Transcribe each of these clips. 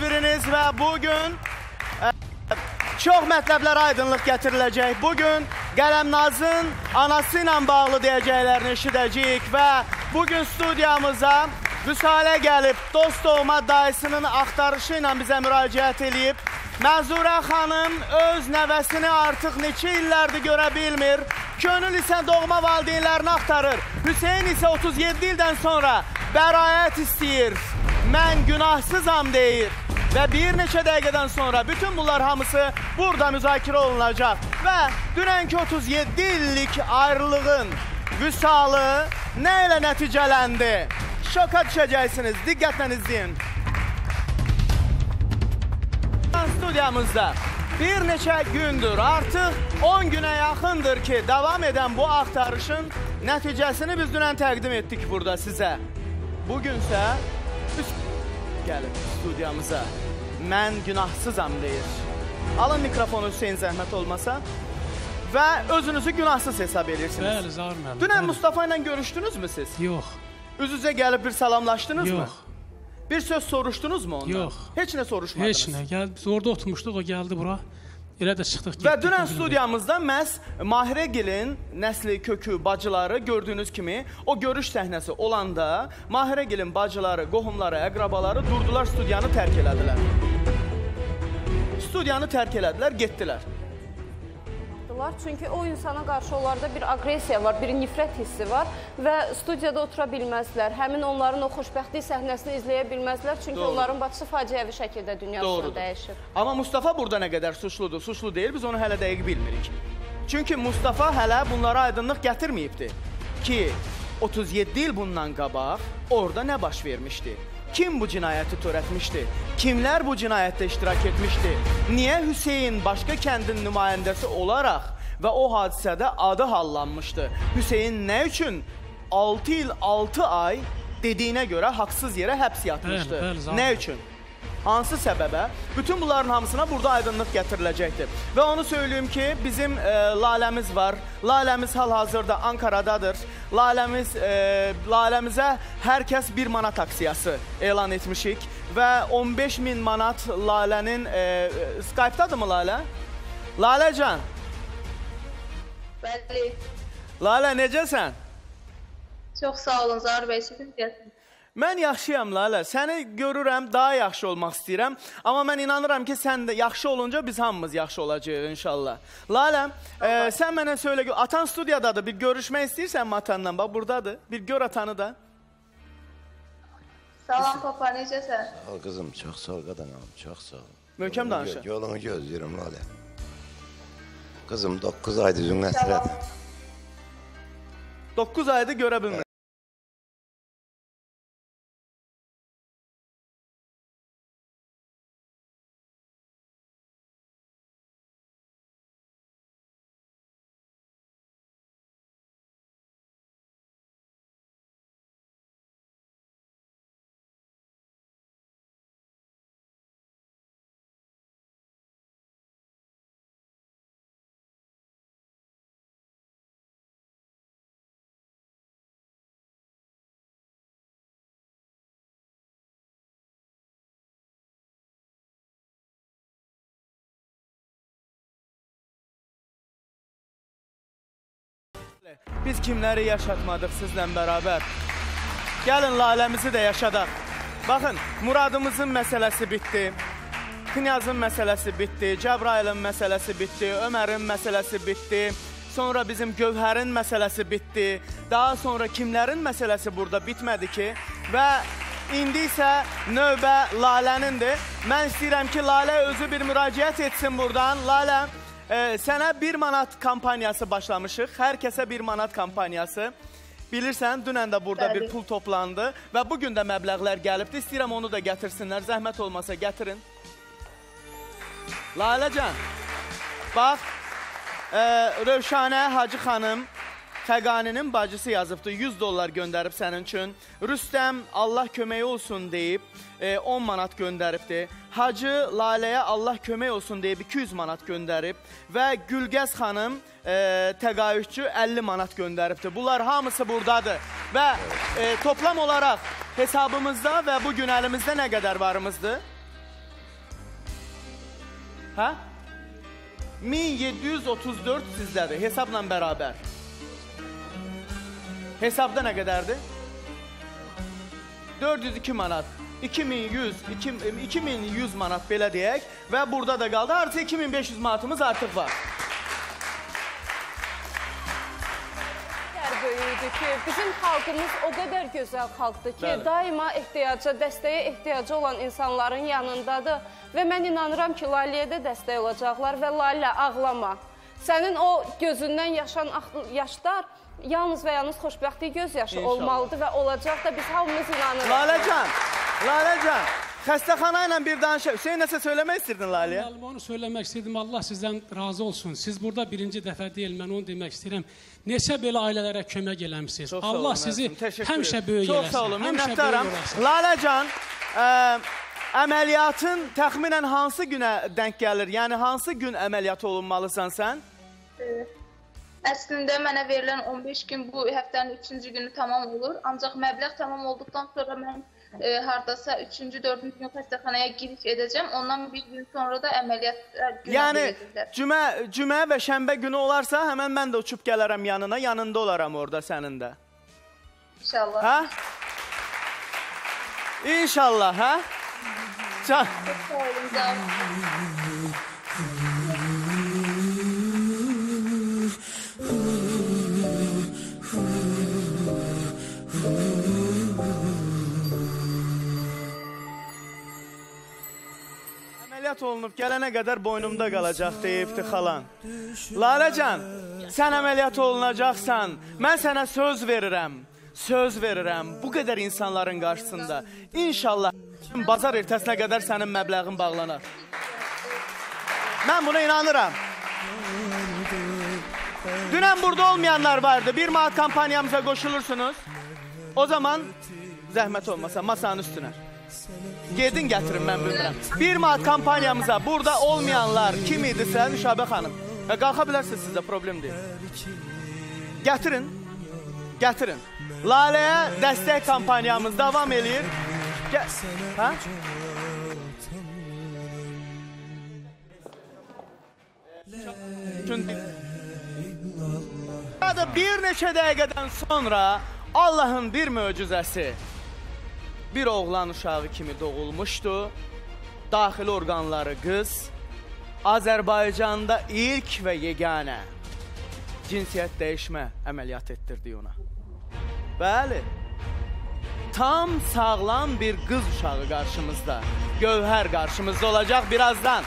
gəldiniz hər biriniz və bu gün ə, çox mətləblərə aydınlıq gətiriləcək. Bu gün Qələmnazın anası ilə bağlı deyəcəklərini eşidəcəyik və bu gün studiyamıza Vüsalə gəlib dost doğma dayısının axtarışı ilə bizə müraciət eləyib. Mənzurə xanım öz nəvəsini artıq neçə illərdir görə bilmir. Könül isə doğma valideynlərini axtarır. Hüseyn isə 37 ildən sonra bəraət istəyir. Mən günahsızam deyir. Və bir neçə dəqiqədən sonra bütün bunlar hamısı burada müzakirə olunacaq. Və dünənki 37 illik ayrılığın vüsalı nə ilə nəticələndi? Şoka düşəcəksiniz. Diqqətlə izləyin. Studiyamızda bir neçə gündür, artıq 10 günə yaxındır ki, davam edən bu axtarışın nəticəsini biz dünən təqdim etdik burada sizə. Bugünsə gəlib studiyamıza. Mən günahsızam deyir. Alın mikrofonu Hüseyn zəhmət olmasa və özünüzü günahsız hesab edirsiniz. Bəli, Zahir müəllim. Dünən bəli. Mustafa ilə görüşdünüzmü siz? Yox, Üz-üzə gəlib bir salamlaşdınızmı? yox, Bir söz soruşdunuzmu ondan? Yox. Heç nə soruşmadınız. heç nə. Gəl, biz orada oturmuşduq, o gəldi bura. Elə də çıxdıq, getdik. Və dünən studiyamızda məhz Mahirə Gilin nəsli kökü bacıları gördüyünüz kimi o görüş səhnəsi olanda Mahirə Gilin bacıları, qohumları, əqrabaları durdular studiyanı tərk elədilər. Studiyanı tərk elədilər, getdilər. Var. Çünki o insana qarşı onlarda bir aqressiya var, bir nifrət hissi var və studiyada otura bilməzlər. Həmin onların o xoşbəxtlik səhnəsini izləyə bilməzlər. Çünki Doğru. onların bacısı faciəvi şəkildə dünyasını Doğrudur. dəyişir. Amma Mustafa burada nə qədər suçludur, suçlu deyil, biz onu hələ dəqiq bilmirik. Çünki Mustafa hələ bunlara aydınlıq gətirməyibdi ki, 37 il bundan qabaq orada nə baş vermişdi? Kim bu cinayəti törətmişdi? Kimlər bu cinayətdə iştirak etmişdi? Niyə Hüseyn başqa kəndin nümayəndəsi olaraq və o hadisədə adı hallanmışdı? Hüseyn nə üçün 6 il 6 ay dediyinə görə haqsız yerə həbs yatmışdı? Bəli, bəli, nə zaten. üçün? Hansı səbəbə? Bütün bunların hamısına burada aydınlıq gətiriləcəkdir. Və onu söyləyim ki, bizim e, laləmiz var. Laləmiz hal-hazırda Ankaradadır. Laləmiz e, laləmizə hər kəs 1 manat aksiyası elan etmişik və 15 min manat lalənin e, e, Skype-dadır mı lalə? Laləcan, Bəli. Lalə necəsən? Çox sağ olun Zahir bəy, siz necəsiniz? Mən yaxşıyam Lalə. Səni görürəm, daha yaxşı olmaq istəyirəm. Amma mən inanıram ki, sən də yaxşı olunca biz hamımız yaxşı olacağıq inşallah. Lalə, e, sən mənə söylə, ki, atan studiyadadır. Bir görüşmək istəyirsənmi atanla? Bax burdadır. Bir gör atanı da. Salam papa, necəsən? Sağ ol kızım, çok sağ ol qadanam, çok sağ ol. Möhkəm danışın. Yolunu gözləyirəm Lalə. Kızım 9 aydır üzün həsrət. 9 aydır görə bilmirəm. Biz kimləri yaşatmadıq sizlə bərabər? Gəlin laləmizi də yaşadaq. Baxın, Muradımızın məsələsi bitdi. Knyazın məsələsi bitdi, Cəbrailin məsələsi bitdi, Ömərin məsələsi bitdi. Sonra bizim Gövhərin məsələsi bitdi. Daha sonra kimlərin məsələsi burada bitmədi ki? Və indi isə növbə Lalənindir. Mən istəyirəm ki, Lalə özü bir müraciət etsin buradan. Lalə, e, sənə 1 manat kampaniyası başlamışıq. Hər kəsə 1 manat kampaniyası. Bilirsən, dünən də burada Bəli. bir pul toplandı və bu gün də məbləğlər gəlibdi. İstəyirəm onu da gətirsinlər. Zəhmət olmasa gətirin. Laləcan. Bax, e, Rövşanə Hacı xanım Xəqaninin bacısı yazıbdı 100 dollar göndərib sənin üçün. Rüstəm Allah köməyi olsun deyib e, 10 manat göndəribdi. Hacı Laləyə Allah kömək olsun deyib 200 manat göndərib və Gülgəz xanım e, təqaüdçü 50 manat göndəribdi. Bunlar hamısı burdadır və e, toplam olaraq hesabımızda və bu gün əlimizdə nə qədər varımızdır? Hə? 1734 sizdədir, hesabla bərabər. Hesabda nə qədərdir? 402 manat. 2100, 2000 2100 manat belə deyək və burada da qaldı. Artı 2500 manatımız artıq var. böyükdür ki, bizim xalqımız o qədər gözəl xalqdır ki, Bəli. daima ehtiyaca, dəstəyə ehtiyacı olan insanların yanındadır və mən inanıram ki, Laliyə də dəstək olacaqlar və Lalə ağlama. Sənin o gözündən yaşan yaşlar yalnız və yalnız xoşbəxtlik göz yaşı İnşallah. olmalıdır və olacaq da biz hamımız inanırıq. Laləcan, Laləcan, xəstəxana ilə bir danışaq. Hüseyn nəsə söyləmək istəyirdin Laləyə? Müəllim, onu söyləmək istəyirdim. Allah sizdən razı olsun. Siz burada birinci dəfə deyil, mən onu demək istəyirəm. Neçə belə ailələrə kömək eləmisiniz. Çox Allah olun, sizi həmişə böyük Çox eləsin. sağ olun, həmişə minnətdaram. Laləcan, ə, əməliyyatın təxminən hansı günə denk gəlir? Yəni hansı gün əməliyyat olunmalısan sən? Əslində mənə verilən 15 gün bu həftənin 3-cü günü tamam olur. Ancaq məbləğ tamam olduqdan sonra mən e, hardasa 3-cü, 4-cü gün xəstəxanaya giriş edəcəm. Ondan bir gün sonra da əməliyyat e, günü Yəni verəcəklər. cümə, cümə və şənbə günü olarsa, həmən mən də uçub gələrəm yanına, yanında olaram orada sənin də. İnşallah. Hə? İnşallah, hə? Can, Sağ olun, sağ olun. əməliyyat olunub gələnə qədər boynumda qalacaq deyibdi xalan. Laləcan, sən əməliyyat olunacaqsan. Mən sənə söz verirəm. Söz verirəm bu qədər insanların qarşısında. İnşallah bazar ertəsinə qədər sənin məbləğin bağlanar. Mən buna inanıram. Dünən burada olmayanlar vardı. Bir manat kampanyamıza qoşulursunuz. O zaman zəhmət olmasa masanın üstünə. Gedin gətirin mən bilmirəm. Bir manat kampanyamıza burada olmayanlar kim idisə Nüşabə xanım. Və qalxa bilərsiniz sizdə problem deyil. Gətirin. Gətirin. Laləyə dəstək kampanyamız davam eləyir. Gə hə? Çünki bir neçə dəqiqədən sonra Allahın bir möcüzəsi bir oğlan uşağı kimi doğulmuşdu. Daxili orqanları qız. Azərbaycanda ilk və yeganə cinsiyyət dəyişmə əməliyyat etdirdik ona. Bəli. Tam sağlam bir qız uşağı qarşımızda. Gövhər qarşımızda olacaq birazdan.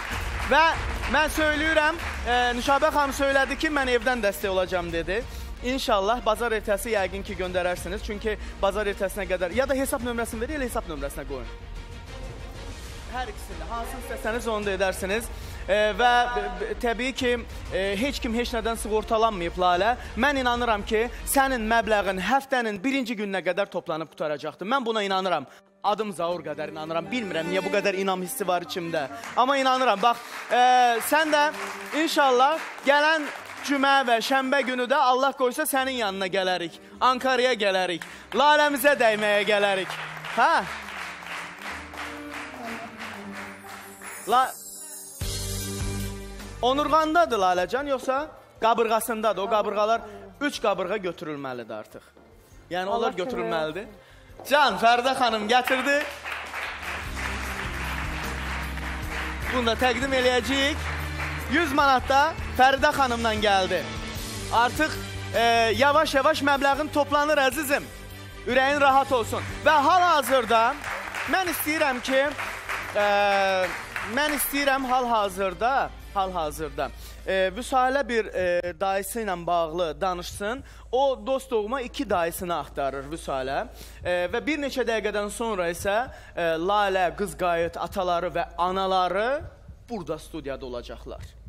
Və mən söyləyirəm, e, Nüşabə xanım söylədi ki, mən evdən dəstək olacağam dedi. İnşallah bazar ertəsi yəqin ki göndərərsiniz. Çünki bazar ertəsinə qədər ya da hesab nömrəsini verin, ya hesab nömrəsinə qoyun. Hər ikisini hansını istəsəniz onu da edərsiniz. E, və təbii ki, e, heç kim heç nədən sığortalanmayıb Lalə. Mən inanıram ki, sənin məbləğin həftənin birinci gününə qədər toplanıb qutaracaqdır. Mən buna inanıram. Adım Zaur qədər inanıram. Bilmirəm niyə bu qədər inam hissi var içimdə. Amma inanıram. Bax, e, sən də inşallah gələn cümə və şənbə günü də Allah qoysa sənin yanına gələrik. Ankaraya gələrik. Laləmizə dəyməyə gələrik. Hə? La Onurğandadır Laləcan yoxsa qabırğasındadır? O qabırğalar 3 qabırğa götürülməlidir artıq. Yəni onlar Allah götürülməlidir. Can Fəridə xanım gətirdi. Bunu da təqdim eləyəcəyik. 100 manat da Fəridə xanımdan gəldi. Artıq e, yavaş-yavaş məbləğin toplanır əzizim. Ürəyin rahat olsun. Və hal-hazırda mən istəyirəm ki, e, mən istəyirəm hal-hazırda, hal-hazırda e, Vüsalə bir e, dayısı ilə bağlı danışsın. O dost doğma iki dayısını axtarır Vüsalə. E, və bir neçə dəqiqədən sonra isə e, Lalə, qız qayıt, ataları və anaları burada studiyada olacaqlar.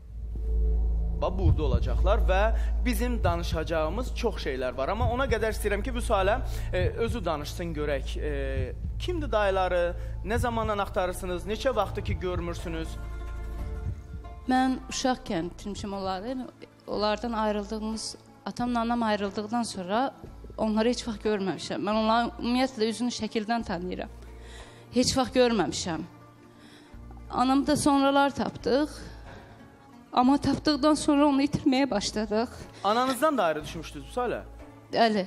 bax, burada olacaqlar və bizim danışacağımız çox şeylər var. Amma ona qədər istəyirəm ki, bu sualə e, özü danışsın görək. E, kimdir dayıları? Nə zamandan axtarırsınız? Neçə vaxtdır ki görmürsünüz? Mən uşaqkən bilmişəm onları. Onlardan ayrıldığımız, atamla anam ayrıldıqdan sonra onları heç vaxt görməmişəm. Mən onların ümumiyyətlə üzünü şəkildən tanıyıram. Heç vaxt görməmişəm. Anamı da sonralar tapdıq. Amma tapdıqdan sonra onu itirməyə başladıq. Ananızdan da ayrı düşmüşdünüz bu sualə? Bəli,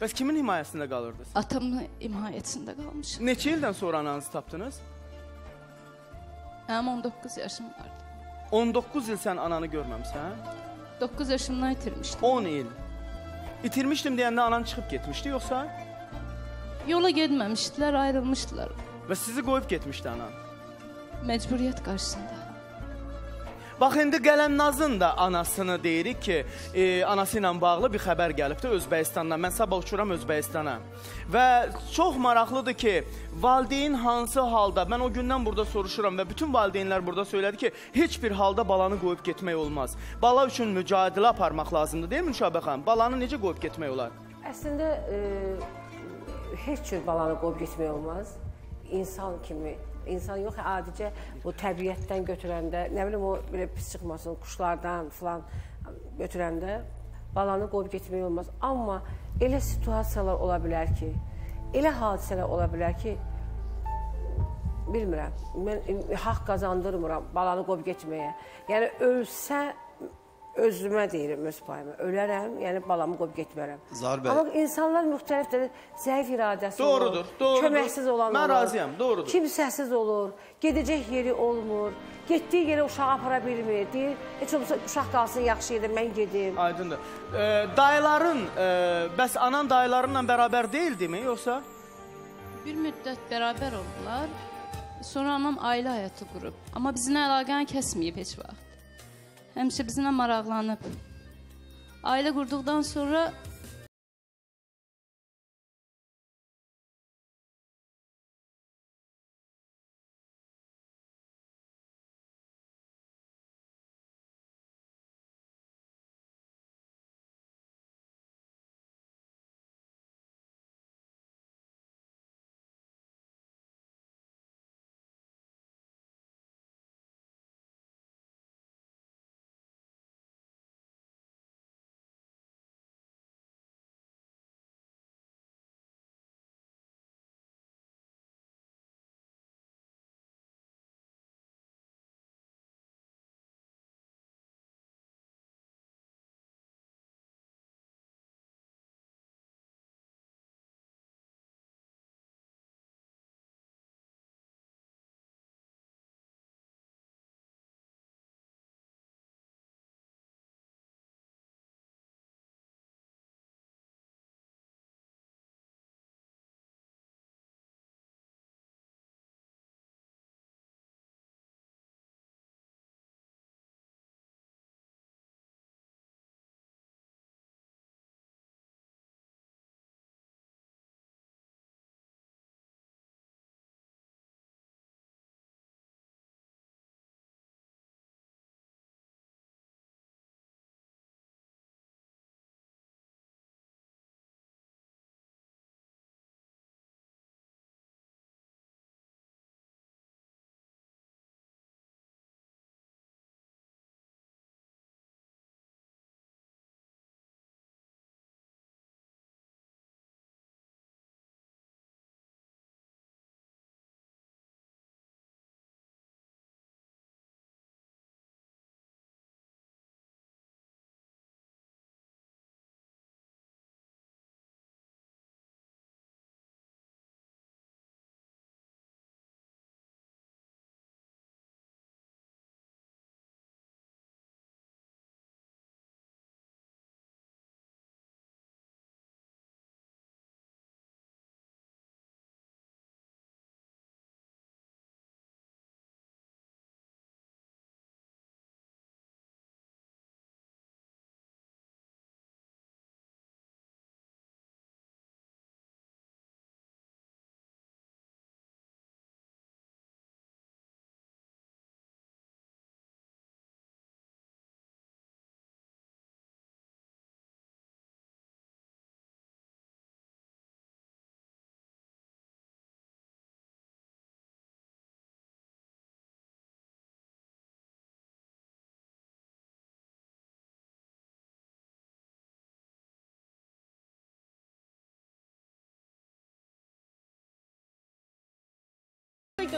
Bəs kimin himayəsində qalırdınız? atamın himayəsində qalmışam. Neçə ildən sonra ananızı tapdınız? Mənim 19 yaşım vardı. 19 il sən ananı görməmisən? 9 yaşımdan itirmişdim. 10 il. İtirmişdim deyəndə anan çıxıb getmişdi yoxsa? Yola getməmişdilər, ayrılmışdılar. Və sizi qoyub getmişdi anan. Məcburiyyət qarşısında. Bax indi Qələmnazın da anasını deyirik ki, e, anası ilə bağlı bir xəbər gəlibdi Özbəkistandan. Mən sabah uçuram Özbəkistana. Və çox maraqlıdır ki, valideyn hansı halda, mən o gündən burada soruşuram və bütün valideynlər burada söylədi ki, heç bir halda balanı qoyub getmək olmaz. Bala üçün mücadilə aparmaq lazımdır, deyilmi Nüşabə xanım? Balanı necə qoyub getmək olar? Əslində e, heç cür balanı qoyub getmək olmaz. İnsan kimi, insan yox, adicə bu təbiətdən götürəndə, nə bilim o belə pis çıxmasın, quşlardan filan götürəndə balanı qoyub getmək olmaz. Amma elə situasiyalar ola bilər ki, elə hadisələr ola bilər ki, bilmirəm. Mən haqq qazandırmıram balanı qoyub getməyə. Yəni ölsə özümə deyirəm öz payıma. Ölərəm, yəni balamı qoyub getmərəm. Zahir bəy. Amma insanlar müxtəlifdir. Zəif iradəsi Doğrudur, olur. doğrudur. Köməksiz olan Mən olur. razıyam, doğrudur. Kimsəsiz olur. Gedəcək yeri olmur. Getdiyi yerə uşağı apara bilmir. Deyir, heç olmasa uşaq qalsın yaxşı yerdə mən gedim. Aydındır. E, dayıların, e, bəs anan dayılarınla bərabər deyildimi yoxsa? Bir müddət bərabər oldular. Sonra anam ailə həyatı qurub. Amma bizimlə əlaqəni kəsməyib heç vaxt. Həmişə bizimlə maraqlanıb. Ailə qurduqdan sonra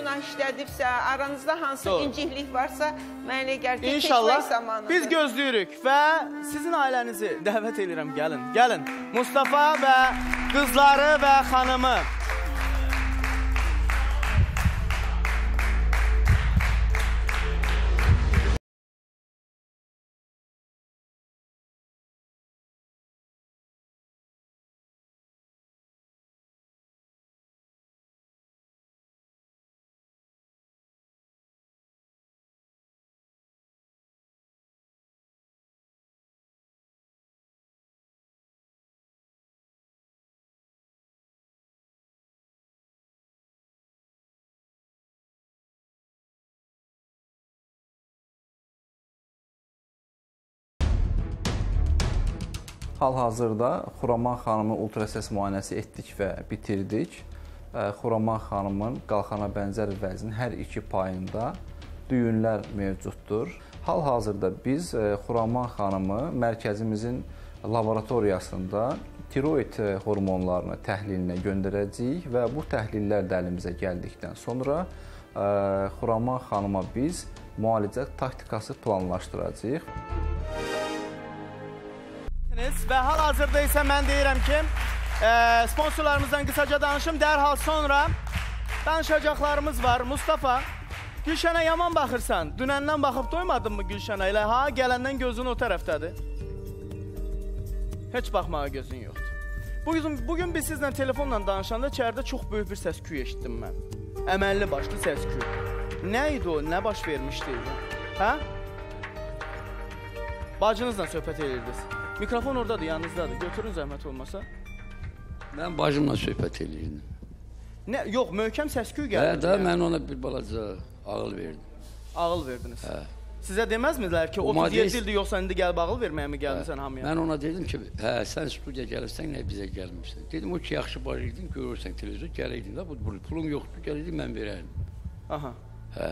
günah işlədibsə, aranızda hansı Doğru. inciklik varsa, mənə elə gəlir ki, İnşallah zamanıdır. biz gözləyirik və sizin ailənizi dəvət edirəm. Gəlin, gəlin. Mustafa və qızları və xanımı. Hal-hazırda Xuraman xanımın ultrasəs müayinəsi etdik və bitirdik. Xuraman xanımın qalxana bənzər vəznin hər iki payında düyünlər mövcuddur. Hal-hazırda biz Xuraman xanımı mərkəzimizin laboratoriyasında tiroid hormonlarını təhlilinə göndərəcəyik və bu təhlillər də əlimizə gəldikdən sonra Xuraman xanıma biz müalicə taktikası planlaşdıracağıq. Və hal-hazırda isə mən deyirəm ki, e, sponsorlarımızdan qısaca danışım. Dərhal sonra danışacaqlarımız var. Mustafa, Gülşənə yaman baxırsan. Dünəndən baxıb doymadın mı Gülşənə ilə? Ha, gələndən gözün o tərəfdədir. Heç baxmağa gözün yoxdur. Bugün, bugün biz sizlə telefonla danışanda içəridə çox böyük bir səs-küy eşitdim mən. Əməlli başlı səs-küy. Nə idi o? Nə baş vermişdi? Hə? Bacınızla söhbət edirdiniz. Mikrofon oradadır, yanınızdadır. Götürün zəhmət olmasa. Mən bacımla söhbət eləyirdim. Nə, yox, möhkəm səs-küy Hə, gəldi. də mən ona bir balaca ağıl verdim. ağıl verdiniz. Hə. Sizə deməzmidilər ki, O 37 madde- ildir yoxsa indi gəlib ağıl verməyə mi gəlmisən hamıya? Mən ona dedim ki, hə, sən studiyaya gəlirsən, nə bizə gəlmirsən. Dedim o ki, yaxşı barıydın, görürsən televizor, gələydin də, bu pulum yoxdur, gələydin mən verərdim. Aha. Hə.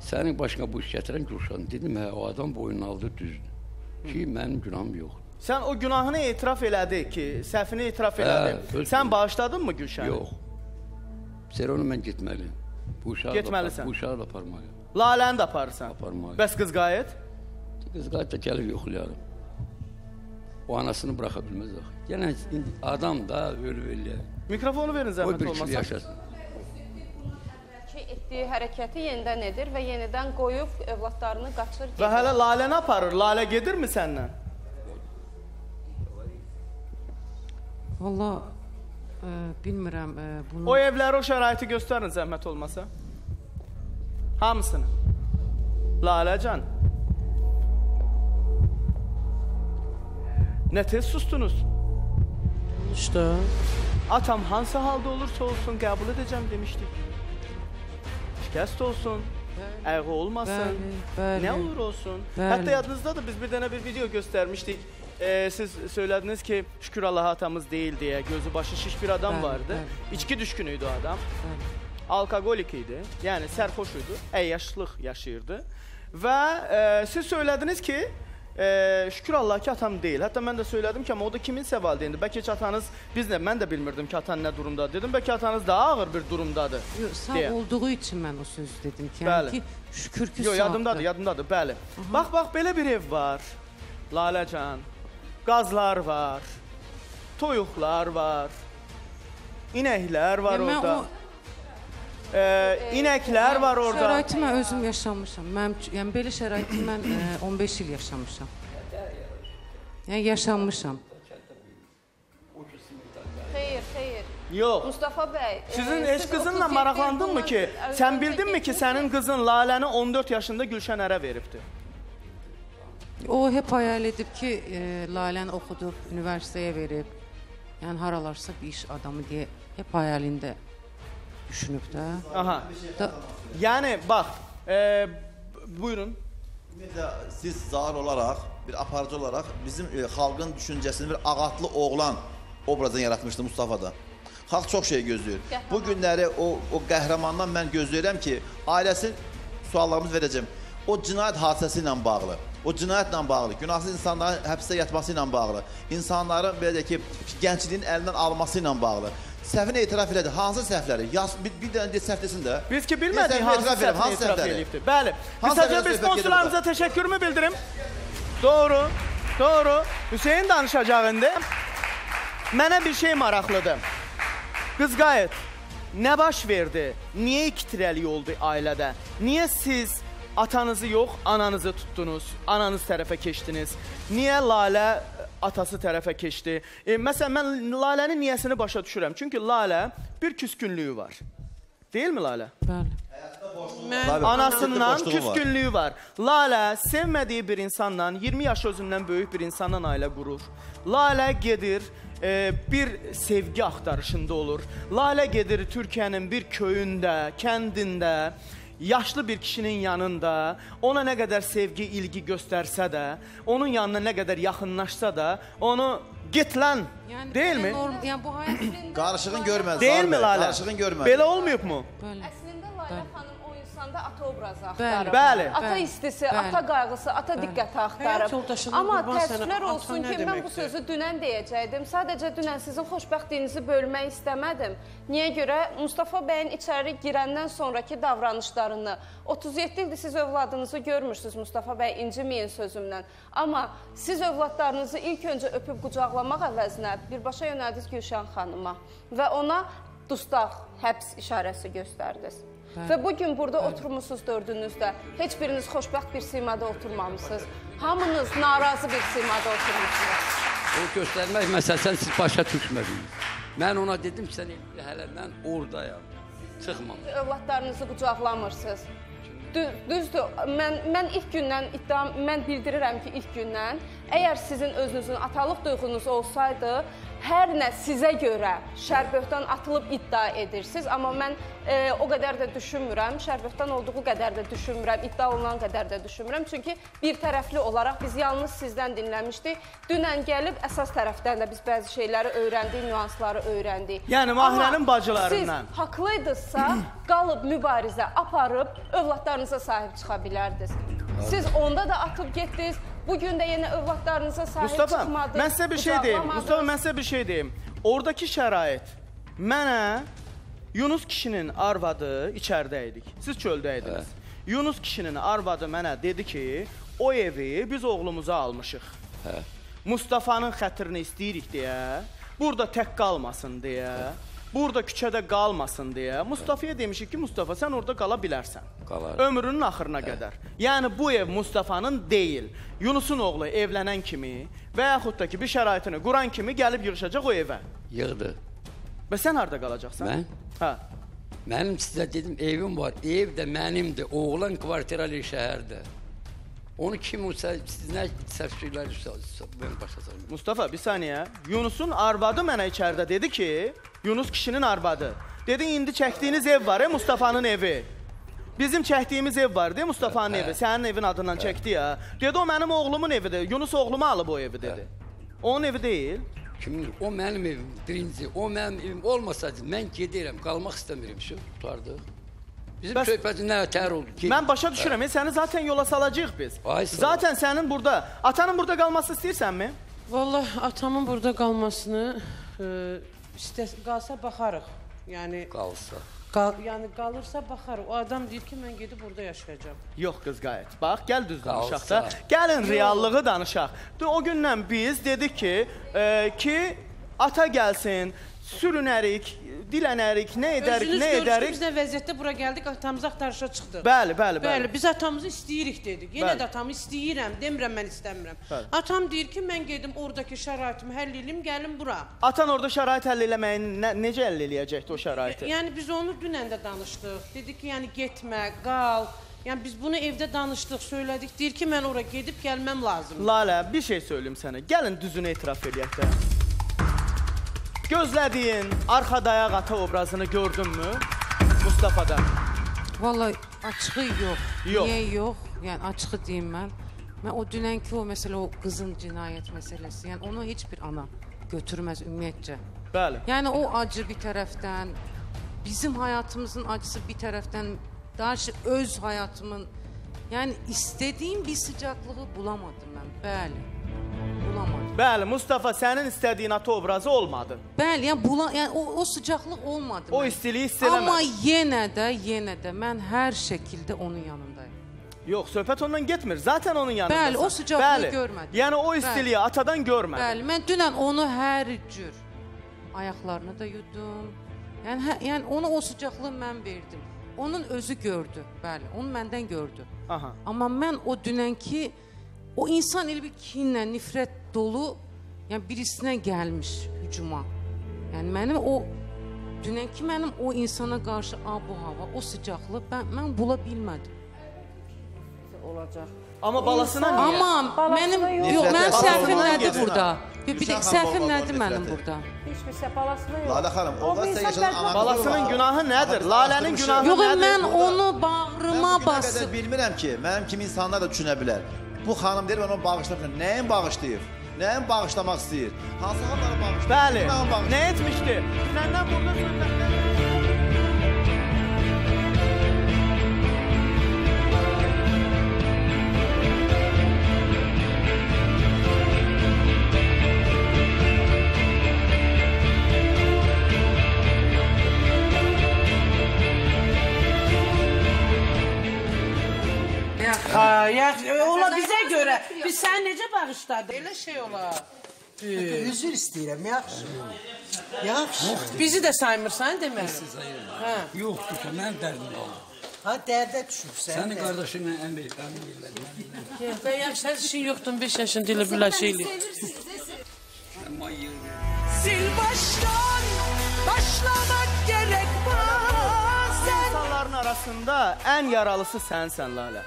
Sənin başına bu iş gətirən Gülşan. Dedim, hə, o adam boynunu aldı düzdür. Ki, mənim günahım yoxdur. Sən o günahını etiraf elədi ki, səhvini etiraf Hə, elədi. öz- Sən bağışladın mı Gülşəni? Yox. Seronu mən getməliyəm. Bu uşağı da, Getməlisən. bu uşağı da aparmalıyam. Laləni də aparırsan. Aparmalıyam. Bəs qız qayıt? Qız qayıt da gəlib yoxlayarım. O anasını buraxa bilməz axı. Yenə indi adam da ölüb eləyər. Mikrofonu verin O zəhmət bir kişi olmasa. yaşasın. Ki etdiyi hərəkəti yenidən edir və yenidən qoyub övladlarını qaçır. Və hələ Laləni aparır. Lalə gedirmi səndən? Valla e, bilmirəm e, bunu. O evləri, o şəraiti göstərin zəhmət olmasa. Hamısını. Laləcan. Nə tez sustunuz? İşte Atam hansı halda olursa olsun qəbul edəcəm demişdik. Şikəst olsun, ayağı olmasın, Bəli, bəli. nə olur olsun. Bəli. Hətta yadınızdadır biz bir dənə bir video göstərmişdik. Ee, siz söylədiniz ki, şükür Allaha atamız deyil deyə gözü başı şiş bir adam Bəli, vardı. bəli. İçki düşkünüydü o adam. Alkoqolik idi. Yəni sərxoş idi, əyyaşlıq yaşayırdı. Və e, siz söylədiniz ki, e, şükür Allah ki atam deyil. Hətta mən də söylədim ki, amma o da kiminsə valideyndir. Bəlkə ki atanız biz də mən də bilmirdim ki atan nə durumdadır. Dedim bəlkə atanız daha ağır bir durumdadır. Yo, sağ deyə. olduğu için ben o sözü dedim ki. Bəli. Yani ki şükür ki Yo, sağdır. yadımdadır, yadımdadır, bəli. Bax, bax, belə bir ev var. Laləcan. Qazlar var. Toyuqlar var. İnəklər var mən orada. o- Ee, inəklər var orada. Şəraiti mən özüm yaşamışam. Mənim yəni belə şəraiti mən e, 15 il yaşamışam. Yəni yaşamışam. Xeyr, xeyr. Yox. Mustafa bəy, e, Sizin siz heç qızınla 37 maraqlandın mı ki, sən əvvəlcə bildinmi ki, sənin qızın Laləni 14 yaşında Gülşən ərə veribdi? O hep hayal edib ki, e, Laləni oxudub, üniversiteye verib. Yəni haralarsa bir iş adamı deyə hep hayalində düşünüb də. Aha. Da, Yəni bax, e, buyurun. Ümumiyyətlə siz zahir olaraq, bir aparıcı olaraq bizim e, xalqın düşüncəsini bir ağatlı oğlan obrazını yaratmışdı Mustafa'da. Xalq çox şey gözləyir. Bu günləri o o qəhrəmandan mən gözləyirəm ki, ailəsi suallarımız verəcəm. O cinayət hadisəsi ilə bağlı, o cinayətlə bağlı, günahsız insanların həbsdə yatması ilə bağlı, insanların belə deyək ki, gəncliyin əlindən alması ilə bağlı. səhvini etiraf elədi. Hansı səhvləri? Yaz bir, bir dənə de səhv desin də. Biz ki bilmədik hansı səhvini hansı etiraf edibdir. Bəli. Qısaca gedir sponsorlarımıza təşəkkürümü bildirim. Doğru. Doğru. Hüseyn danışacaq indi. Mənə bir şey maraqlıdır. Qız qayıt. Nə baş verdi? Niyə iki tirəlik oldu ailədə? Niyə siz atanızı yox, ananızı tutdunuz? Ananız tərəfə keçdiniz. Niyə Lalə atası tərəfə keçdi? E, məsələn, mən Lalənin niyəsini başa düşürəm. Çünki Lalə bir küskünlüyü var. Deyilmi Lalə? Bəli. Mən Anasından küskünlüyü var. Lalə sevmədiyi bir insanla 20 yaş özündən böyük bir insanla ailə qurur. Lalə gedir e, bir sevgi axtarışında olur. Lalə gedir Türkiyənin bir köyündə, kəndində yaşlı bir kişinin yanında ona nə qədər sevgi, ilgi göstərsə də, onun yanına nə qədər yaxınlaşsa da, onu git lan, Yəni deyilmi? Norm, yəni bu həyat Qarışığın görməz. Deyilmi Zahir bəy, Lalə? Qarışığın görməz. Belə olmayıbmı? Bəli. Əslində Layla xanım o insanda ata obrazı axtarır. bəli, Ata istisi, bəli. ata qayğısı, ata diqqəti axtarır. Amma təəssüflər olsun ki, mən bu sözü dünən deyəcəydim. Sadəcə dünən sizin xoşbəxtliyinizi bölmək istəmədim. Niyə görə? Mustafa bəyin içəri girəndən sonrakı davranışlarını 37 ildir siz övladınızı görmürsüz Mustafa bəy inciməyin sözümdən. Amma siz övladlarınızı ilk öncə öpüb qucaqlamaq əvəzinə birbaşa yönəldiniz Gülşən xanıma və ona dustaq, həbs işarəsi göstərdiniz. Və bu gün burada oturmusunuz dördünüzdə. Heç biriniz xoşbəxt bir simada oturmamısınız. Hamınız narazı bir simada oturmusunuz. O göstərmək məsələsini siz başa düşmədiniz. Mən ona dedim ki, sən hələ mən oradayam. Çıxmam. Övladlarınızı qucaqlamırsınız. Dü- Düzdür. Mən mən ilk gündən iddiam mən bildirirəm ki, ilk gündən əgər sizin özünüzün atalıq duyğunuz olsaydı, hər nə sizə görə şərböhtan atılıb iddia edirsiniz, amma mən e, o qədər də düşünmürəm. Şərböhtan olduğu qədər də düşünmürəm, iddia olunan qədər də düşünmürəm. Çünki bir tərəfli olaraq biz yalnız sizdən dinləmişdik. Dünən gəlib əsas tərəfdən də biz bəzi şeyləri öyrəndik, nüansları öyrəndik. Yəni Mahrənin Amma bacılarından. Siz haqlıydınızsa, qalıb mübarizə aparıb övladlarınıza sahib çıxa bilərdiniz. Siz onda da atıb getdiniz. Bu gün də yenə övladlarınıza sahib Mustafa, çıxmadınız. mən sizə bir şey deyim. Mustafa, mən sizə bir şey deyim. Oradakı şərait mənə Yunus kişinin arvadı içəridə idik. Siz çöldə idiniz. Yunus kişinin arvadı mənə dedi ki, o evi biz oğlumuza almışıq. Hə. Mustafanın xətrini istəyirik deyə, burada tək qalmasın deyə, burada küçədə qalmasın deyə Mustafaya demişik ki, Mustafa sən orada qala bilərsən. Qalar. Ömrünün axırına qədər. Yəni bu ev Mustafanın deyil. Yunusun oğlu evlənən kimi və yaxud da ki bir şəraitini quran kimi gəlib yığışacaq o evə. Yığdı. Və sən harda qalacaqsan? Mən? Hə. Mənim sizə dedim evim var. Ev də mənimdir. Oğlan kvartiralı şəhərdə. Onu kim olsa siz nə səfsirlər mən başa salım. Mustafa bir saniyə. Yunusun arvadı mənə içəridə dedi ki, Yunus kişinin arvadı. Dedi indi çəkdiyiniz ev var, e, Mustafanın evi. Bizim çəkdiyimiz ev var, de Mustafanın evi. Sənin evin adından çəkdi ya. Dedi o mənim oğlumun evidir. Yunus oğlumu alıb o evi dedi. Onun evi deyil. Kimin? O mənim evim birinci. O mənim evim olmasaydı mən gedirəm, qalmaq istəmirəm. Şu tutardıq. Bizim Bəs- söhbətin nə tər oldu? Ged- Mən başa düşürəm, e, səni zaten yola salacağıq biz. Ay. Zaten sənin burada, atanın burada qalması istəyirsənmi? Vallahi atamın burada qalmasını e, istə qalsa baxarıq. Yəni qalsa. qal, yəni qalırsa baxarıq. O adam deyir ki, mən gedib burada yaşayacağam. Yox qız qayıt. Bax, gəl düz danışaq da. Gəlin reallığı danışaq. O gündən biz dedik ki, e, ki ata gəlsin, sürünərik, dilənərik, nə edərik, Özünüz nə edərik. biz nə vəziyyətdə bura gəldik, atamızı axtarışa çıxdıq. Bəli, bəli, bəli. Bəli, biz atamızı istəyirik dedik. Yenə Bəli. də atamı istəyirəm, demirəm mən istəmirəm. Bəli. Atam deyir ki, mən gedim oradakı şəraitimi həll edeyim, gəlim bura. Atan orada şərait həll eləməyi nə, necə həll eləyəcəkdi o şəraiti? Yəni biz onu dünən də danışdıq. Dedi ki, yəni getmə, qal. Yəni biz bunu evdə danışdıq, söylədik. Deyir ki, mən ora gedib gəlməm lazım. Lalə, bir şey söyləyim sənə. Gəlin düzünü etiraf eləyək də. Gözlədiyin arxa dayaq ata obrazını gördünmü? Mustafada. Vallahi açığı yox. Yox. Niyə yox? Yəni açığı deyim mən. Mən o dünənki o məsələ o qızın cinayət məsələsi, yəni onu heç bir ana götürməz ümumiyyətcə. Bəli. Yəni o acı bir tərəfdən, bizim həyatımızın acısı bir tərəfdən, daha şey öz həyatımın yəni istədiyim bir sıcaqlığı bulamadım mən. Bəli. Bulamadım. Bəli, Mustafa sənin istədiyin ata obrazı olmadı. Bəli, yəni bula, yəni o, o sıcaqlıq olmadı. O mənə. istiliyi hiss eləmədin. Amma yenə də, yenə də mən hər şəkildə onun yanındayım. Yox, söhbət ondan getmir. Zaten onun yanındasan. Bəli, o sıcaqlığı Bəli. görmədim. Yəni o Bəli. istiliyi atadan görmədin. Bəli, mən dünən onu hər cür ayaqlarını da yudum. Yəni hə, yəni ona o sıcaqlığı mən verdim. Onun özü gördü, bəli, onu məndən gördü. Aha. Amma mən o dünənki o insan elə bir kinlə, nifrət dolu, yəni birisinə gəlmiş hücuma. Yəni mənim o dünənki mənim o insana qarşı abu hava, o sıcaqlıq mən mən bula bilmədim. olacaq. Amma balasına niyə? Amma Balasına mənim yox. yox, mənim səhvim nədir burada? Bir bir səhvim nədir mənim burada? Heç bir səfalasına yox. Lalə xanım, O orada bir sən insan yaşanan bədbəxt- ananı Balasının günahı nədir? Lalənin günahı Yox, nədir? mən onu bağrıma basıb bilmirəm ki, mənim kimi insanlar da düşünə bilər. Bu xanım deyir, mən onu bağışlamıram. Nəyin bağışlayır? Nəyin bağışlamaq istəyir? Hansı halları bağışlayır? Bəli. Nə etmişdi? Səndən burada söhbətlər Ha, yaxşı, ola bizə görə. Biz sən necə bağışladın? Elə şey olar. Üzr istəyirəm, yaxşı. Yaxşı. Bizi də saymırsan demək. Hə. Yoxdur ki, mən dərdim qaldım. Ha dərdə düşübsən. Sənin qardaşınla əmr əmr elədim. Yox, da yaxşı, sən işin yoxdur, 5 yaşında elə bir şey eləyir. Sil baştan başlamak gerek bazen. İnsanların arasında ən yaralısı sənsən Lalə.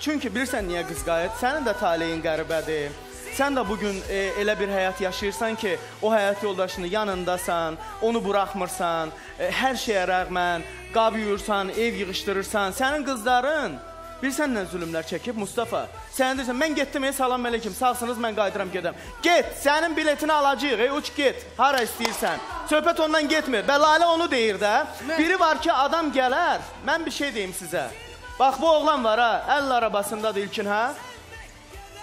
Çünki bilirsən niyə qızqayıt? Sənin də taleyin qəribədir. Sən də bu gün e, elə bir həyat yaşayırsan ki, o həyat yoldaşını yanındasan, onu buraxmırsan, e, hər şeyə rəğmən qab yuyursan, ev yığışdırırsan. Sənin qızların bilirsən nə zülmlər çəkib Mustafa? Sən deyirsən, mən getdim, ey salam əleykum, sağsınız, mən qayıdıram gedəm. Get, sənin biletini alacağıq, ey uç get, hara istəyirsən. Söhbət ondan getmir. Və Lalə onu deyir də. Biri var ki, adam gələr. Mən bir şey deyim sizə. Bax bu oğlan var ha, əl arabasındadır ilkin ha?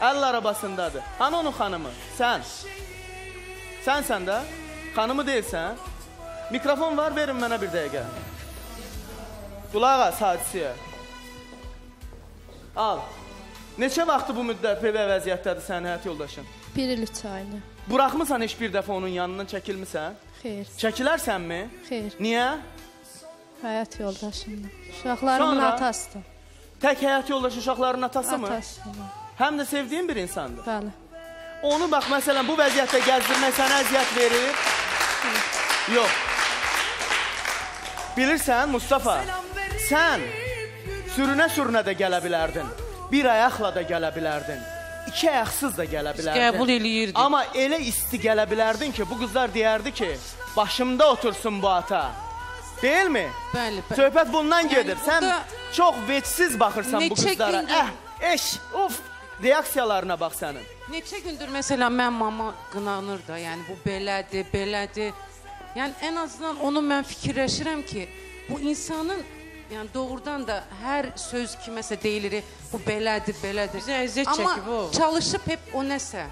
Əl arabasındadır. Hani onun xanımı? Sən. Sənsən də? Xanımı deyilsən? Mikrofon var, verin mənə bir dəqiqə. Qulaq as hadisəyə. Al. Neçə vaxtı bu müddət belə vəziyyətdədir sənin həyat yoldaşın? Bir il üç aylı. Buraxmısan heç bir dəfə onun yanından çəkilmisən? Xeyr, Çəkilərsənmi? xeyr. Niyə? Həyat yoldaşımdır. Uşaqlarımın Sonra? atasıdır. Tək həyat yoldaşı uşaqların atası mı? Atasıdır. Həm də sevdiyin bir insandır. Bəli. Onu bax məsələn bu vəziyyətdə gəzdirmək sənə əziyyət verir? Yox. Bilirsən Mustafa, sən sürünə-sürünə də gələ bilərdin. Bir ayaqla da gələ bilərdin. İki ayaqsız da gələ bilərdin. qəbul eləyirdik. Amma elə isti gələ bilərdin ki, bu qızlar deyərdi ki, başımda otursun bu ata. Deyilmi? Bəli, bəli. Söhbət bundan Yəni gedir. Sən burada çox vecsiz baxırsan bu qızlara. gündür- Eh, eş, uf. Reaksiyalarına bax sənin. Neçə gündür məsələn mən mama qınanır da, yəni bu belədir, belədir. Yəni ən azından onu mən fikirləşirəm ki, bu insanın yəni doğrudan da hər söz kiməsə deyilir, bu belədir, belədir. Bizə əziyyət Amma çəkib o. çalışıb hep o nəsə.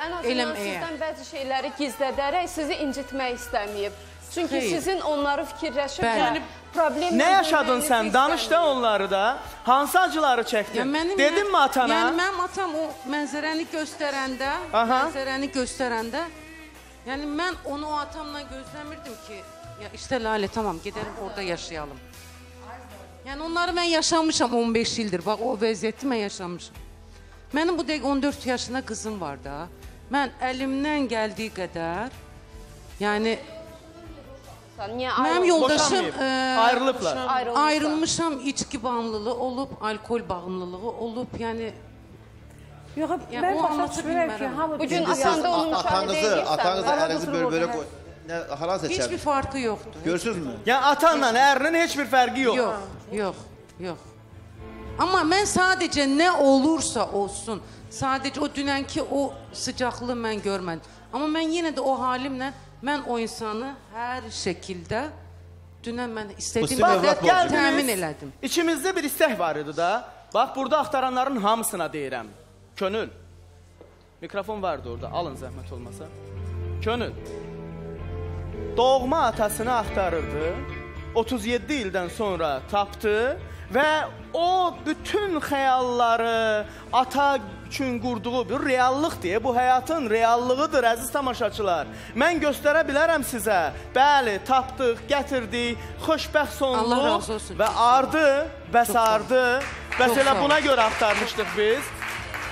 Ən azından Eləməyə. sizdən bəzi şeyləri gizlədərək sizi incitmək istəməyib. Çünki Xeyr. sizin onları fikirləşib Bəli. yəni problem Nə yaşadın sən? Danış da onları da. Hansı acıları çəkdin? Ya mənim Dedinmi atana? Yəni mənim atam o mənzərəni göstərəndə, Aha. mənzərəni göstərəndə, yəni mən onu o atamla gözləmirdim ki, ya işte Lalə tamam gedəlim orada yaşayalım. Yəni onları mən yaşamışam 15 ildir. Bax o vəziyyəti mən yaşamışam. Mənim bu dəqiqə 14 yaşında qızım var da. Mən əlimdən gəldiyi qədər yəni Niyə Mənim ayrılmır? yoldaşım Boşanmayıb. e, Ayrılıblar. Ayrılmışlar. ayrılmışam, içki bağımlılığı olub, alkol bağımlılığı olub, yəni Yox, Yəni, mən o başa düşmürəm ki, bilmərəm. hamı Bu gün bizim atanda onu müşahidə Atanızı, edirsən. atanızı Arada ərinizi oturur böl-bölə orada, qoy. Nə hara heç seçər? bir farkı yoxdur. Görürsünüzmü? Yəni atanla ərinin heç bir fərqi yox. Yox, yox, yox. Amma mən sadəcə nə olursa olsun, sadəcə o dünənki o sıcaqlığı mən görmədim. Amma mən yenə də o halimlə mən o insanı hər şəkildə dünən mən istədiyim sizin övlad qədər borcudur. təmin elədim. İçimizdə bir istək var idi da. Bax burada axtaranların hamısına deyirəm. Könül. Mikrofon vardı orada. Alın zəhmət olmasa. Könül. Doğma atasını axtarırdı. 37 ildən sonra tapdı və o bütün xəyalları ata üçün qurduğu bir reallıqdır. Bu həyatın reallığıdır əziz tamaşaçılar. Mən göstərə bilərəm sizə. Bəli, tapdıq, gətirdik, xoşbəxt sonluq və ardı, bəs ardı. Bəs elə buna görə axtarmışdıq biz.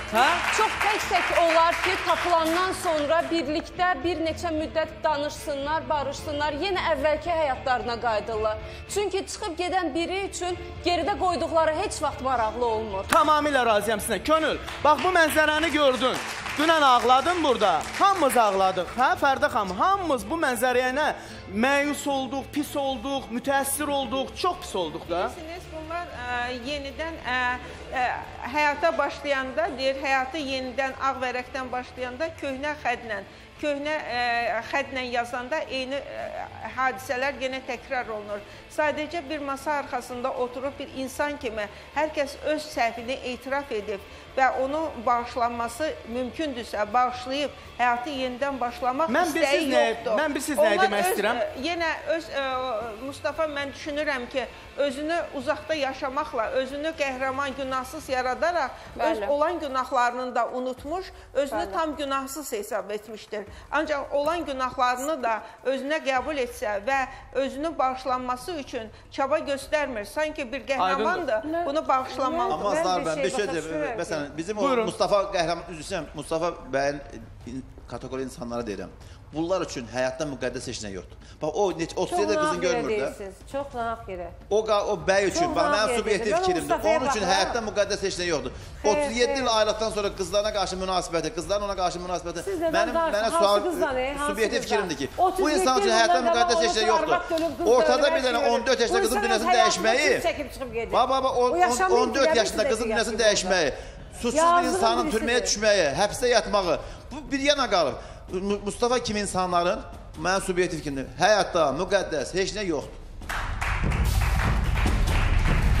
Hə? Çox tək-tək olar ki, tapılandan sonra birlikdə bir neçə müddət danışsınlar, barışsınlar, yenə əvvəlki həyatlarına qayıdırlar. Çünki çıxıb gedən biri üçün geridə qoyduqları heç vaxt maraqlı olmur. Tamamilə razıyam sizinlə. Könül, bax bu mənzərəni gördün. Dünən ağladın burada. Hamımız ağladıq. Hə, Fərdə xanım, hamımız bu mənzərəyə nə? Məyus olduq, pis olduq, mütəəssir olduq, çox pis olduq da. Bilirsiniz, bunlar ə, yenidən ə, ə, həyata başlayanda, deyir, həyatı yenidən ağ vərəqdən başlayanda köhnə xədlə, köhnə ə, xədlə yazanda eyni ə, hadisələr yenə təkrar olunur. Sadəcə bir masa arxasında oturub bir insan kimi hər kəs öz səhvini etiraf edib və onu bağışlanması mümkündürsə, bağışlayıb həyatı yenidən başlamaq Mən istəyi nə- yoxdur. mən bilirsiz nə demək istəyirəm? yenə öz ə, Mustafa mən düşünürəm ki, özünü uzaqda yaşamaqla, özünü qəhrəman, günahsız yaradaraq öz Bəli. olan günahlarını da unutmuş, özünü Bəli. tam günahsız hesab etmişdir. Ancaq olan günahlarını da özünə qəbul etsə və özünün bağışlanması üçün çaba göstərmir, sanki bir qəhrəmandır, bunu bağışlamalıdır. Amma Azlar ben bir şey deyim. Mesela bizim o Buyurun. Mustafa qəhrəman üzrəm Mustafa bəyin in- kateqori insanlara deyirəm. Bunlar üçün həyatda müqəddəs heç nə yoxdur. Bax o neç 37 Çox qızın nahaq yerə görmür də. deyirsiniz. Çox nahaq yerə. O qa- o bəy üçün, Çox bax nahaq mənim yerə subyektiv deyirəm. Mən o fikrimdir. Mustafaya Onun üçün baxıram. həyatda müqəddəs heç nə yoxdur. Xeyr, 37 il xeyr. ayrılıqdan sonra qızlarına qarşı münasibəti, qızların ona qarşı münasibəti Siz də mənim qarşı- mənə hansı sual qızdan, ey, hansı subyektiv qızdan? fikrimdir ki, bu 37 insan üçün il həyatda bundan müqəddəs qabaq heç nə olsa yoxdur. arvad dönüb qız Ortada dönüb, bir dənə hər şey 14 yaşında Bu qızın insan öz dünyasını həyatında dəyişməyi. kim çəkib çıxıb gedir? Baba baba O yaşamayıb 14 biləmir yaşında sizə qızın ki, dünyasını yaşayıb dəyişməyi, suçsuz bir Yazığın insanın birisidir. türməyə düşməyi, həbsdə yatmağı, bu bir yana qalır. Mu- Mustafa kimi insanların mənim subyektiv fikrimdir. Həyatda müqəddəs heç nə yoxdur.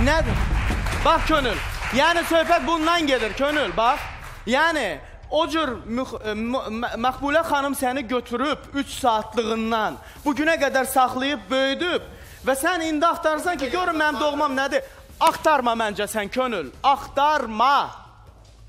Nədir? Bax könül. Yəni söhbət bundan gedir könül, bax. Yəni o cür mə- Məqbulə xanım səni götürüb 3 saatlığından bu günə qədər saxlayıb böyüdüb və sən indi axtarsan ki, görün mənim doğmam nədir? Axtarma məncə sən könül. Axtarma.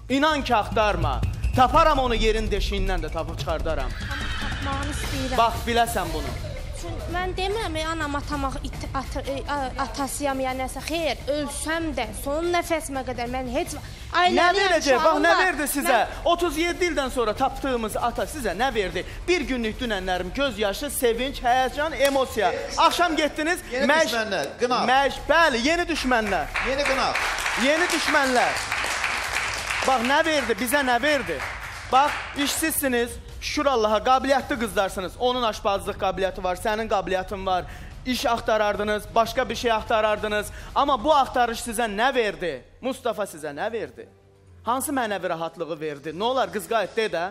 İnan ki, axtarma. Taparam onu yerin deşiyindən də tapıb çıxardaram. Tapmağını istəyirəm. Bax, biləsən bunu. Çünki mən demirəm, anam atamaq it, at, e, atasıyam ya nəsə. Xeyr, ölsəm də son nəfəsimə qədər mən heç Nə verəcək? Bax nə verdi sizə? 37 ildən sonra tapdığımız ata sizə nə verdi? Bir günlük dünənlərim, göz yaşı, sevinç, həyəcan, emosiya. Axşam getdiniz, Yeni düşmənlər, qınaq. Məş, bəli, yeni düşmənlər. Yeni qınaq. Yeni düşmənlər. Bax nə verdi? Bizə nə verdi? Bax, işsizsiniz. Şükür Allaha, qabiliyyətli qızlarsınız. Onun aşpazlıq qabiliyyəti var, sənin qabiliyyətin var. İş axtarardınız, başqa bir şey axtarardınız. Amma bu axtarış sizə nə verdi? Mustafa sizə nə verdi? Hansı mənəvi rahatlığı verdi? Nə olar qız qayıt de də.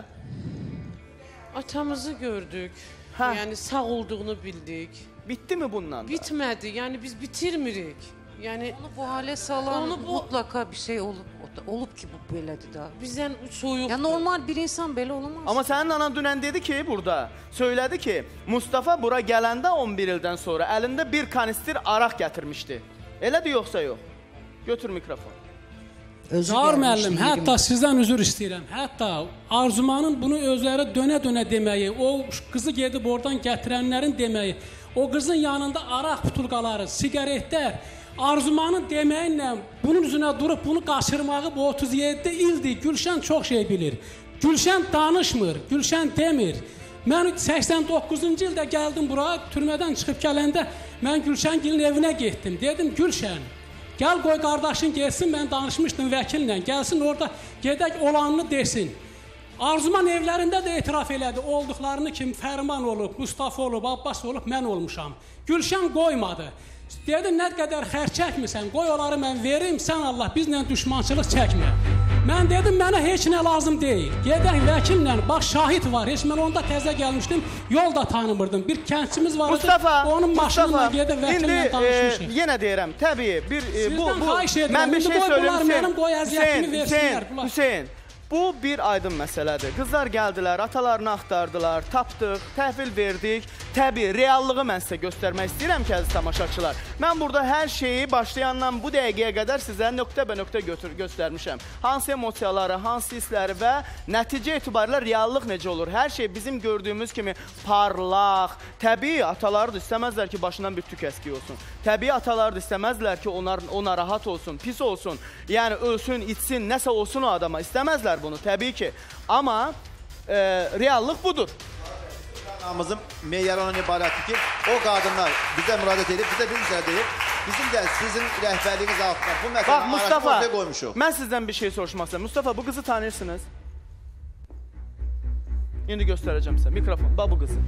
Atamızı gördük. Hə. Yəni sağ olduğunu bildik. Bitdimi bundan da? Bitmədi. Yəni biz bitirmirik. Yəni Onu bu hale salan Onu bu- mutlaka bir şey olub olub ki bu belədir da. bizdən soyuq. Ya normal bir insan belə olamaz. Amma sənin anan dünən dedi ki, burada söylədi ki, Mustafa bura gələndə 11 ildən sonra əlində bir kanistir araq gətirmişdi. Elədir yoxsa yox? Götür mikrofon. Zahar müəllim, hətta sizdən üzr istəyirəm. Hətta Arzumanın bunu özləri dönə-dönə deməyi, o qızı gedib oradan gətirənlərin deməyi, o qızın yanında araq butulqaları, siqaretlər, Arzumanın deməyi ilə bunun üzünə durub bunu qaçırmağı bu 37 ildir. Gülşən çox şey bilir. Gülşən danışmır, Gülşən demir. Mən 89-cu ildə gəldim bura, türmədən çıxıb gələndə mən Gülşəngilin evinə getdim. Dedim Gülşən, Gəl qoy qardaşın gəlsin, mən danışmışdım vəkillə. Gəlsin orada gedək olanını desin. Arzuman evlərində də etiraf elədi. Olduqlarını kim Fərman olub, Mustafa olub, Abbas olub, mən olmuşam. Gülşən qoymadı. Dedi nə qədər xərc çəkmirsən, qoy onları mən verim, sən Allah bizlə düşmançılıq çəkmə. Mən dedim mənə heç nə lazım deyil. Gedək vəkillə, bax şahid var. Heç mən onda təzə gəlmişdim, yol da tanımırdım. Bir kəndçimiz var idi. Onun Mustafa, gedib vəkillə e, danışmışıq. yenə deyirəm, təbii bir e, bu bu mən bir şey söyləyim bunlar mənim qoy əziyyətimi versinlər, Hüseyn. Hüseyn. Bu bir aydın məsələdir. Qızlar gəldilər, atalarını axtardılar, tapdıq, təhvil verdik. Təbii, reallığı mən sizə göstərmək istəyirəm ki, əziz tamaşaçılar. Mən burada hər şeyi başlayandan bu dəqiqəyə qədər sizə nöqtə-bə-nöqtə götür göstərmişəm. Hansı emosiyaları, hansı hissləri və nəticə etibarilə reallıq necə olur? Hər şey bizim gördüyümüz kimi parlaq. Təbii atalar da istəməzlər ki, başından bir tük əski olsun. Təbii atalar da istəməzlər ki, onlar o narahat olsun, pis olsun. Yəni ölsün, içsin, nəsə olsun o adama. İstəməzlər bunu təbii ki. Amma e, reallıq budur. Namımızın meyarı ondan ibarətdir ki, o qadınlar bizə müraciət edib, bizə bir məsələ deyib, bizim də sizin rəhbərliyiniz altında bu Bax məsələni Mustafa, ortaya qoymuşuq. mən sizdən bir şey soruşmaq istəyirəm. Mustafa, bu qızı tanıyırsınız? İndi göstərəcəm sizə. Mikrofon, bax bu qızı.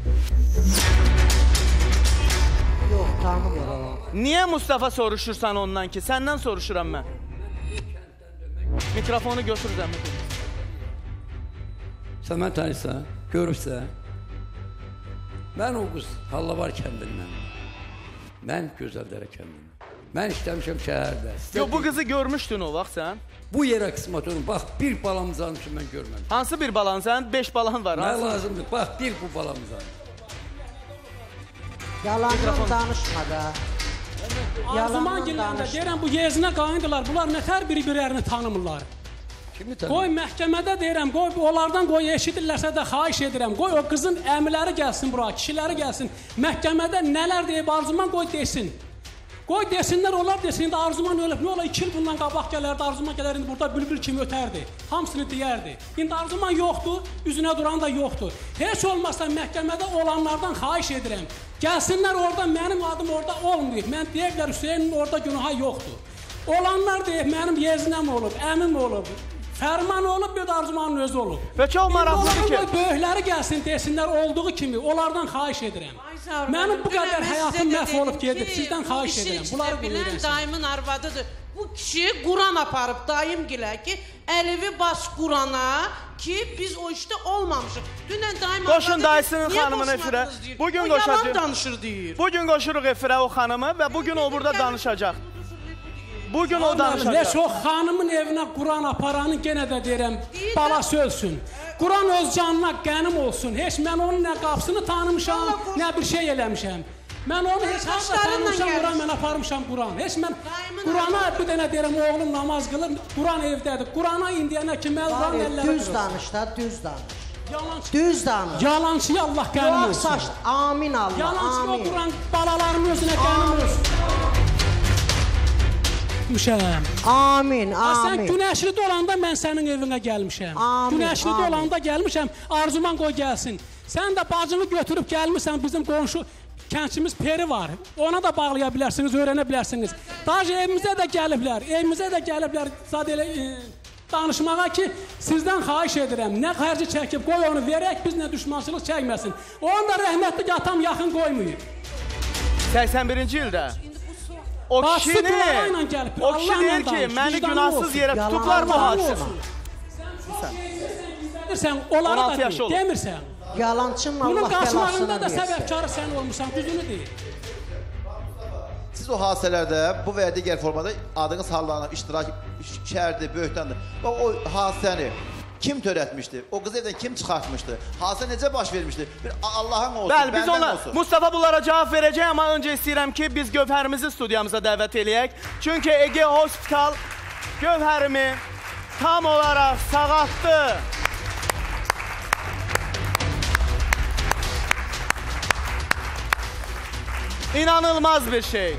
Yox, tanımıram. Niyə Mustafa soruşursan ondan ki? Səndən soruşuram mən. Mikrofonu götür zəhmət. olmasa. Sən mən o qız Hallavar kəndindən. Mən Gözəldərə kəndindən. Mən işləmişəm şəhərdə. Yox, bu qızı görmüşdün o vaxt sən. Bu yerə qismət olun. Bax, bir balamızı almışım mən görməmişəm. Hansı bir balan? Sənin 5 balan var. Nə lazımdır? Bax, bir bu balamızı almışım. Yalandan danışma da. Arzuman gilləndə deyirəm bu yezinə qayındılar. Bunlar nətər biri-birlərini tanımırlar. Kimi Qoy məhkəmədə deyirəm, qoy onlardan qoy eşidirlərsə də xahiş edirəm. Qoy o qızın əmiləri gəlsin bura, kişiləri gəlsin. Məhkəmədə nələr deyib Arzuman qoy desin. Qoy desinlər, onlar desin, indi Arzuman ölüb. Nə ola 2 il bundan qabaq gələrdi, Arzuman gələr indi burada bülbül kimi ötərdi. Hamısını deyərdi. İndi Arzuman yoxdur, üzünə duran da yoxdur. Heç olmasa məhkəmədə olanlardan xahiş edirəm. Gəlsinlər orada mənim adım orada olmayıb. Mən deyirlər Hüseynin orada günahı yoxdur. Olanlar deyib mənim yeznəm olub, əmim olub. Fərman olub, bir də Arzumanın özü olub. Və çox maraqlıdır ki, böyükləri gəlsin desinlər olduğu kimi, onlardan xahiş edirəm. Mənim bu qədər həyatım məhv olub ki, Sizdən işin edirəm. Bunları bilirəm. dayımın arvadıdır. Bu kişi Quran aparıb dayım gilə ki, əlivi bas Qurana ki biz o işdə olmamışıq. Dünən dayım Qoşun dayısının deyir, "Niyə xanımını efirə. qoşmadınız?" deyir. Bu gün deyir. Bu gün qoşuruq efirə o xanımı və bu gün o burada danışacaq. Bu gün o Heç danışacaq. o xanımın evinə Quran aparanı yenə də deyirəm, balası ölsün. Quran öz canına qənim olsun. Heç mən onun nə qapısını tanımışam, nə bir şey eləmişəm. Mən onu heç Qaşlarınla tanımışam. Quran mən aparmışam Quran. Heç mən Qurana bir dənə deyirəm, oğlum namaz qılır, Quran evdədir. Qurana indiyənə Quran Var, əllərə düz danış da, düz danış. Yalançı. Düz danış. Yalancı Allah qənim olsun. saç. Amin Allah. Yalancı o amin. Quran balalarımın özünə qənim olsun. Müşəm. Amin, Ha, Sən amin. günəşli olanda mən sənin evinə gəlmişəm. Amin, Günəşli amin. olanda gəlmişəm. Arzuman qoy gəlsin. Sən də bacını götürüb gəlmisən bizim qonşu kəndçimiz Peri var. Ona da bağlaya bilərsiniz, öyrənə bilərsiniz. Daha evimizə də gəliblər. Evimizə də gəliblər. Zad elə e, danışmağa ki, sizdən xahiş edirəm. Nə xərci çəkib qoy onu verək, biz nə düşmançılıq çəkməsin. Onu da rəhmətli atam yaxın qoymayıb. 81-ci ildə. O Bacısı kişini, qulağı ilə gəlib, o kişi Allahla deyir ki, danış, məni vicdanın günahsız olsun. yerə Yalan tutublar bu olsun. hadisə. Demirsən, onları 16 da yaşı deyir, olub. demirsən. Yalancının Bunun Allah qarşılığında bəlasını da versin. səbəbkarı sən olmusan, düzünü deyir. Siz o hadisələrdə bu və ya digər formada adınız hallanıb, iştirak şərdi, böhtandır. Bax o hadisəni kim törətmişdi? O qız evdən kim çıxartmışdı? Hadisə necə baş vermişdi? Bir Allahın olsun, Bəli, biz ona olsun. Mustafa bunlara cavab verəcək, amma öncə istəyirəm ki, biz Gövhərimizi studiyamıza dəvət eləyək. Çünki Ege Hospital Gövhərimi tam olaraq sağaltdı. İnanılmaz bir şey.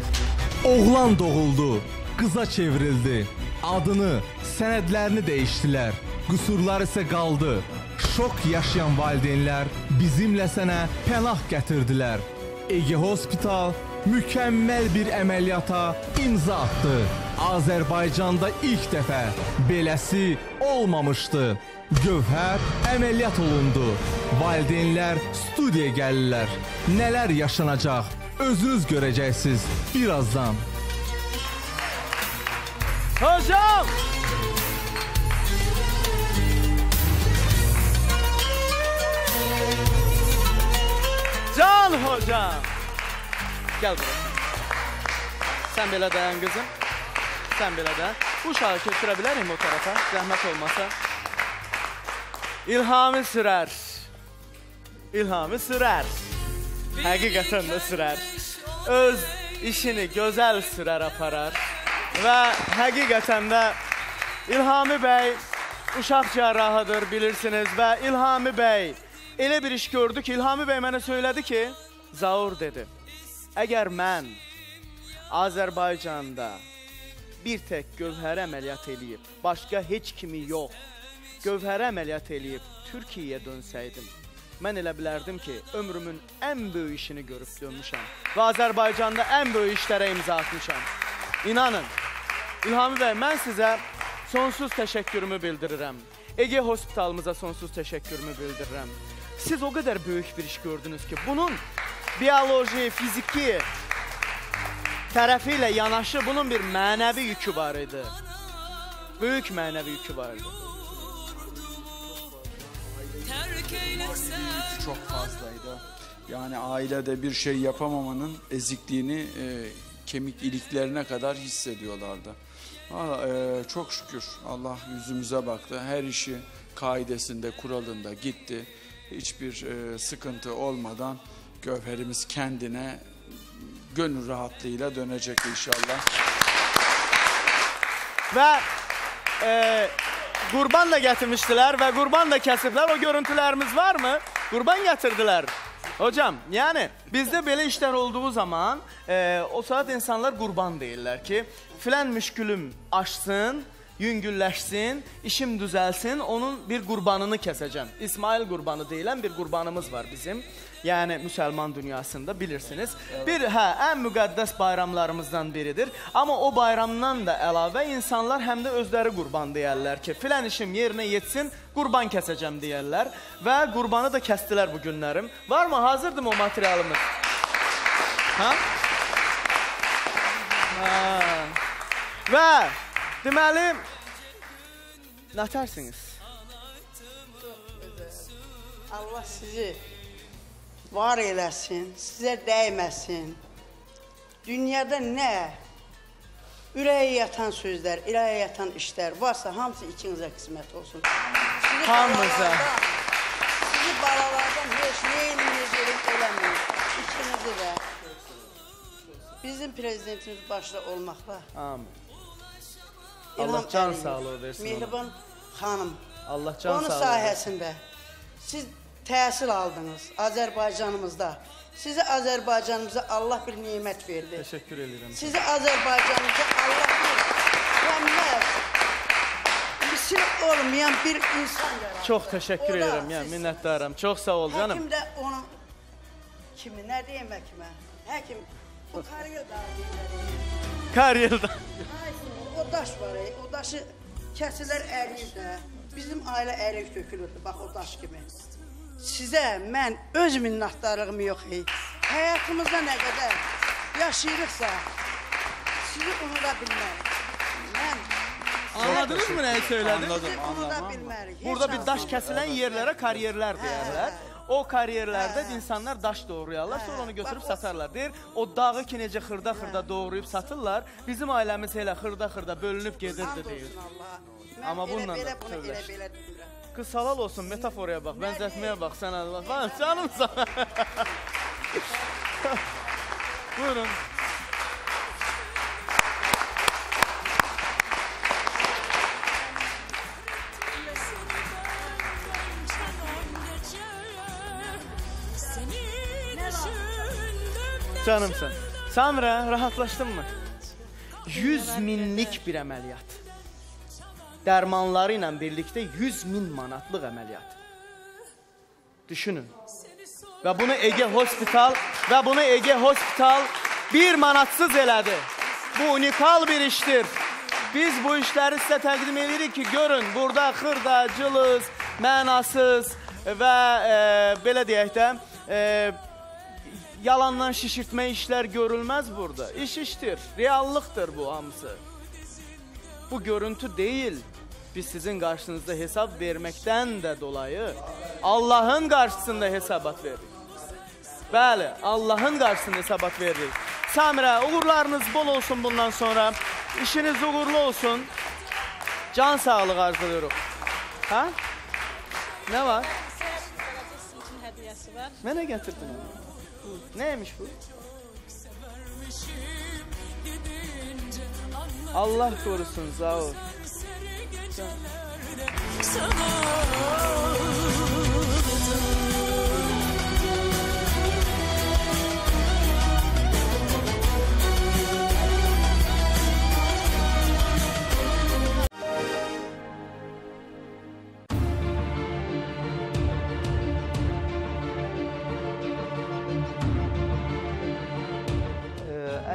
Oğlan doğuldu, qıza çevrildi. Adını, sənədlərini dəyişdilər. Qüsurlar isə qaldı. Şok yaşayan valideynlər bizimlə sənə pənah gətirdilər. Ege Hospital mükəmməl bir əməliyyata imza atdı. Azərbaycanda ilk dəfə beləsi olmamışdı. Gövhər əməliyyat olundu. Valideynlər studiyaya gəlirlər. Nələr yaşanacaq? Özünüz görəcəksiniz birazdan. Hocam! Can hocam! Gəl bura. Sən belə dayan qızım. Sən belə dayan. Bu uşağı köçürə bilərim o tarafa, zəhmət olmasa. İlhamı sürər. İlhamı sürər. Həqiqətən də sürər. Öz işini gözəl sürər aparar. Və həqiqətən də İlhami bəy uşaq cərrahıdır bilirsiniz və İlhami bəy elə bir iş gördü ki, İlhami bəy mənə söylədi ki, Zaur dedi. Əgər mən Azərbaycanda bir tək gövhər əməliyyat eləyib, başqa heç kimi yox, gövhər əməliyyat eləyib Türkiyəyə dönsəydim, mən elə bilərdim ki, ömrümün ən böyük işini görüb dönmüşəm və Azərbaycanda ən böyük işlərə imza atmışam. İnanın, İlhami bəy, mən sizə sonsuz təşəkkürümü bildirirəm. Ege hospitalımıza sonsuz təşəkkürümü bildirirəm. Siz o qədər böyük bir iş gördünüz ki, bunun bioloji, fiziki tərəfi ilə yanaşı bunun bir mənəvi yükü var idi. Böyük mənəvi yükü var idi. çok fazlaydı. Yani ailede bir şey yapamamanın ezikliğini e, kemik iliklerine kadar hissediyorlardı. Valla, e, çok şükür Allah yüzümüze baktı. Her işi kaidesinde, kuralında gitti. Hiçbir e, sıkıntı olmadan gövherimiz kendine gönül rahatlığıyla dönecek inşallah. Və e, qurban da gətirmişdilər və qurban da kəsiblər. O görüntülərimiz varmı? Qurban gətirdilər. Hocam, yəni bizdə belə işlər olduğu zaman e, o saat insanlar qurban deyirlər ki, filan müşkülüm aşsın, yüngülləşsin, işim düzəlsin, onun bir qurbanını kəsəcəm. İsmail qurbanı deyilən bir qurbanımız var bizim. Yəni müsəlman dünyasında bilirsiniz. Bir hə, ən müqəddəs bayramlarımızdan biridir. Amma o bayramdan da əlavə insanlar həm də özləri qurban deyərlər ki, filan işim yerinə yetsin, qurban kəsəcəm deyərlər və qurbanı da kəsdilər bu günlərim. Varmı? Hazırdımı o materialımız? Ha? Ha. Və deməli nətərsiniz? Allah sizi var eləsin, sizə dəyməsin. Dünyada nə ürəyə yatan sözlər, ürəyə yatan işlər varsa hamısı ikinizə qismət olsun. Hamımıza. Sizi balalardan heç neyiniz elib eləməyin. İkinizi də. Bizim prezidentimiz başda olmaqla. Amin. Allah can Əliyev, sağlığı versin ona. Mehriban xanım. Allah can Onun sağlığı versin. sayəsində siz təhsil aldınız Azərbaycanımızda. Sizi Azərbaycanımıza Allah bir nemət verdi. Təşəkkür edirəm. Sizi Azərbaycanımıza Allah bir mükəmməl, misil olmayan bir insan yarattı. Çox təşəkkür edirəm. Yəni minnətdaram. Çox sağ ol canım. Həkim də onun kimi, nə deyim həkimə? Həkim bu karyer dairələri. Karyerdə. O daş var, ey, o daşı kəsilər əriyir də. Bizim ailə əriyib tökülürdü, bax o daş kimi. Sizə mən öz minnətdarlığımı yox ey. Həyatımızda nə qədər yaşayırıqsa, sizi unuda bilmərik. Mən Anladınız mı nəyi söylədim? Sizi unuda bilmərik. Heç Burada bir daş hansı- kəsilən yerlərə karyerlər deyərlər. O karyerlərdə Hə. insanlar daş doğrayarlar, sonra onu götürüb satarlar. Deyir, o dağı ki necə xırda-xırda doğrayıb satırlar. Bizim ailəmiz elə xırda-xırda bölünüb gedirdi deyir. Mən Amma elə bununla belə da bunu elə tövləş. belə demirəm. Qız halal olsun, metaforaya bax, bənzətməyə bax, sən Allah. Lan canımsan. Buyurun. Canımsan. Samira, rahatlaşdın mı? 100 minlik bir əməliyyat. Dərmanları ilə birlikdə 100 min manatlıq əməliyyat. Düşünün. Və bunu Ege Hospital və bunu Ege Hospital bir manatsız elədi. Bu unikal bir işdir. Biz bu işləri sizə təqdim edirik ki, görün, burada xırda, cılız, mənasız və e, belə deyək də, e, yalandan şişirtmə işlər görülməz burada. İş işdir, reallıqdır bu hamısı. Bu görüntü deyil. Biz sizin qarşınızda hesab verməkdən də dolayı Allahın qarşısında hesabat veririk. Bəli, Allahın qarşısında hesabat veririk. Samirə, uğurlarınız bol olsun bundan sonra. İşiniz uğurlu olsun. Can sağlığı arzulayırıq. Ha? Hədiyyəsi var. Mənə gətirdin onu. Nəymiş bu? Allah korusun, sağ ol.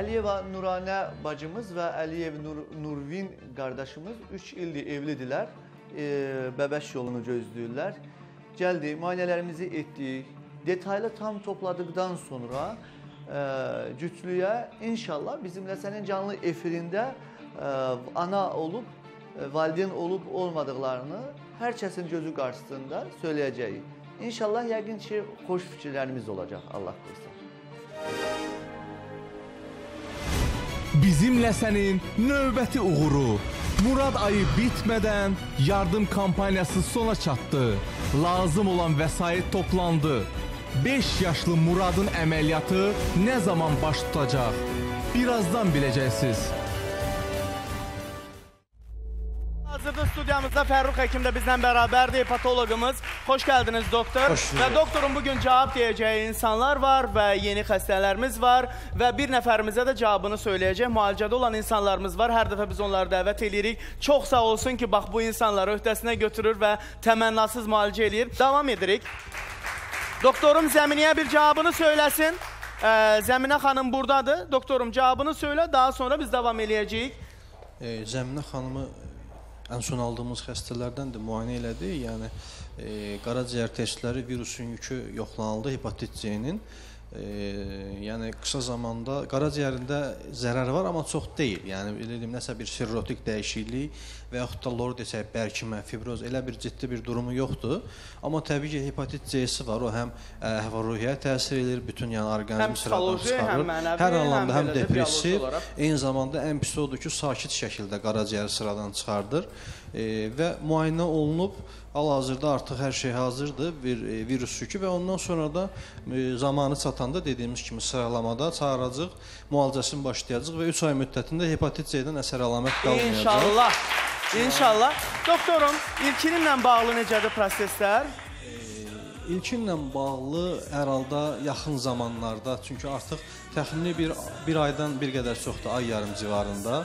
Əliyeva Nuranə bacımız və Əliyev Nur Nurvin qardaşımız 3 ildir evlidirlər. E, bəbəş yolunu gözləyirlər. Gəldik, müayinələrimizi etdik. Detaylı tam topladıqdan sonra e, cütlüyə inşallah bizimlə sənin canlı efirində e, ana olub, e, valideyn olub olmadıqlarını hər kəsin gözü qarşısında söyləyəcəyik. İnşallah yəqin ki, xoş fikirlərimiz olacaq. Allah qoysun. Bizimlə sənin növbəti uğuru. Murad ayı bitmədən yardım kampaniyası sona çatdı. Lazım olan vəsait toplandı. 5 yaşlı Muradın əməliyyatı nə zaman baş tutacaq? Birazdan biləcəksiniz. Hazırda studiyamızda Fərrux həkim də bizlə bərabərdir, patoloqumuz. Xoş gəldiniz doktor. Xoş və doktorun bu gün cavab deyəcəyi insanlar var və yeni xəstələrimiz var və bir nəfərimizə də cavabını söyləyəcək müalicədə olan insanlarımız var. Hər dəfə biz onları dəvət eləyirik. Çox sağ olsun ki, bax bu insanları öhdəsinə götürür və təmənnasız müalicə eləyir. Davam edirik. Doktorum Zəminiyə bir cavabını söyləsin. Ə, Zəminə xanım burdadır. Doktorum cavabını söylə, daha sonra biz davam eləyəcəyik. Zəminə xanımı ən son aldığımız xəstələrdən də müayinə elədi. Yəni e, qaraciyər testləri virusun yükü yoxlanıldı hepatit C-nin. E, yəni qısa zamanda qaraciyərində zərər var, amma çox deyil. Yəni belə deyim, nəsə bir sirrotik dəyişiklik və yaxud da lor desək bərkimə, fibroz elə bir ciddi bir durumu yoxdur. Amma təbii ki, hepatit C-si var. O həm əhval-ruhiyyəyə təsir edir, bütün yəni orqanizm Həm sıradan çıxarır. həm mənəvi, hər həm anlamda həm də depressiv, eyni zamanda ən pis odur ki, sakit şəkildə qaraciyəri sıradan çıxardır və müayinə olunub hal-hazırda artıq hər şey hazırdır bir e, virus yükü və ondan sonra da e, zamanı çatanda dediyimiz kimi sıralamada çağıracağıq, müalicəsini başlayacağıq və 3 ay müddətində hepatit C-dən əsər əlamət qalmayacaq. İnşallah. İnşallah. Doktorum, ilkininlə bağlı necədir proseslər? İlkinlə bağlı hər halda yaxın zamanlarda, çünki artıq təxmini bir bir aydan bir qədər çoxdur, ay yarım civarında.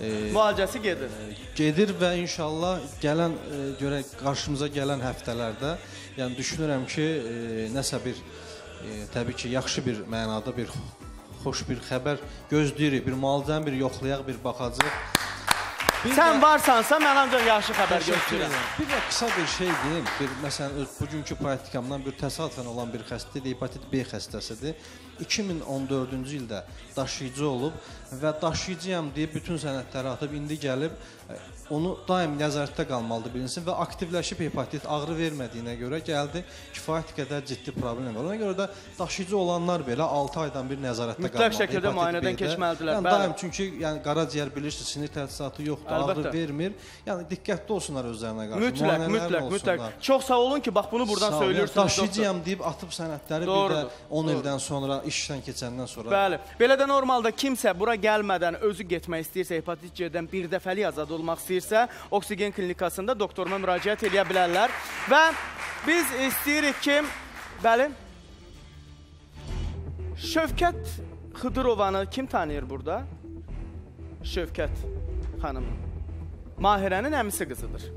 E, Müalicəsi gedir. gedir və inşallah gələn e, görək qarşımıza gələn həftələrdə, yəni düşünürəm ki, e, nəsə bir e, təbii ki, yaxşı bir mənada bir xoş bir xəbər gözləyirik. Bir müalicəni bir yoxlayaq, bir baxacağıq. Sən varsansa mən ancaq yaxşı xəbər edirəm. Bir də qısa bir şey deyim. Bir məsələn öz bugünkü praktikamdan bir təsadüfən olan bir xəstədir, hepatit B xəstəsidir. 2014-cü ildə daşıyıcı olub və daşıyıcıyam deyib bütün sənədləri atıb indi gəlib onu daim nəzarətdə qalmalıdır bilinsin və aktivləşib hepatit ağrı vermədiyinə görə gəldi kifayət qədər ciddi problem var. Ona görə də daşıyıcı olanlar belə 6 aydan bir nəzarətdə Mütləq qalmalı. şəkildə müayinədən keçməlidirlər, Yəni daim çünki yəni qaraciyər bilirsiniz, sinir təsisatı yoxdur, Əlbəttə. ağrı vermir. Yəni diqqətli olsunlar özlərinə qarşı. Mütləq, mütləq, mütləq. Çox sağ olun ki, bax bunu olun. söylüyorsunuz. Daşıyıcıyam deyib atıb sənədləri bir də 10 doğru. ildən sonra işdən keçəndən sonra. Bəli. Belə də normalda kimsə bura gəlmədən özü getmək istəyirsə, hepatit C-dən bir dəfəlik azad olmaq istəyirsə, Oksigen klinikasında doktoruma müraciət edə bilərlər. Və biz istəyirik ki, bəli, Şövkət Xıdırovanı kim tanıyır burada? Şövkət xanım. Mahirənin əmisi qızıdır.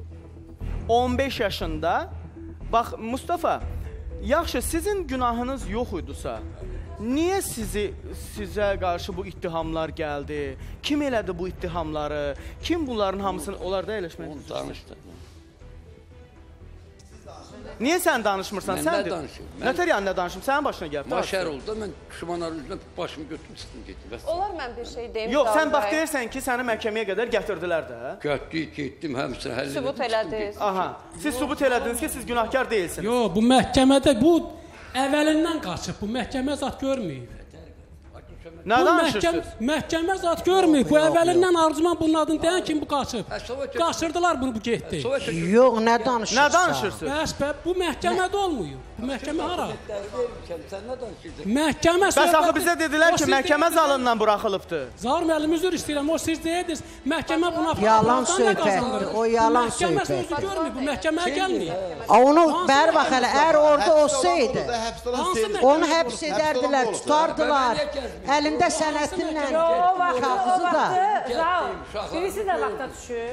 15 yaşında. Bax Mustafa, yaxşı sizin günahınız yox idisə, niyə sizi sizə qarşı bu ittihamlar gəldi? Kim elədi bu ittihamları? Kim bunların hamısını onlar da eləşmək? Onu danışdı. Niyə sən danışmırsan? Mən sən nə danışım? Mən- Nətər yəni nə danışım? Sənin başına gəlir. Maşər oldu da mən düşmanların üzünə başımı götürüb çıxdım getdim. Bəs Olar mən bir şey deyim. Yox, sən bax deyirsən ki, səni məhkəməyə qədər gətirdilər də. Getdik, getdim, həmsini həll Sübut etdim, çıxdım elədiniz. Aha. Siz sübut elədiniz ki, siz günahkar deyilsiniz. Yox, bu məhkəmədə bu əvvəlindən qaçıb. Bu məhkəmə zat görməyib. Bu Nə məhkəmə, danışırsınız? məhkəmə zat görməyib. Bu əvvəlindən Arzuman bunun adını deyən kimi bu qaçıb. Qaçırdılar bunu bu getdi. Yox, nə danışırsan? Nə danışırsınız? Bəs bə, bu məhkəmədə olmuyor. Bu məhkəmə hara? Sən nə danışırdın? Məhkəmə Bəs axı bizə dedilər ki, məhkəmə zalından buraxılıbdı. Zar müəllim üzr istəyirəm. O siz deyirdiniz. Məhkəmə buna Yalan qazandırır. o yalan Məhkəmə söhbət. sözü görmür. Bu məhkəməyə gəlmir. Onu bəri bax hələ, əgər orada olsaydı, məhkəmə onu həbs edərdilər, tutardılar. Əlində sənətinlə O vaxt, o kağızı da. vaxtı, Zal, birisi də vaxta düşür.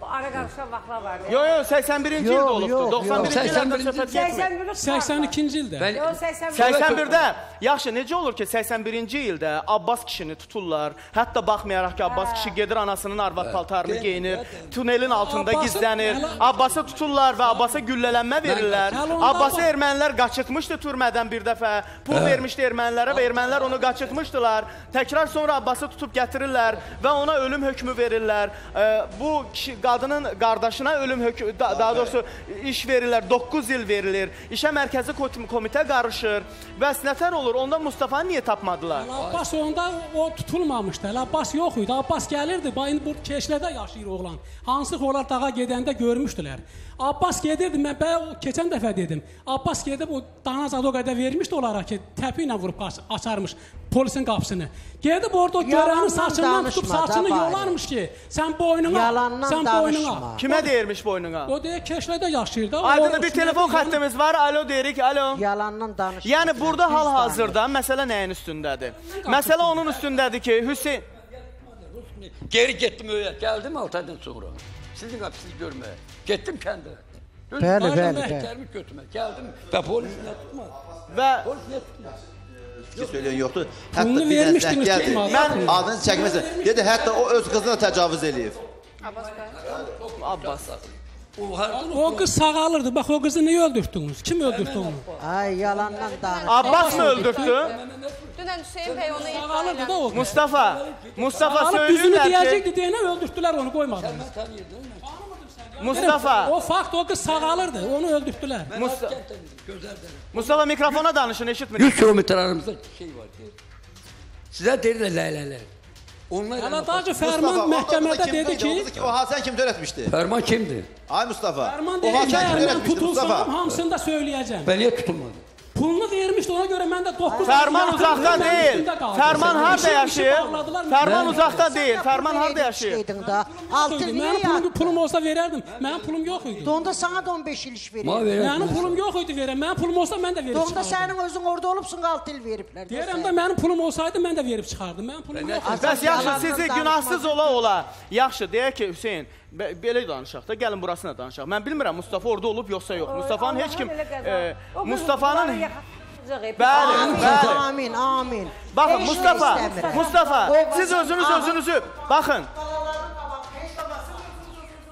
Bu ara qarışan vaxtlar var. Yo yo 81-ci ildə Yox, olubdu. yox, 91-ci ildə 81-ci söhbət getmir. 82-ci ildə. Yox, 81. 81-də yaxşı necə olur ki 81-ci ildə Abbas kişini tuturlar. Hətta baxmayaraq ki Abbas kişi gedir anasının arvad paltarını geyinir, tunelin altında gizlənir. Abbası tuturlar və Abbasa güllələnmə verirlər. Abbası ermənilər qaçırtmışdı türmədən bir dəfə. Pul vermişdi ermənilərə və ermənilər onu qaçırtmışdılar. Təkrar sonra Abbası tutub gətirirlər və ona ölüm hökmü verirlər. Bu kişi qadının qardaşına ölüm hökmü da- daha doğrusu iş verirlər. 9 il verilir. İşə mərkəzi komitə- qarışır və nətər olur? Onda Mustafanı niyə tapmadılar? Abbas onda o tutulmamışdı. Hələ Abbas yox idi. Abbas gəlirdi. Bax indi bu keşlədə yaşayır oğlan. Hansı ki onlar dağa gedəndə görmüşdülər. Abbas gedirdi. Mən bə o keçən dəfə dedim. Abbas gedib o dana zad o qədər vermişdi onlara ki, təpi ilə vurub aç- açarmış polisin qapısını. Gedib orada o görənin saçından tutub saçını yolarmış ki, sən boynuna, Yalandan sən danışma. boynuna. Kimə deyirmiş boynuna? O deyə keşlədə yaşayır da. Aydın bir telefon xəttimiz var. Alo deyirik. Alo. Yalandan danışma. Yəni burada hal-hazırda məsələ nəyin üstündədir? Məsələ onun üstündədir ki, Hüseyn Geri getdim öyə. Gəldim 6 aydan sonra. Sizin qapısını görməyə. Getdim kəndə. Bəli, bəli, bəli. məhkəmi götürməyə. Gəldim və polis nə tutmadı. və Polis nə tutmadı. Fikir söyləyən yoxdur. Hətta bir dənə zəng gəldi. Mən adını çəkməsin. Dedi hətta o öz qızına təcavüz eləyib. Abbas. O hardan O qız sağalırdı. Bax o qızı niyə öldürtdünüz? Kim öldürtdü onu? Ay yalandan danışma. Abbas mı öldürtdü? Dünən Hüseyn bəy onu ifa Sağalırdı da o qız. Mustafa. Mustafa Sağalıb düzünü söyləyirlər ki, deyəcəkdi deyənə öldürtdülər onu qoymadınız. Mustafa. O fakt o qız sağalırdı. Onu öldürtdülər. Mustafa, gözəldir. Mustafa mikrofona danışın, eşitmir. 100 kilometr aramızda şey var ki. Sizə deyirlər ləylələr. Onlar Hələ daha ki Mustafa, Fərman orada məhkəmədə kim- dedi o ki, qızı- O hadisəni kim törətmişdi? Fərman kimdir? Ay Mustafa. Fərman O dedi ki, hadisəni kim əgər mən törətmişdi tutulsam Mustafa? hamısını da söyləyəcəm. Ben niye tutulmadım? Pulunu vermişdi ona görə mən də 9 Fərman uzaqda deyil. Fərman harda yaşayır? Fərman uzaqda deyil. Fərman harda yaşayır? Da. Altı il niyə Mənim pulum, pulum olsa verərdim. Mənim pulum yox idi. Donda sana da 15 il iş verir. Mənim pulum yox idi verəm. Mənim pulum olsa mən də verib Donda çıxardım. sənin özün orada olubsun 6 il veriblər. Deyirəm də mənim pulum olsaydı mən də verib çıxardım. Mənim pulum yox idi. Bəs yaxşı sizi günahsız ola ola. Yaxşı deyək ki, Hüseyn, belə danışaq da, gəlin burasına danışaq. Mən bilmirəm Mustafa orada olub yoxsa yox. Mustafanın heç kim e, Mustafanın Bəli, bəli. Amin, amin. Baxın Heç nə Mustafa, istəmirəm. Mustafa, O- siz özünüz Aha. özünüzü baxın.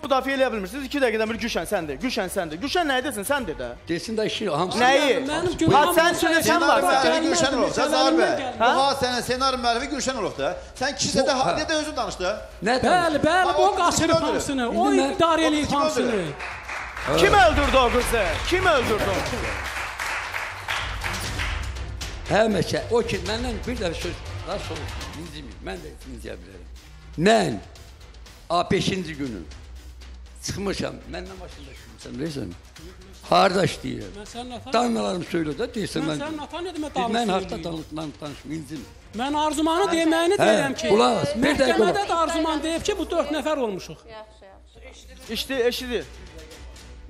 Müdafiə eləyə bilmirsiniz. 2 dəqiqədən bir Gülşən səndə. Gülşən səndə. Gülşən nə edirsən sən də də. Desin də işi hamısı. Nəyi? Mənim günahım Ha sən olsa üçün sən Senar varsan. müəllifi Gülşən olub. Sən Zahir bəy. Bu Ha? hadisənin senaryo müəllifi Gülşən olub da. Sən kişisə də ha. nə də özün danışdı. Nə Bəli, bəli, Ama o o kızı qaçırıb kim öldürür? hamısını. İndi O mən- iqdar o eləyib kızı kim hamısını. öldürür? Kim öldürdü o qızı? Kim öldürdü o qızı? Hə məşə, o ki məndən bir dəfə söz rast olur. İncimir. Mən də inciyə bilərəm. Mən a 5-ci günü çıxmışam. Məndən maşında düşmüsən, bilirsən? Harda işləyirəm? Mən sənin atan. Danmalarımı söylə də deyirsən Mən mən. sənin atan edimə Biz- Mən danışıram. haqda danışmam, danışmam, incimir. Mən Arzumanı deməyini Hə, deyirəm ki, qulaq as, bir dəqiqə məhkəmədə qulaq. də Arzuman deyib ki, bu 4 nəfər olmuşuq. Yaxşı, yaxşı. İşte eşidir.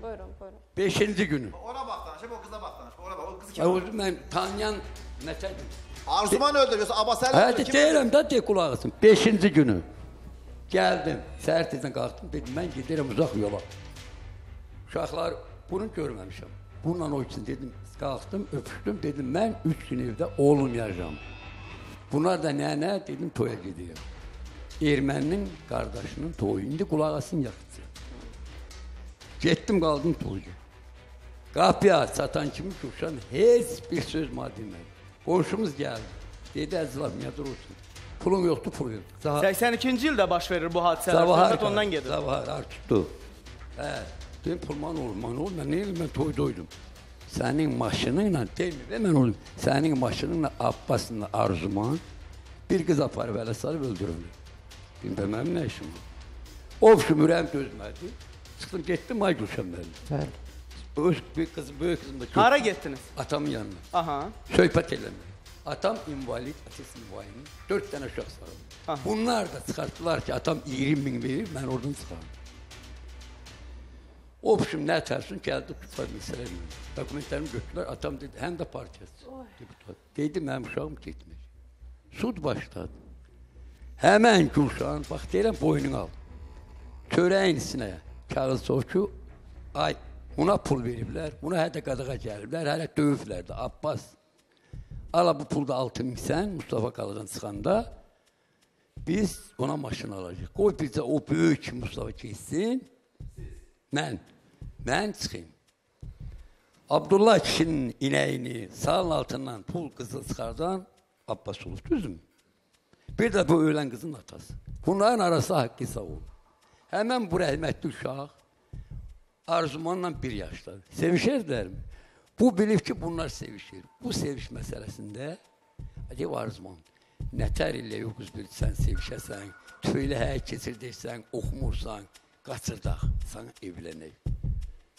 Buyurun, buyurun. 5-ci günü. Ora bax danış, o qıza bax danış. Ora bax, o qız Ya, o mən tanıyan nəsə Arzuman öldürüyorsa Abbas Əli Hə, öldürür, kim deyirəm də de qulaq asın. 5-ci günü gəldim. Səhər tezdən qalxdım, dedim mən gedirəm uzaq yola. Uşaqlar bunu görməmişəm. Bununla o üçün dedim, qalxdım, öpüşdüm, dedim mən 3 gün evdə olmayacağam. Bunlar da nənə dedim toya gedirəm. Erməninin qardaşının toyu. İndi qulaq asın yaxşı. Getdim qaldım toyda. Qapıya satan kimi ki, uşaq heç bir söz ma demədi. Qonşumuz gəldi. Dedi əzizlər, niyə durursun? Pulum yoxdur, pul yox. 82-ci ildə baş verir bu hadisələr. Zavahar Söhbət ondan gedir. Zavahar tutdu. Hə, dedim pulman olur, man olur. Mən nə edim, mən toydoydum. Sənin maşınınla, demir, və mən olayım. Sənin maşınınla Abbasınla Arzuman Bir kız aparıb ələ sarıb öldürürlər. Bilməm mənim nə işim var. Ovşum ürəyim dözmədi. Çıxdım getdim ay Gülşən müəllim. Bəli. Öz büyük kızım, böyük kızım da Hara getdiniz? Atamın yanına. Aha. Söhbət eləmək. Atam invalid, atası invalid. Dörd dənə uşaq sağlam. Bunlar da çıxartdılar ki, atam 20 min verir, mən oradan çıxarım. Obşum nə tərsin gəldi tutlar məsələ ilə. Dokumentlərimi götürdülər, atam dedi, həm də partiyası. Deputat. Dedi, mənim uşağım getmir. Sud başladı. Həmən Gülşan, bax deyirəm boynunu al. Çörəyin içinə kağız soğucu, ay buna pul veriblər, buna hədə qadağa gəliblər, hələ döyüblər də, Abbas. Ala bu pulda 6 min sən, Mustafa qalıqdan çıxanda biz ona maşın alacaq. Qoy bizə o böyük Mustafa keçsin, mən, mən çıxayım. Abdullah kişinin inəyini sağın altından pul qızıl çıxardan Abbas olur, düzdürmü? Bir də bu ölən qızın atası. Bunların arası haqqı sağ olur. Həmən bu rəhmətli uşaq Arzumanla bir yaşdadır. Sevişərlərmi? Bu bilib ki, bunlar sevişir. Bu seviş məsələsində Acaba Arzuman, nətər ilə yoxuz bilsən, sevişəsən, tüylə həyə keçirdiysən, oxumursan, qaçırdaq, sana evlənək.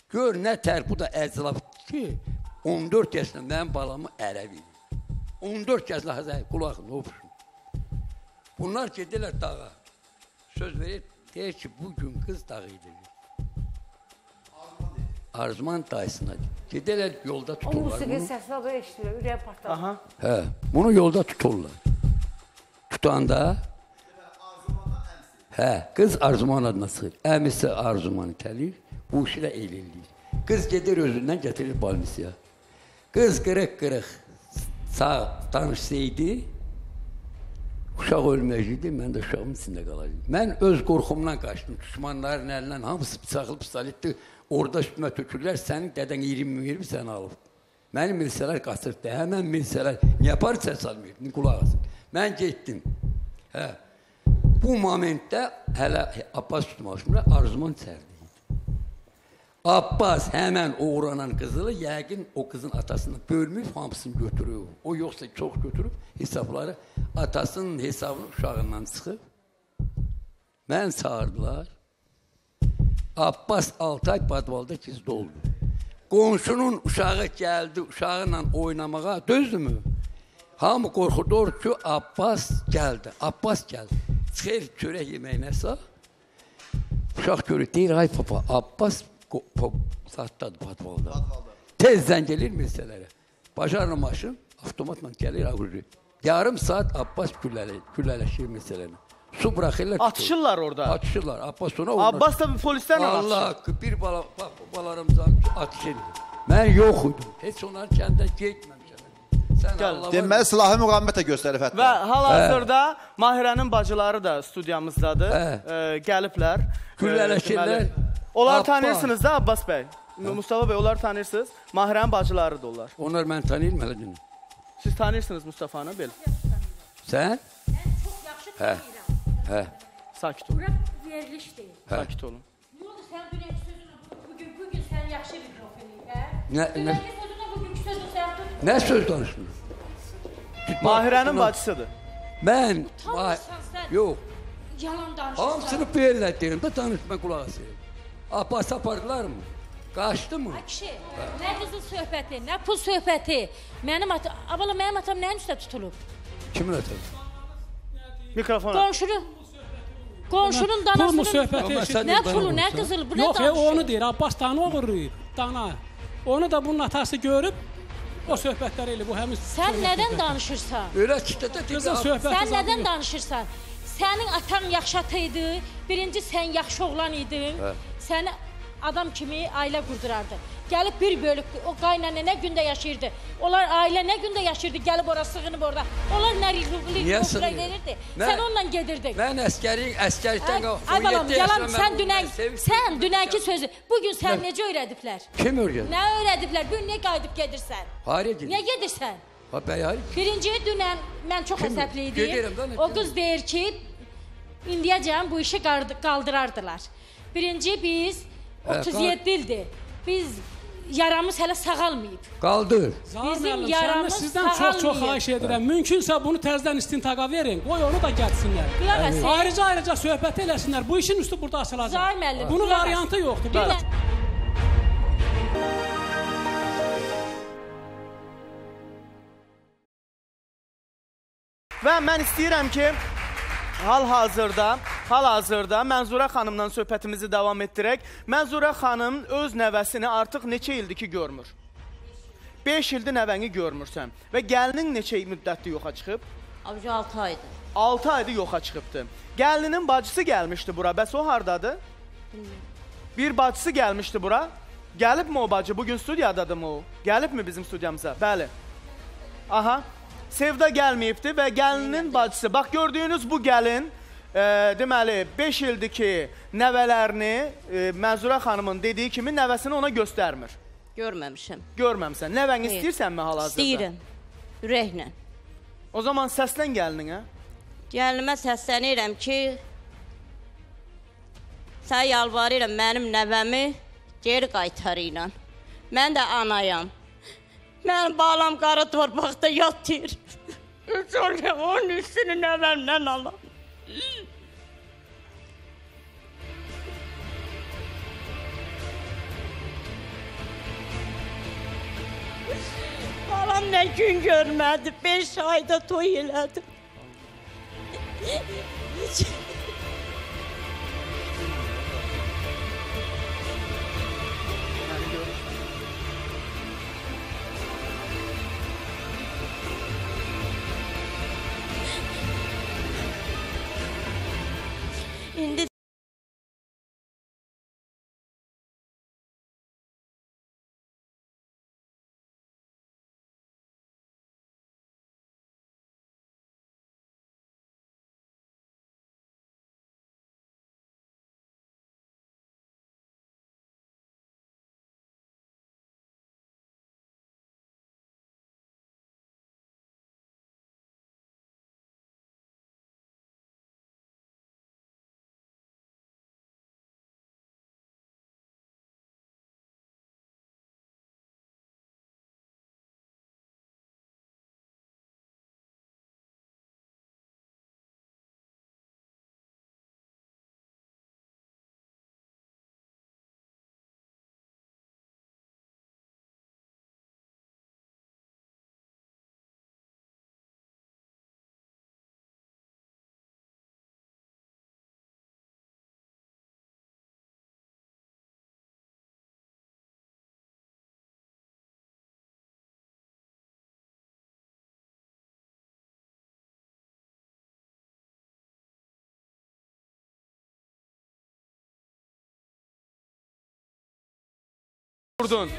Gör nətər, bu da əclab ki, 14 yaşında mənim balamı ərəb idi. 14 yaşında Həzər qulağını obuşun. Bunlar gedirlər dağa. Söz verir, deyir ki, bugün qız dağı idi. Arzuman dayısına gedirlər yolda O tuturlar musiqi bunu. səsini adı eşidilir, ürəyə partlar. Aha. Hə, bunu yolda tuturlar. Tutanda Hə, qız Arzuman adına çıxır. Əmisi Arzuman itəlir, bu işi də el eləyir. Qız gedir özündən gətirir balnisiyaya. Qız qırıq-qırıq sağ danışsaydı, uşaq ölməyəcəkdi, mən də uşağımın içində qalacaqdım. Mən öz qorxumdan qaçdım. Düşmanların əlindən hamısı bıçaqlı pistoletli orada üstümə tökürlər, sənin dədən 20 min verib səni alıb. Məni milsələr qaçırdı. Həmən milsələr niyə par səs almır? Qulaq asın. Mən getdim. Hə. Bu momentdə hələ Abbas tutmamışım, Arzuman içərdə idi. Abbas həmən uğranan qızılı yəqin o qızın atasını bölmüb, hamısını götürüb. O yoxsa çox götürüb hesabları atasının hesabını uşağından çıxıb. Mən çağırdılar. Abbas 6 ay padvalda gizli oldu. Qonşunun uşağı gəldi uşağıyla oynamağa, düzdürmü? Hamı qorxudur ki, Abbas gəldi. Abbas gəldi. Çıxır çörək yeməyinəsə. Uşaq görür, deyir, ay papa, Abbas satdadır padvalda. Tez zəng gelir milsələrə. Bacarlı maşın avtomatla gəlir ağırı. Yarım saat Abbas güllələ, güllələşir milsələrə. Su bırakırlar. Atışırlar orada. Atışırlar. Abbas sonra onlar. Abbas da bir polislərlə Allah atışır. haqqı bir bala, bak, balarımızdan atış edir. Mən yox idim. Heç onlar kəndə getməmişəm. Sən Gəl. Allah Deməli silahı müqavimət də göstərib hətta. Və hal-hazırda Mahirənin bacıları da studiyamızdadır. Hə. E, gəliblər. Güllələşirlər. E, deməli, Onlar Abbas. tanıyırsınız da Abbas bəy. Mustafa bəy, onlar tanıyırsınız. Mahirənin bacılarıdır onlar. Onlar mən tanıyırım hələ günü. Siz tanıyırsınız Mustafanı, bil. Sən? Hə. Hə. Sakit olun. Bura verilişdir. Hə. Sakit olun. Ne oldu sen dünənki sözünə bugün bugün sen yaxşı bir profilin, bugünkü sözünü sen tut. Nə söz danışmır? Mahirənin bacısıdır. Mən Tanırsan sən. Yox. Yalan danışırsan. Hamısını belə deyirəm də danışma qulaq asıyorum. Abbas apardılar mı? Qaçdı mı? Ay kişi, nə qızıl söhbəti, nə pul söhbəti. Mənim atam, abala mənim atam nəyin üstə tutulub? Kimin atır? Mikrofona. Qonşunu. Qonşunun Pul danasının... söhbəti eşit? Nə pulu, nə qızıl, bu nə Yox, danışır? onu deyir, Abbas dana oğurlayıb, dana. Onu da bunun atası görüb, o söhbətləri elə, bu həmin... Sən nədən danışırsan? Öyle kitlədə Qızın söhbəti Sən nədən yox. danışırsan? Sənin atan yaxşı ata idi. Birinci sən yaxşı oğlan idin. Hə. Səni adam kimi ailə qurdurardı. Gəlib bir bölük o qaynana nə gündə yaşayırdı. Onlar ailə nə gündə yaşayırdı, gəlib ora sığınıb orada. Onlar nə sığınır? verirdi. Sən onunla gedirdin. Mən əskəri, əskərlikdən qalxdım. ay balam, 17 yalan sən dünən sən dünənki sözü bu gün sən necə öyrədiblər? Kim öyrədi? Nə öyrədiblər? Bu gün niyə qayıdıb gedirsən? Hara gedir? Niyə gedirsən? Ha bəy? Birinci dünən mən çox əsəbli idim. O qız deyir ki, indiyəcən bu işi qaldırardılar. Birinci biz Hə, 37 ildir. Biz yaramız hələ sağalmayıb. Qaldır. Bizim yaramız sizdən çox-çox xahiş edirəm. Mümkünsə bunu təzədən istintaqa verin. Qoy onu da gəlsinlər. Qulaq asın. Ayrıca-ayrıca söhbət eləsinlər. Bu işin üstü burada açılacaq. Zahir müəllim, Bunun variantı yoxdur. Bir Bəli. də- Və mən istəyirəm ki, hal-hazırda, hal-hazırda Mənzurə xanımla söhbətimizi davam etdirək. Mənzurə xanım öz nəvəsini artıq neçə ildir ki görmür? 5 ildir nəvəni görmürsən və gəlinin neçə müddətdir yoxa çıxıb? Abici 6 aydır. 6 aydır yoxa çıxıbdı. Gəlinin bacısı gəlmişdi bura. Bəs o hardadır? Bir bacısı gəlmişdi bura. Gəlibmi o bacı? Bugün studiyadadırmı o? Gəlibmi bizim studiyamıza? Bəli. Aha. Sevda gəlməyibdi və gəlinin bacısı. Bax gördüyünüz bu gəlin e, deməli 5 ildir ki, nəvələrini e, Mənzurə xanımın dediyi kimi nəvəsini ona göstərmir. Görməmişəm. Görməmsən. Nəvəni Xeyr. istəyirsənmi hal-hazırda? İstəyirəm. Ürəklə. O zaman səslən gəlininə. Gəlinimə səslənirəm ki, sən yalvarıram mənim nəvəmi geri qaytar ilə. Mən də anayam. Mənim balam qara torpaqda yatır. Sonra onun üstünü nəvəmdən alam. Balam nə gün görmədi, 5 ayda toy elədi. İndi Vurdun.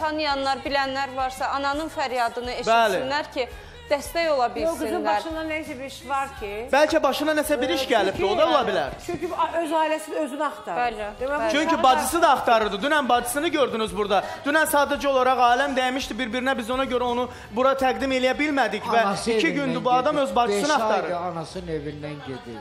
Tanıyanlar, bilənlər varsa ananın fəryadını Bəli. eşitsinlər ki, dəstək ola Yox, qızın bilsinlər. başında nəysə bir iş var ki. Bəlkə başına nəsə bir iş gəlibdi, o da ola bilər. Çünki öz ailəsini özünü axtarır. Bəli, Demək, Çünki bacısı da axtarırdı. Dünən bacısını gördünüz burada. Dünən sadəcə olaraq aləm dəymişdi bir-birinə. Biz ona görə onu bura təqdim eləyə bilmədik və Anası iki evindən gündür bu adam öz bacısını Beş axtarır. aydır anasının evindən gedir.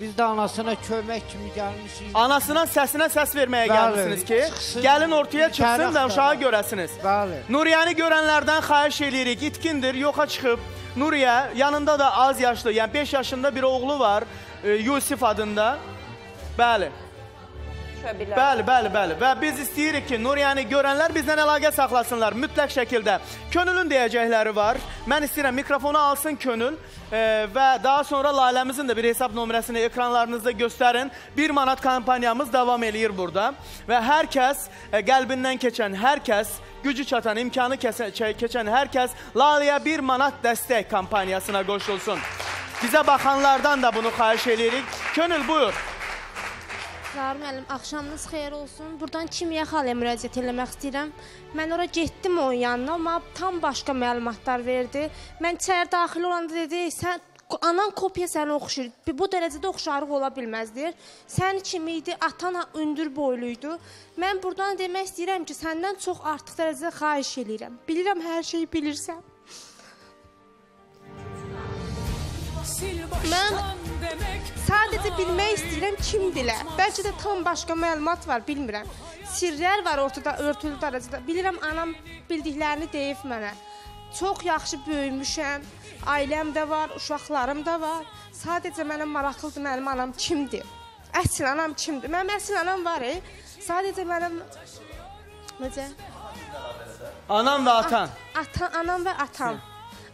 Biz də anasına kömək kimi gəlmişik. Anasına səsinə səs verməyə Bəli, gəlmisiniz ki, çıxsın, gəlin ortaya çıxsın və uşağı görəsiniz. Bəli. Nuriyəni görənlərdən xahiş eləyirik. İtkindir, yoxa çıxıb. Nuriyə yanında da az yaşlı, yəni 5 yaşında bir oğlu var, e, Yusif adında. Bəli. Düşə bilər. Bəli, bəli, bəli. Və biz istəyirik ki, Nuriyəni görənlər bizdən əlaqə saxlasınlar mütləq şəkildə. Könülün deyəcəkləri var. Mən istəyirəm mikrofonu alsın Könül e, və daha sonra Laləmizin də bir hesab nömrəsini ekranlarınızda göstərin. 1 manat kampaniyamız davam eləyir burada və hər kəs e, qəlbindən keçən hər kəs gücü çatan, imkanı kəsə, çə- keçən hər kəs Laləyə 1 manat dəstək kampaniyasına qoşulsun. Bizə baxanlardan da bunu xahiş eləyirik. Könül buyur. Zahir müəllim, axşamınız xeyir olsun. Buradan Kimiyə xaləyə müraciət eləmək istəyirəm. Mən ora getdim onun yanına, amma tam başqa məlumatlar verdi. Mən içəri daxil olanda dedi, sən anan kopya sənə oxşayır. Bu dərəcədə oxşarlıq ola bilməz deyir. Sən kimi idi, atan ündür boyluydu. Mən buradan demək istəyirəm ki, səndən çox artıq dərəcədə xahiş eləyirəm. Bilirəm hər şeyi bilirsən. Mən sadəcə bilmək istəyirəm kimdirlər. Bəlkə də tam başqa məlumat var, bilmirəm. Sirlər var ortada, örtülü dərəcədə. Bilirəm anam bildiklərini deyib mənə. Çox yaxşı böyümüşəm. Ailəm də var, uşaqlarım da var. Sadəcə mənə maraqlıdır mənim anam kimdir? Əsl anam kimdir? Mənim əsl anam var, e? Sadəcə mənim necə? Anam və atan. Ata, anam və atam.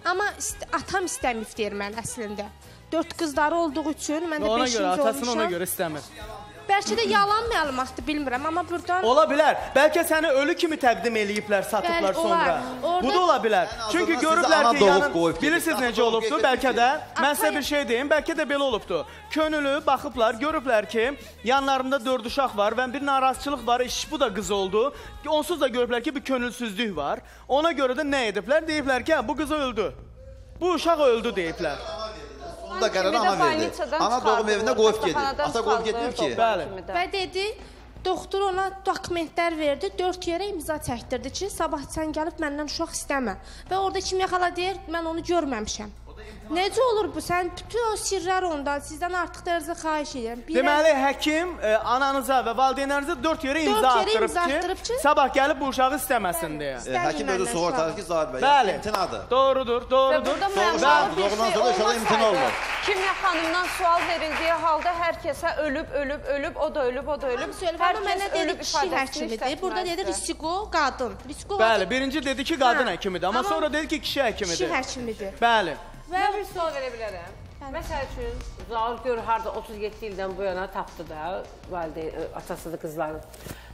Amma ist atam istəmir deyir mən əslində. Dörd qızları olduğu üçün mən də Ona 5-ci görə olmuşam. atasını ona görə istəmir. Bəlkə də yalan məlumatdır, bilmirəm, amma burdan Ola bilər. Bəlkə səni ölü kimi təqdim eləyiblər, satıblar Bəli, olar. sonra. Orada- Bu da ola bilər. Çünki sizi görüblər ana ki, doğub yanın qoyub gedib. bilirsiniz necə olubdu? Bəlkə də mən sizə bir şey deyim, bəlkə də belə olubdu. Könüllü baxıblar, görüblər ki, yanlarında dörd uşaq var və bir narazıçılıq var. İş bu da qız oldu. Onsuz da görüblər ki, bir könülsüzlük var. Ona görə də nə ediblər? Deyiblər ki, hə, bu qız öldü. Bu uşaq öldü deyiblər. Onda qərarı ana verdi. Ana doğum evinə qoyub gedib. Ata qoyub getmir ki. Bəli. və dedi Doktor ona dokumentlər verdi, 4 yerə imza çəkdirdi ki, sabah sən gəlib məndən uşaq istəmə. Və orada kimya xala deyir, mən onu görməmişəm. Necə olur bu? Sən bütün o sirlər onda sizdən artıq dərəcə xahiş edirəm. Bilirəm- Deməli həkim e, ananıza və valideynlərinizə 4 yerə imza Dörd yerə attırıb imza ki, attırıb ki, sabah gəlib bu uşağı istəməsin deyə. E, həkim özü sığortalı ki, Zahid bəy. Bəli. İmtinadır. Doğrudur, doğrudur. doğrudan sonra uşaqda imtina olmaz. Kimya xanımdan sual verildiyi halda hər kəsə ölüb, ölüb, ölüb, o da ölüb, o da ölüb. Amma mənə dedi kişi həkimidir. Burada dedi Risiko qadın. Risiko Bəli, birinci dedi ki, qadın Hə. həkimidir, amma sonra dedi ki, kişi kişi həkimidir. həkimidir. Bəli. Və bir sual verə bilərəm. Məsəl üçün Zaur gör harda 37 ildən bu yana tapdı da valideyn ə, atasıdır qızların.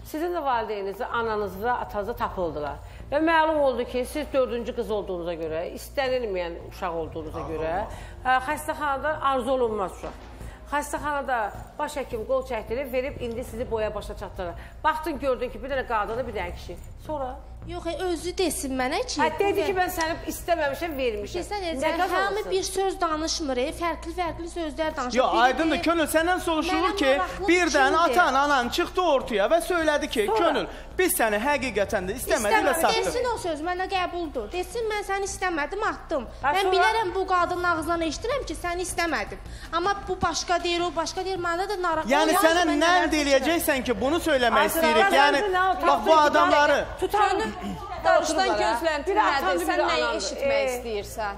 Sizin də valideyniniz, ananız və atanız da tapıldılar. Və məlum oldu ki, siz dördüncü qız olduğunuza görə, istənilməyən uşaq olduğunuza görə, ə, xəstəxanada arzu olunmaz uşaq. Xəstəxanada baş həkim qol çəkdirib, verib indi sizi boya başa çatdırır. Baxdın gördün ki, bir dənə qadını, bir dənə kişi. Sonra Yox, e, özü desin mənə ki. Hə, dedi ki, mən səni istəməmişəm, vermişəm. Nə necə, hamı bir söz danışmır, e, fərqli-fərqli sözlər danışır. Yo, Biri aydındır. Könül səndən soruşulur Mənə ki, birdən atan, anan çıxdı ortaya və söylədi ki, Sonra? Könül, biz səni həqiqətən də istəmədik və satdıq. Desin o söz mənə qəbuldur. Desin mən səni istəmədim, atdım. Ha, Mən sonra? bilərəm bu qadının ağzından eşidirəm ki, səni istəmədim. Amma bu başqa deyir, o başqa deyir. Məndə də narahat. Yəni sənə mən nə nələr əldə eləyəcəksən ki, bunu söyləmək istəyirik. Yəni bax bu adamları Tutalım. Hə? gözləntin nədir? Sən nəyi eşitmək istəyirsən?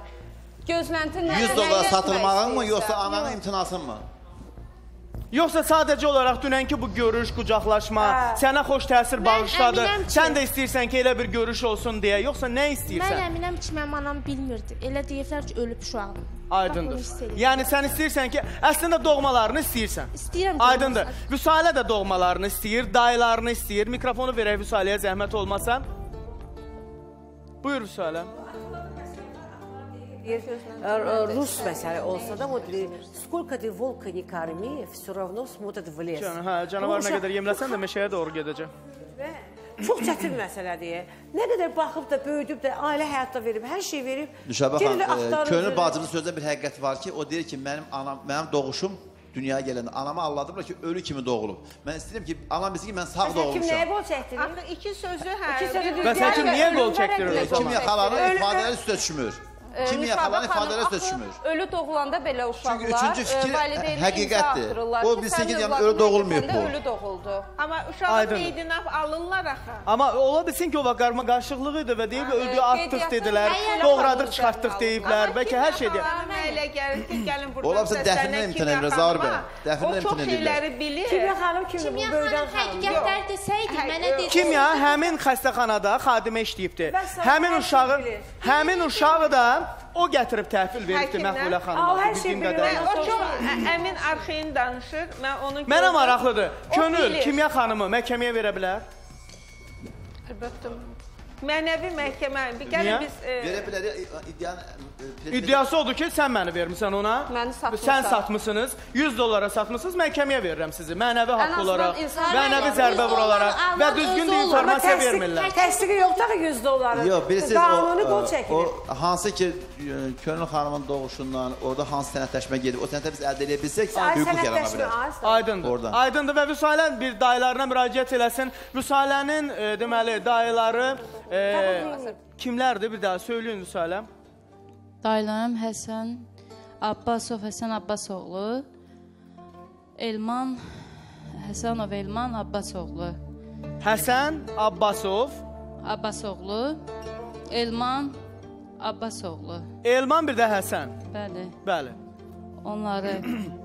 Gözləntin nədir? 100 Nəyi dollara eşitmək satılmağın mı, yoxsa ananın imtinasın mı? Yoxsa sadəcə olaraq dünənki bu görüş, qucaqlaşma Hə. sənə xoş təsir bağışladı. ki- Sən də istəyirsən ki, elə bir görüş olsun deyə, yoxsa nə Mən istəyirsən? əminəm ki, mənim anam bilmirdi. Elə deyiblər ki, ölüb uşağım. Aydındır. Yəni sən istəyirsən ki, əslində doğmalarını istəyirsən. İstəyirəm. Aydındır. Vüsalə də doğmalarını istəyir, dayılarını istəyir. Mikrofonu verək Vüsaləyə zəhmət olmasa. Buyur Vüsalə. Deyir, ə, Rus məsələ olsa da, o deyir, сколько ты волка не корми, все равно смотрит в лес. Can, hə, canavar nə qədər yemləsən də meşəyə doğru gedəcək. Çox çətin məsələdir. Nə qədər baxıb da, böyüdüb də, ailə həyatda verib, hər şey verib. Nüşabə Geri də xan, e, axtarır, könül görür. bacımın sözdə bir həqiqət var ki, o deyir ki, mənim anam, mənim doğuşum dünyaya gələndə anamı alladıblar ki, ölü kimi doğulub. Mən istəyirəm ki, anam bilsin ki, mən sağ Kim doğulmuşam. nəyə bol çəkdirir? Axı iki sözü hə. İki sözü düz Bəs həkim niyə qol çəkdirir o zaman? Kimya xalanın Ölü- ifadələri üstə düşmür. Kimya xanım, ifadələri üstə axı düşmür. Ölü doğulanda belə uşaqlar Çünki üçüncü fikir həqiqətdir. O bilsin ki, yəni ölü doğulmayıb bu. Ölü doğuldu. Amma uşağın qeydinə alınırlar axı. Amma ola bilsin ki, o qarma qarışıqlığı idi və deyib öldü, atdıq dedilər, doğradıq, çıxartdıq deyiblər, bəlkə hər şey deyib. Xalanıma elə gəlir ki, gəlin buradan Ola bilsin dəfnindən imtina edirlər, Zaur bəy. Çox imtina edirlər. Kimya xanım kimdir bu Kimya böyüdən xanım xanım? həqiqətlər desəydi, mənə dedi. Kimya həmin xəstəxanada xadimə işləyibdi. Həmin hər uşağı, şey bilir. həmin uşağı da o gətirib təhvil veribdi Al, xanıma, hər şey bilir. O çox əmin arxeyin danışır. Mən onu Mənə maraqlıdır. O Könül. Kimya xanımı məhkəməyə verə bilər? Əlbəttə. Mənəvi məhkəmə. Bir Niyə? gəlin biz e, Verə bilər, ya, iddianın e, İddiası odur ki, sən məni vermisən ona. Məni satmısan. Sən satmısınız. 100 dollara satmısınız. Məhkəməyə verirəm sizi. Mənəvi haqq azından olaraq, insan- mənəvi zərbə 100 vuralaraq dollar və alan düzgün özü də olur. informasiya Təsdiq- vermirlər. Təsdiqi yoxdur axı 100 dolların. Yox, bilirsiniz Qanuni qol o, çəkilir. o hansı ki e, Könül xanımın doğuşundan orada hansı sənədləşmə gedib, o sənədləri biz əldə edə bilsək, Ay, hüquq yarana sənədləşmə, bilər. ay, Aydındır. Oradan. Aydındır və Vüsalə bir dayılarına müraciət eləsin. Vüsalənin e, deməli dayıları e, kimlərdir? Bir daha söyləyin Vüsaləm. Dayılarım Həsən, Abbasov Həsən Abbasoğlu, Elman Həsənov Elman Abbasoğlu, Həsən Abbasov, Abbasoğlu, Elman Abbasoğlu. Elman bir də Həsən. Bəli, Bəli. onları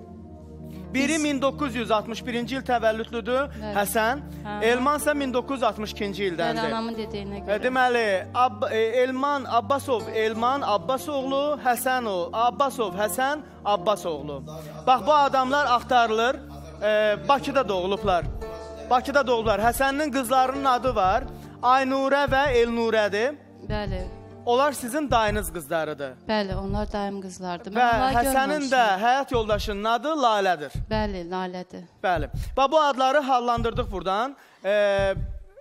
Biri 1961-ci il təvəllüdlüdür, Bəli. Həsən. Hə. Elman isə 1962-ci bəli ildəndir. anamın dediyinə E, görə. Deməli, Ab e, Elman Abbasov, Elman Abbasoğlu, Həsənov, Abbasov, Həsən Abbasoğlu. Bax bu adamlar axtarılır. E, Bakıda doğulublar. Bakıda doğulublar. Həsənin qızlarının adı var. Aynurə və Elnurədir. Bəli, Onlar sizin dayınız qızlarıdır. bəli, onlar daim qızlardı. Və onları Həsənin də həyat yoldaşının adı Lalədir. Bəli, Lalədir. Bəli. Və bu adları hallandırdıq buradan. Ee,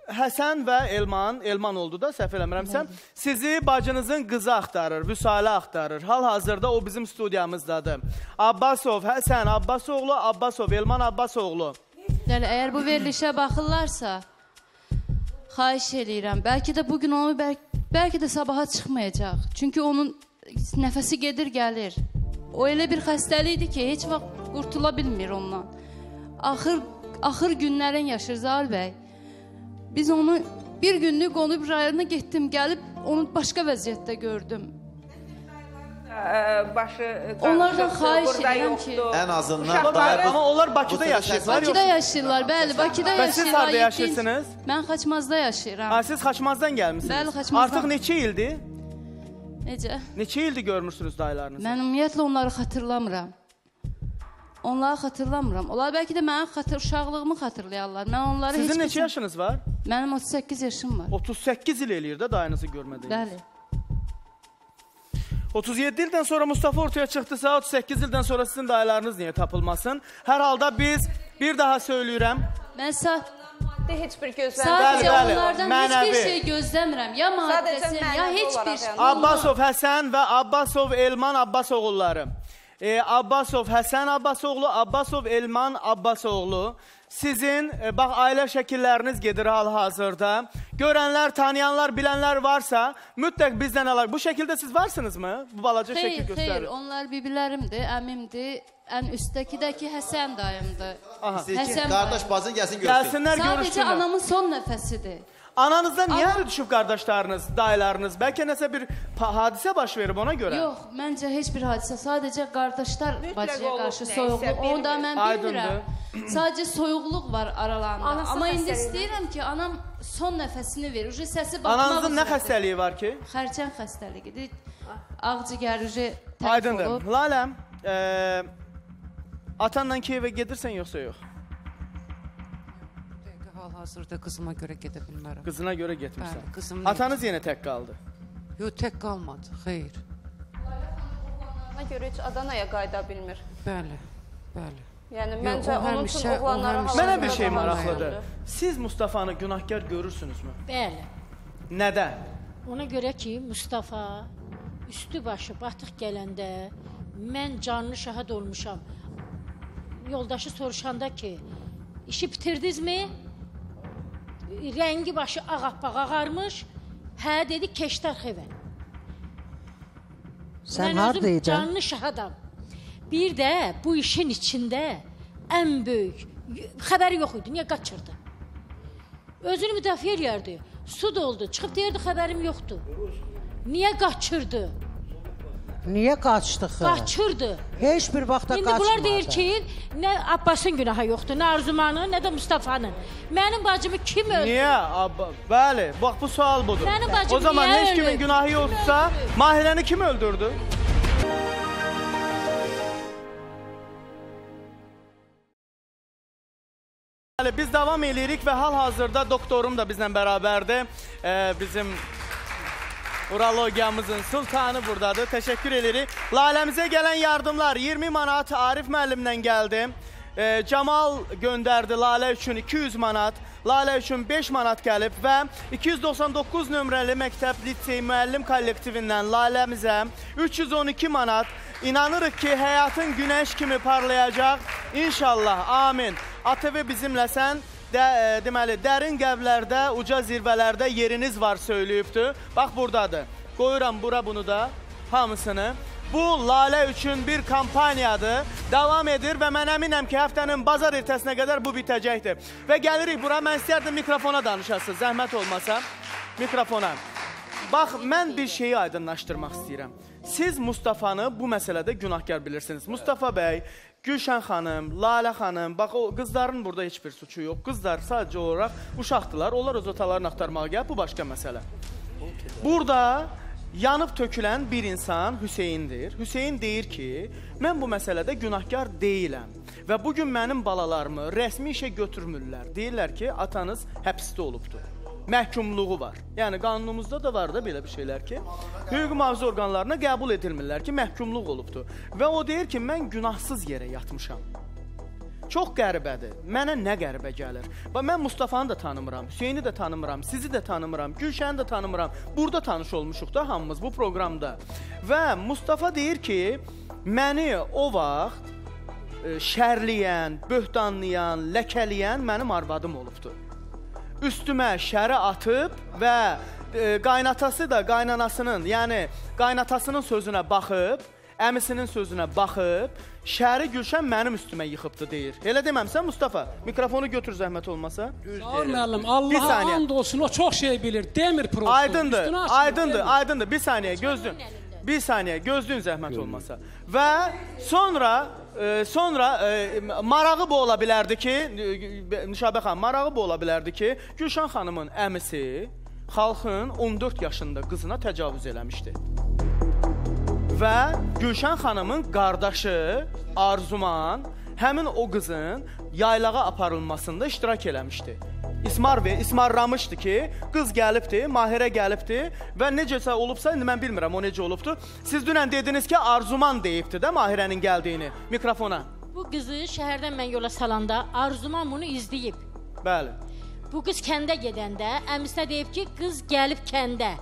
Həsən və Elman, Elman oldu da, səhv eləmirəmsə, sizi bacınızın qızı axtarır, Vüsalə axtarır. Hal-hazırda o bizim studiyamızdadır. Abbasov, Həsən Abbasoğlu, Abbasov, Elman Abbasoğlu. Yəni əgər bu verilişə baxırlarsa, xahiş eləyirəm. Bəlkə də bu gün onu bəl bəlkə də sabaha çıxmayacaq. Çünki onun nəfəsi gedir, gəlir. O elə bir xəstəlikdir ki, heç vaxt qurtula bilmir ondan. Axır axır günlərin yaşır Zal bəy. Biz onu bir günlük onu bir rayona getdim, gəlib onu başqa vəziyyətdə gördüm. Ə, başı Onlardan xahiş edirəm ki-. Ən azından Uşaqları- daha Amma onlar Bakıda yaşayırlar. Bakıda yaşayırlar, bəli, Bakıda Və siz yaşayırlar. harda yaşayırsınız? Mən Xaçmazda yaşayıram. Ha, siz Xaçmazdan gəlmisiniz. Bəli, Xaçmazdan. Artıq neçə ildir? Necə? Neçə ildir görmürsünüz dayılarınızı? Mən ümumiyyətlə onları xatırlamıram. Onları xatırlamıram. Onlar bəlkə də mənim xatır uşaqlığımı xatırlayarlar. Mən onları Sizin heç neçə yaşınız var? Mənim 38 yaşım var. 38 il eləyir də dayınızı görmədiyiniz. Bəli. 37 ildən sonra Mustafa ortaya çıxdısa, 38 ildən sonra sizin dayılarınız niyə tapılmasın? Hər halda biz bir daha söyləyirəm. Mən sa Maddi heç bir gözlənti sadəcə Bəli, bəli. onlardan Mənəvi. heç bir şey gözləmirəm. Ya maddəsi, ya heç bir şey. yəni. Abbasov Həsən və Abbasov Elman Abbasoğulları. E, Abbasov Həsən Abbasoğlu, Abbasov Elman Abbasoğlu. Sizin e, bax ailə şəkilləriniz gedir hal-hazırda. Görənlər, tanıyanlar, bilənlər varsa, mütləq bizdən alaq. Bu şəkildə siz varsınızmı? Bu balaca şəkil Xeyr, göstərir. xeyr, onlar bibilərimdir, əmimdir. Ən üstdəkidəki Həsən dayımdır. İstəyir ki, Həsən qardaş bacın gəlsin görsün. Gəlsinlər, Sadəcə görüşsünlər. anamın son nəfəsidir. Ananızdan niyə Ana- düşüb qardaşlarınız, dayılarınız? Bəlkə nəsə bir pa- hadisə baş verib ona görə? Yox, məncə heç bir hadisə, sadəcə qardaşlar bacıya qarşı soyuqluq. Onu da mən Aydındır. bilmirəm. Sadəcə soyuqluq var aralarında. Anası Amma indi istəyirəm ki, anam son nəfəsini verir. Uje səsi batmaq Ananızın nə xəstəliyi var ki? Xərçəng xəstəliyidir. Ağcıgər uje tələf Aydındır. olub. Laləm, e, atanla Kiyevə gedirsən yoxsa yox? Hal-hazırda qızıma görə gedə bilmərəm. Qızına görə getmirsən. Bəli, qızım Atanız yenə tək qaldı. Yox, tək qalmadı. Xeyr. Ona görə heç Adanaya qayıda bilmir. Bəli. Bəli. Yəni məncə o onun üçün oğlanlara həmişə- Mənə bir şey maraqlıdır. Siz Mustafanı günahkar görürsünüzmü? Bəli. Nədən? Ona görə ki, Mustafa üstü başı batıq gələndə mən canlı şahid olmuşam. Yoldaşı soruşanda ki, işi bitirdinizmi? Rəngi başı ağappaq ağarmış. Hə dedi, keştar xevə. Sən hardaydın? canlı şahadam. Bir də bu işin içində ən böyük xəbəri yox idi. Niyə qaçırdı? Özünü müdafiə edirdi. Su doldu, çıxıb deyirdi xəbərim yoxdur. Niyə qaçırdı? Niyə qaçdı xı? Qaçırdı. Heç bir vaxtda İndi qaçmadı. bunlar deyir ki, nə Abbasın günahı yoxdur, nə Arzumanın, nə də Mustafanın. Mənim bacımı kim öldürdü? Niyə? Abba, bəli, bax bu sual budur. Mənim bacım o zaman niyə heç kimin ölüb? günahı yoxsa, Mahirəni kim öldürdü? Bəli, biz davam eləyirik və hal-hazırda doktorum da bizlə bərabərdir. Ee, bizim urologiyamızın sultanı buradadır. Təşəkkür edirik. Laləmizə gələn yardımlar 20 manat Arif müəllimdən gəldi. Ee, Camal göndərdi Lalə üçün 200 manat. Lalə üçün 5 manat gəlib və 299 nömrəli məktəb lisey müəllim kollektivindən Laləmizə 312 manat. İnanırıq ki, həyatın günəş kimi parlayacaq. İnşallah. Amin. ATV bizimləsən. Də, e, deməli, dərin qəblərdə, uca zirvələrdə yeriniz var söyləyibdi. Bax burdadır. Qoyuram bura bunu da hamısını. Bu Lalə üçün bir kampaniyadır. Davam edir və mən əminəm ki, həftənin bazar ertəsinə qədər bu bitəcəkdir. Və gəlirik bura. Mən istərdim mikrofona danışasınız, zəhmət olmasa. Mikrofona. Bax, mən bir şeyi aydınlaşdırmaq istəyirəm. Siz Mustafanı bu məsələdə günahkar bilirsiniz. Mustafa bəy, Gülşən xanım, Lalə xanım, bax o qızların burada heç bir suçu yox. Qızlar sadəcə olaraq uşaqdılar. Onlar öz otalarını axtarmağa gəlib, bu başqa məsələ. Burada yanıb tökülən bir insan Hüseyndir. Hüseyn deyir ki, mən bu məsələdə günahkar deyiləm və bu gün mənim balalarımı rəsmi işə götürmürlər. Deyirlər ki, atanız həbsdə olubdur. Məhkumluğu var. Yəni qanunumuzda da var da belə bir şeylər ki, hüquq mühafizə orqanlarına qəbul edilmirlər ki, məhkumluq olubdur. Və o deyir ki, mən günahsız yerə yatmışam. Çox qəribədir. Mənə nə qəribə gəlir. Bax mən Mustafanı da tanımıram, Hüseyni də tanımıram, sizi də tanımıram, Gülşəni də tanımıram. Burada tanış olmuşuq da hamımız bu proqramda. Və Mustafa deyir ki, məni o vaxt e, şərliyən, böhtanlayan, ləkələyən mənim arvadım olubdu. Üstümə şəri atıb və e, qaynatası da qaynanasının, yəni qaynatasının sözünə baxıb, əmisinin sözünə baxıb, şəri Gülşən mənim üstümə yıxıbdı deyir. Elə deməmsən Mustafa? Mikrofonu götür zəhmət olmasa. Sağır müəllim, Bir Allaha and olsun, o çox şey bilir. Demir prosto. Aydındır, aydındır, aydındır. Bir saniyə gözlün. Bir saniyə gözlün zəhmət olmasa. Və sonra e, sonra e, marağı bu ola bilərdi ki, e, Nişabə xanım, marağı bu ola bilərdi ki, Gülşən xanımın əmisi xalqın 14 yaşında qızına təcavüz eləmişdi. Və Gülşən xanımın qardaşı Arzuman həmin o qızın yaylağa aparılmasında iştirak eləmişdi. İsmar və ismarlamışdı ki, qız gəlibdi, Mahirə gəlibdi və necəsə olubsa, indi mən bilmirəm o necə olubdu. Siz dünən dediniz ki, Arzuman deyibdi də Mahirənin gəldiyini mikrofona. Bu qızı şəhərdən mən yola salanda Arzuman bunu izləyib. Bəli. Bu qız kəndə gedəndə əmisinə deyib ki, qız gəlib kəndə.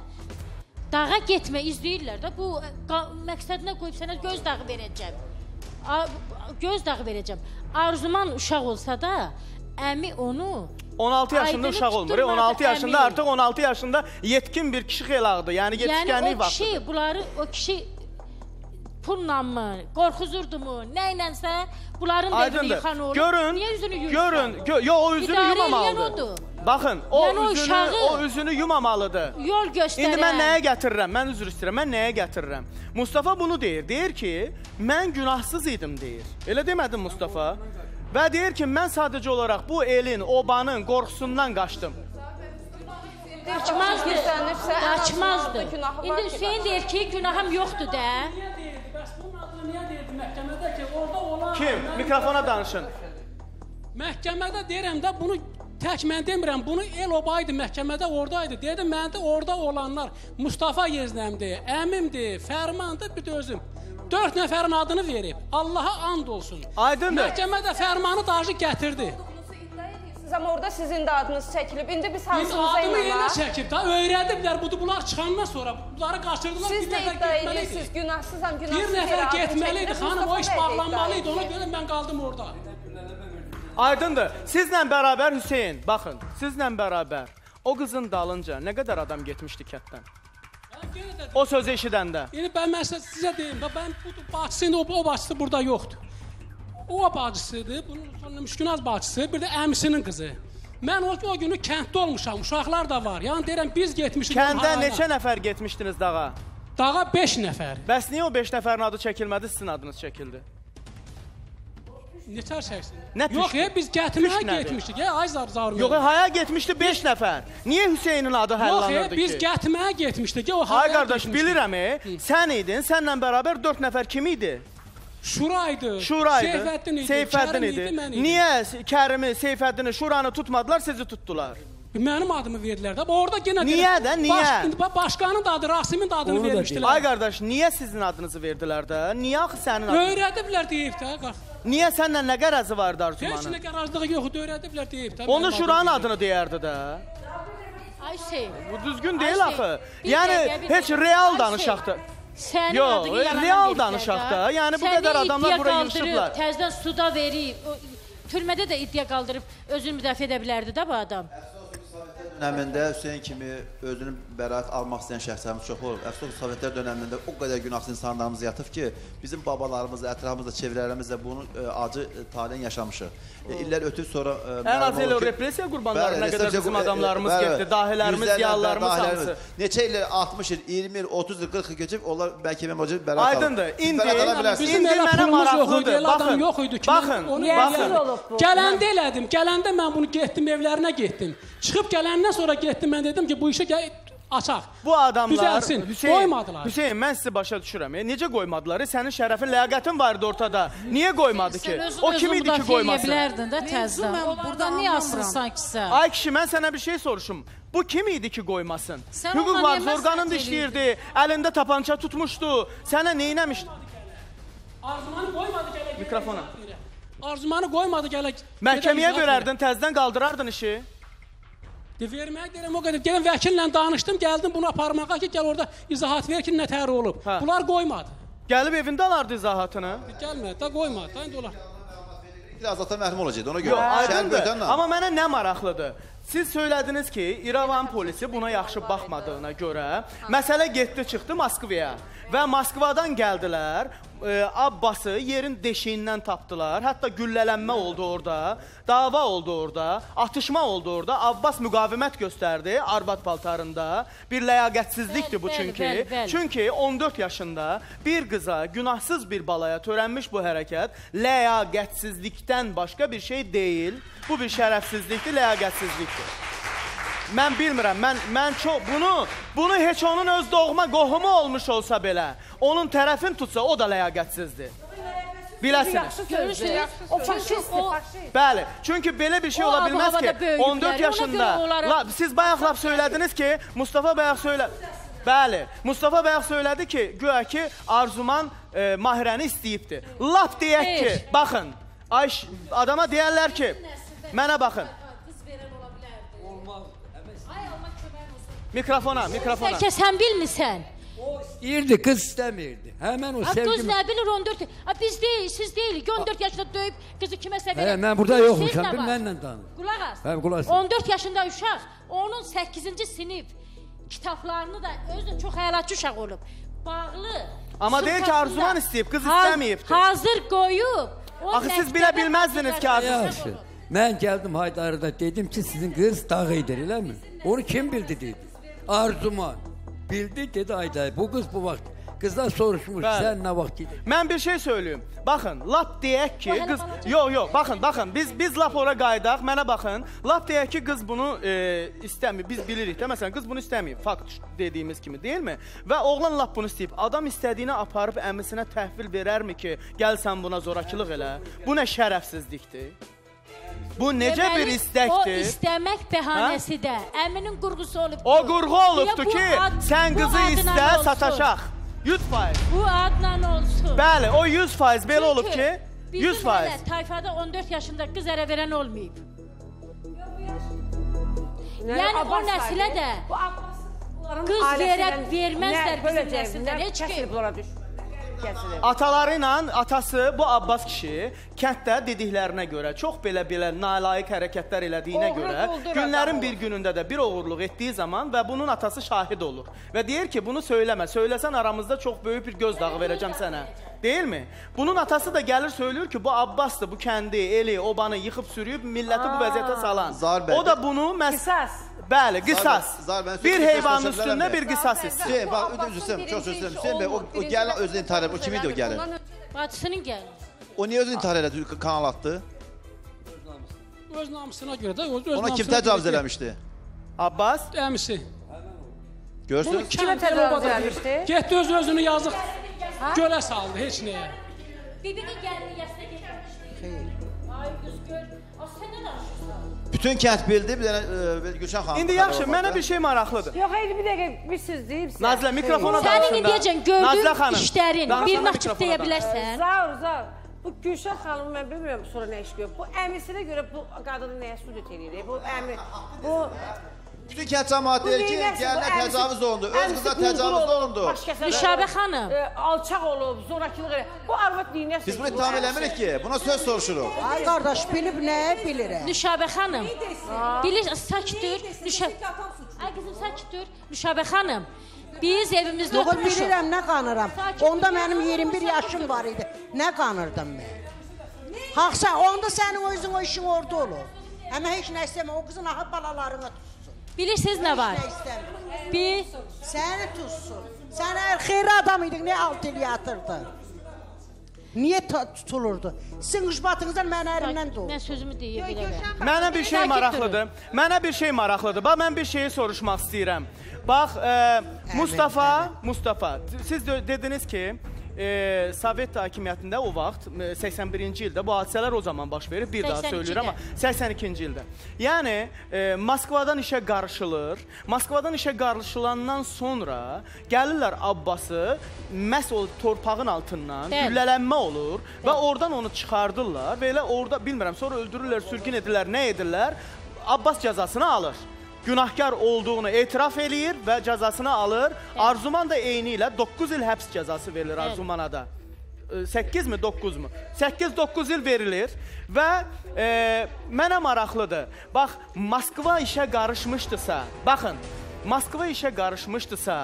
Dağa getmə izləyirlər də. Bu qa- məqsədinə qoyub sənə göz dağı verəcəm. A, göz dağı verəcəm. Arzuman uşaq olsa da əmi onu 16 yaşında uşaq olmur. tutturmadı 16 yaşında əmi. artıq 16 yaşında yetkin bir kişi xelaqdır. Yəni Yəni yetişkənlik o vaxtıdır. kişi bunları o kişi pulla mı, qorxuzurdu mu, nə ilənsə bunların Aydındır. yıxan olur. Görün, Niyə üzünü yuyursan? görün, gö yo o üzünü yumamalıdır. Baxın, o Yəni o üzünü, uşağı o üzünü yumamalıdır. Yol göstərən. İndi mən nəyə gətirirəm? Mən üzr istəyirəm. Mən nəyə gətirirəm? Mustafa bunu deyir. Deyir ki, mən günahsız idim deyir. Elə demədin Mustafa? Və deyir ki, mən sadəcə olaraq bu elin, obanın qorxusundan qaçdım. Günahı var İndi ki, Hüseyn deyir ki, günahım yoxdur da. Niyə deyirdi məhkəmədə ki, orada olan Kim? Mikrofona danışın. Məhkəmədə deyirəm də bunu tək mən demirəm. Bunu el obaydı məhkəmədə oradaydı. Dedim mən də orada olanlar Mustafa Yeznəmdir, əmimdir, Fərmandır, bir də özüm. 4 nəfərin adını verib. Allaha and olsun. Aydındır. Məhkəmədə fərmanı daşı gətirdi. Siz amma orada sizin də adınız çəkilib. İndi biz Biz hansınıza adımı yenə inanaq? çəkib da öyrədiblər. Budur bunlar çıxandan sonra bunları qaçırdılar. Siz bir də iddia edirsiniz, günahsızam, günahsız Bir nəfər getməli idi. Xanım o iş də bağlanmalı idi. Ona görə mən qaldım orada. Aydındır. Sizlə bərabər Hüseyn, baxın, sizlə bərabər o qızın dalınca nə qədər adam getmişdi kətdən? O sözü eşidəndə. Ben mesela size diyeyim. Ben, ben bu bacısıydı, o, o bacısı burada yoktu. O bacısıydı, bunun sonra Müşkünaz bacısı, bir de əmisinin qızı. Mən o, o günü kənddə olmuşam, uşaqlar da var. Yəni deyirəm biz getmişik. Kəndə neçə nəfər getmişdiniz dağa? Dağa 5 nəfər. Bəs niyə o 5 nəfərin adı çəkilmədi, sizin adınız çəkildi? Neçər çəksin? Nə Yox, ya, biz gətirməyə getmişdik. Ya, ay zar zarım. Yox, haya getmişdi 5 nəfər. Niyə Hüseynin adı Yox, həllanırdı ya, ki? biz gətirməyə getmişdik. Ya, o Ay haraya qardaş, bilirəm, e, sən idin, sənlə bərabər 4 nəfər kim idi? Şura idi. Şura idi. Seyfəddin idi. Seyfəddin idi. Niyə Kərimi, Seyfəddini, Şuranı tutmadılar, sizi tutdular? Mənim adımı verdilər də. Orada yenə Niyə də, niyə? Baş, başqanın da adı, Rasimin də adını vermişdilər. Ay qardaş, niyə sizin adınızı verdilər də? Niyə axı sənin adın? Öyrədiblər deyib də. Qax. Niyə səninlə nə qərəzi vardı Heç Arzumanın? nə qarajlığı yoxdur, öyrədiblər deyib də. Onu Şuranın adını deyərdi də. Ay Hüseyn. Bu düzgün deyil Ay axı. bir Yəni dəqiqə, bir heç dəqiqə. real Ay danışaq da. Sənin Yox, adını yalan real danışaq da. Yəni bu qədər adamlar bura qaldırıb, yığışıblar. Təzədən suda verib, o- türmədə də iddia qaldırıb özünü müdafiə edə bilərdi də bu adam. Dönəmində Hüseyn kimi özünün bəraət almaq istəyən şəxslərimiz çox olub. Əfsus Sovetlər dönəmində o qədər günahsız insanlarımız yatıb ki, bizim babalarımız, ətrafımızda, çevrələrimizdə bunun e, acı e, taleyin yaşamışıq. E, illər ötüb sonra e, Ən az məlum elə repressiya qurbanlarına Bəli, qədər bizim e, e, adamlarımız getdi, dahilərimiz, ziyalılarımız hamısı. Neçə illər 60 il, 20 il, 30 il, 40 il keçib onlar məhkəmə müraciət bəraət alıb. Aydındır. İndi indi mənə pulumuz yox idi, maraqlıdır. Baxın, yox idi ki, baxın, onu baxın. Gələndə elədim. Gələndə mən bunu getdim evlərinə getdim. Çıxıb gələndən sonra getdim mən dedim ki, bu işə gəl açaq. Bu adamlar Düzəlsin. Hüseyn, Qoymadılar. Hüseyn mən sizi başa düşürəm. E, necə qoymadılar? E, sənin şərəfin, ləyaqətin vardı ortada. Niyə qoymadı ki? O kim idi ki qoymasın? bilərdin də təzədən. Burada niyə asırsan ki sən? Ay kişi mən sənə bir şey soruşum. Bu kim idi ki qoymasın? Sən Hüquq var, niyə orqanında məsləhət işləyirdi, əlində tapança tutmuşdu. Sənə nə eləmişdi? Arzumanı qoymadı gələ. Mikrofona. Arzumanı qoymadı gələ. Məhkəməyə verərdin, təzədən qaldırardın işi. De verməyə deyirəm o qədər. Gəlin vəkillə danışdım, gəldim bunu aparmağa ki, gəl orada izahat ver ki, nə təhri olub. Hə. Bunlar qoymadı. Gəlib evində alardı izahatını. Gəlmədi, də qoymadı. Da indi olar. Azadlıqdan məhrum olacaqdı ona görə. Yox, Şəhər aydındır. Amma mənə nə maraqlıdır? Siz söylədiniz ki, İrəvan polisi buna yaxşı baxmadığına görə məsələ getdi çıxdı Moskvaya və Moskvadan gəldilər, e, Abbası yerin deşiyindən tapdılar. Hətta güllələnmə oldu orada, dava oldu orada, atışma oldu orada. Abbas müqavimət göstərdi Arbat paltarında. Bir ləyaqətsizlikdir bu çünki. bəli, bəli. Çünki 14 yaşında bir qıza, günahsız bir balaya törənmiş bu hərəkət ləyaqətsizlikdən başqa bir şey deyil. Bu bir şərəfsizlikdir, ləyaqətsizlikdir. Mən bilmirəm. Mən mən çox bunu bunu heç onun öz doğma qohumu olmuş olsa belə, onun tərəfin tutsa o da ləyaqətsizdir. Biləsiniz. Sözdür. O faşistdir, o- faşist. Bəli, çünki belə bir şey O ola bilməz ki, havada böyüyüblər. 14 Ona yaşında. La, siz bayaq laf söylədiniz ki, Mustafa bayaq söylə. Bəli, Mustafa bayaq söylədi ki, güya ki Arzuman e, Mahirəni istəyibdi. Lap deyək ki, baxın, Ayş adama deyərlər ki, mənə baxın. Mikrofona, mikrofona. Bəlkə sən bilmirsən. İstəyirdi, qız istəmirdi. Həmən o sevgi... Qız nə bilir 14. Ha, biz deyil, siz deyilik. 14 yaşında döyüb qızı kiməsə Hə, verən. mən burada yoxmuşam, bir mənlə danış. Qulaq as. Hə, qulaq as. 14 yaşında uşaq, onun 8-ci sinif kitablarını da özü çox əylaçı uşaq olub. Bağlı. Amma deyir ki, Arzuman istəyib, qız istəməyibdi. Hazır qoyub. o Axı siz bilə bilməzdiniz ki. Arzuman-. Mən gəldim Haydarda dedim ki, sizin qız dağ edir, eləmi? Onu kim bildi dedi? Arzuman. Bildi dedi Hayday. Bu qız bu vaxt qızdan soruşmuş, Bəli. sən nə vaxt gedin? Mən bir şey söyləyim. Baxın, lap deyək ki, hələ qız. Yox, yox, baxın, baxın. Biz biz lap ora qayıdaq. Mənə baxın. Lap deyək ki, qız bunu e, istəmir. Biz bilirik də, məsələn, qız bunu istəmir. Fakt dediyimiz kimi, deyilmi? Və oğlan lap bunu istəyib. Adam istədiyini aparıb əmisinə təhvil verərmi ki, gəl sən buna zorakılıq elə? Bu nə şərəfsizlikdir? Bu necə bir Deməli, istəkdir? O istəmək bəhanəsi də əminin qurğusu olub. O qurğu olubdu ki, sən qızı istə, sataşaq. 100%. Bu adla olsun. Bəli, o 100% belə olub Çünki ki, Bizim 100%. hələ tayfada 14 yaşında qız ərə verən olmayıb. Yəni o Abbas nəsilə vardı. də Bu Abbasın qız verə ailəsindən verməzlər nə bizim böləcək, nəsildən nə heç kim. Kəsilib. Ataları ilə atası bu Abbas kişi kənddə dediklərinə görə çox belə-belə nalayiq hərəkətlər elədiyinə Oğru görə günlərin bir günündə də bir oğurluq etdiyi zaman və bunun atası şahid olur və deyir ki, bunu söyləmə. Söyləsən aramızda çox böyük bir gözdağı verəcəm sənə. Deyilmi? Bunun atası da gəlir söylüyor ki, bu Abbasdır, bu kəndi, eli, obanı yıxıb sürüyüb milləti bu vəziyyətə salan. Zar bəy. O da bunu məs Qisas. Bəli, qisas. Zar, mən Bir heyvanın üstündə bir bəy. qisas istəyir. Hüseyin, bax, istəyirəm, çox istəyirəm. Hüseyin bəy, o, o gəlin özünü intihar edir. O kim idi o gəlin? Bacısının gəlin. O niyə özünü intihar elədi, kanal atdı? Öz namusuna görə də öz, öz Ona kim namusuna təcavüz görə eləmişdi? Abbas Əmisi. Görsünüz? Kimə təcavüz eləmişdi? Getdi öz özünü yazıq gölə saldı heç nəyə. Bibinin gəlini yasına getmişdi. Ay qız göl. O sən nə danışırsan? Bütün kənd bildi, bir dənə e, Gülşən xanım. İndi yaxşı, mənə bir şey maraqlıdır. Yox, hayır bir dəqiqə bir söz deyim sizə. Nazilə, mikrofona danışın Sənin indiyəcən gördüyün işlərin bir açıq mikrofona deyə bilərsən. Zaur, zaur. Bu Gülşən xanım mən bilmirəm sonra nə iş görüb. Bu əmisinə görə bu qadını nəyə südət eləyir? Bu əmi, bu Bütün kənd cəmaatı deyir ki, gəlinə təcavüz olundu, öz qıza təcavüz olundu. Nüşabə xanım. E, alçaq olub, zorakılıq elə. Bu arvad neynəsə? Biz bunu ittiham eləmirik ki, buna söz soruşuruq. Ay qardaş, bilib nəyə bilirəm? Nüşabə xanım. Bilir, sakit dur. Nüşa... Ay qızım, sakit dur. Nüşabə xanım. Biz evimizdə Yox, oturmuşuq. bilirəm nə qanıram. Onda mənim 21 yaşım var idi. Nə qanırdım mən? Haxsa onda sənin özün o işin orada olur. Amma heç nə istəmə, o qızın ahı balalarını tutsun. Bilirsiniz nə var? Bir Səni tutsun. Sən əgər xeyirli adam idin, niyə alt elə yatırdın? Niyə tutulurdu? Sizin qışbatınızdan mən ərimdən doğdum. Mən sözümü deyə bilərəm. Mənə bir şey maraqlıdır. Mənə bir şey maraqlıdır. Bax mən bir şeyi soruşmaq istəyirəm. Bax, e, Mustafa, Mustafa, siz dediniz ki, e, Sovet hakimiyyətində o vaxt e, 81-ci ildə bu hadisələr o zaman baş verir. Bir daha 82-də. söyləyirəm amma 82-ci ildə. Yəni e, Moskvadan işə qarışılır. Moskvadan işə qarışılandan sonra gəlirlər Abbası məhz o torpağın altından Bəli. güllələnmə olur və oradan onu çıxardırlar və elə orada bilmirəm sonra öldürürlər, sürgün edirlər, nə edirlər? Abbas cəzasını alır. Günahkar olduğunu etiraf eləyir və cəzasını alır. Arzuman da eyni ilə 9 il həbs cəzası verilir Bəli. Arzumana da. 8 mi 9 mu? 8-9 il verilir və e, mənə maraqlıdır. Bax, Moskva işə qarışmışdısa, baxın, Moskva işə qarışmışdısa,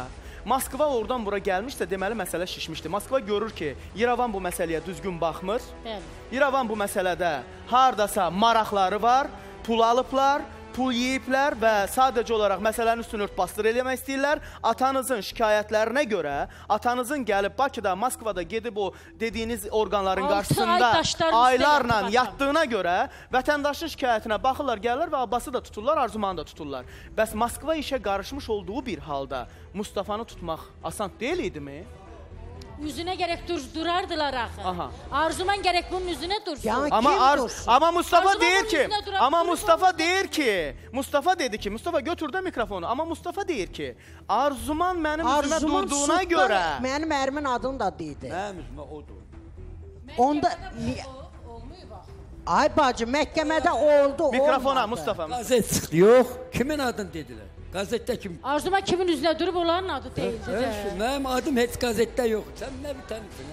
Moskva oradan bura gəlmişsə, deməli məsələ şişmişdi. Moskva görür ki, İrəvan bu məsələyə düzgün baxmır. Bəli. İrəvan bu məsələdə hardasa maraqları var, pul alıblar, pul yeyiblər və sadəcə olaraq məsələnin üstünü örtbasdır eləmək istəyirlər. Atanızın şikayətlərinə görə, atanızın gəlib Bakıda, Moskvada gedib o dediyiniz orqanların ay qarşısında üstə aylarla yatdığına görə vətəndaşın şikayətinə baxırlar, gəlirlər və Abbası da tuturlar, Arzumanı da tuturlar. Bəs Moskva işə qarışmış olduğu bir halda Mustafanı tutmaq asan deyil idimi? Üzünə gərək dur, durardılar axı. Aha. Arzuman gərək bunun üzünə dursun. Amma Arz amma Mustafa Arzuman deyir bunun ki, durur, Mustafa deyir ki, Mustafa dedi ki, Mustafa götür də mikrofonu. Amma Mustafa deyir ki, Arzuman mənim üzümə Arzuman durduğuna sudda görə Mənim ərimin adını da deydi. Mənim odur. Onda niyə? Ay bacı, məhkəmədə oldu, mikrofona olmadı. Mustafa. Qazet çıxdı, yox. Kimin adını dedilər? Qazetdə kim? Arzuman kimin üzünə durub onların adı deyildi də. Hə, Mənim adım heç qəzetdə yox. Sən nə bitənsən?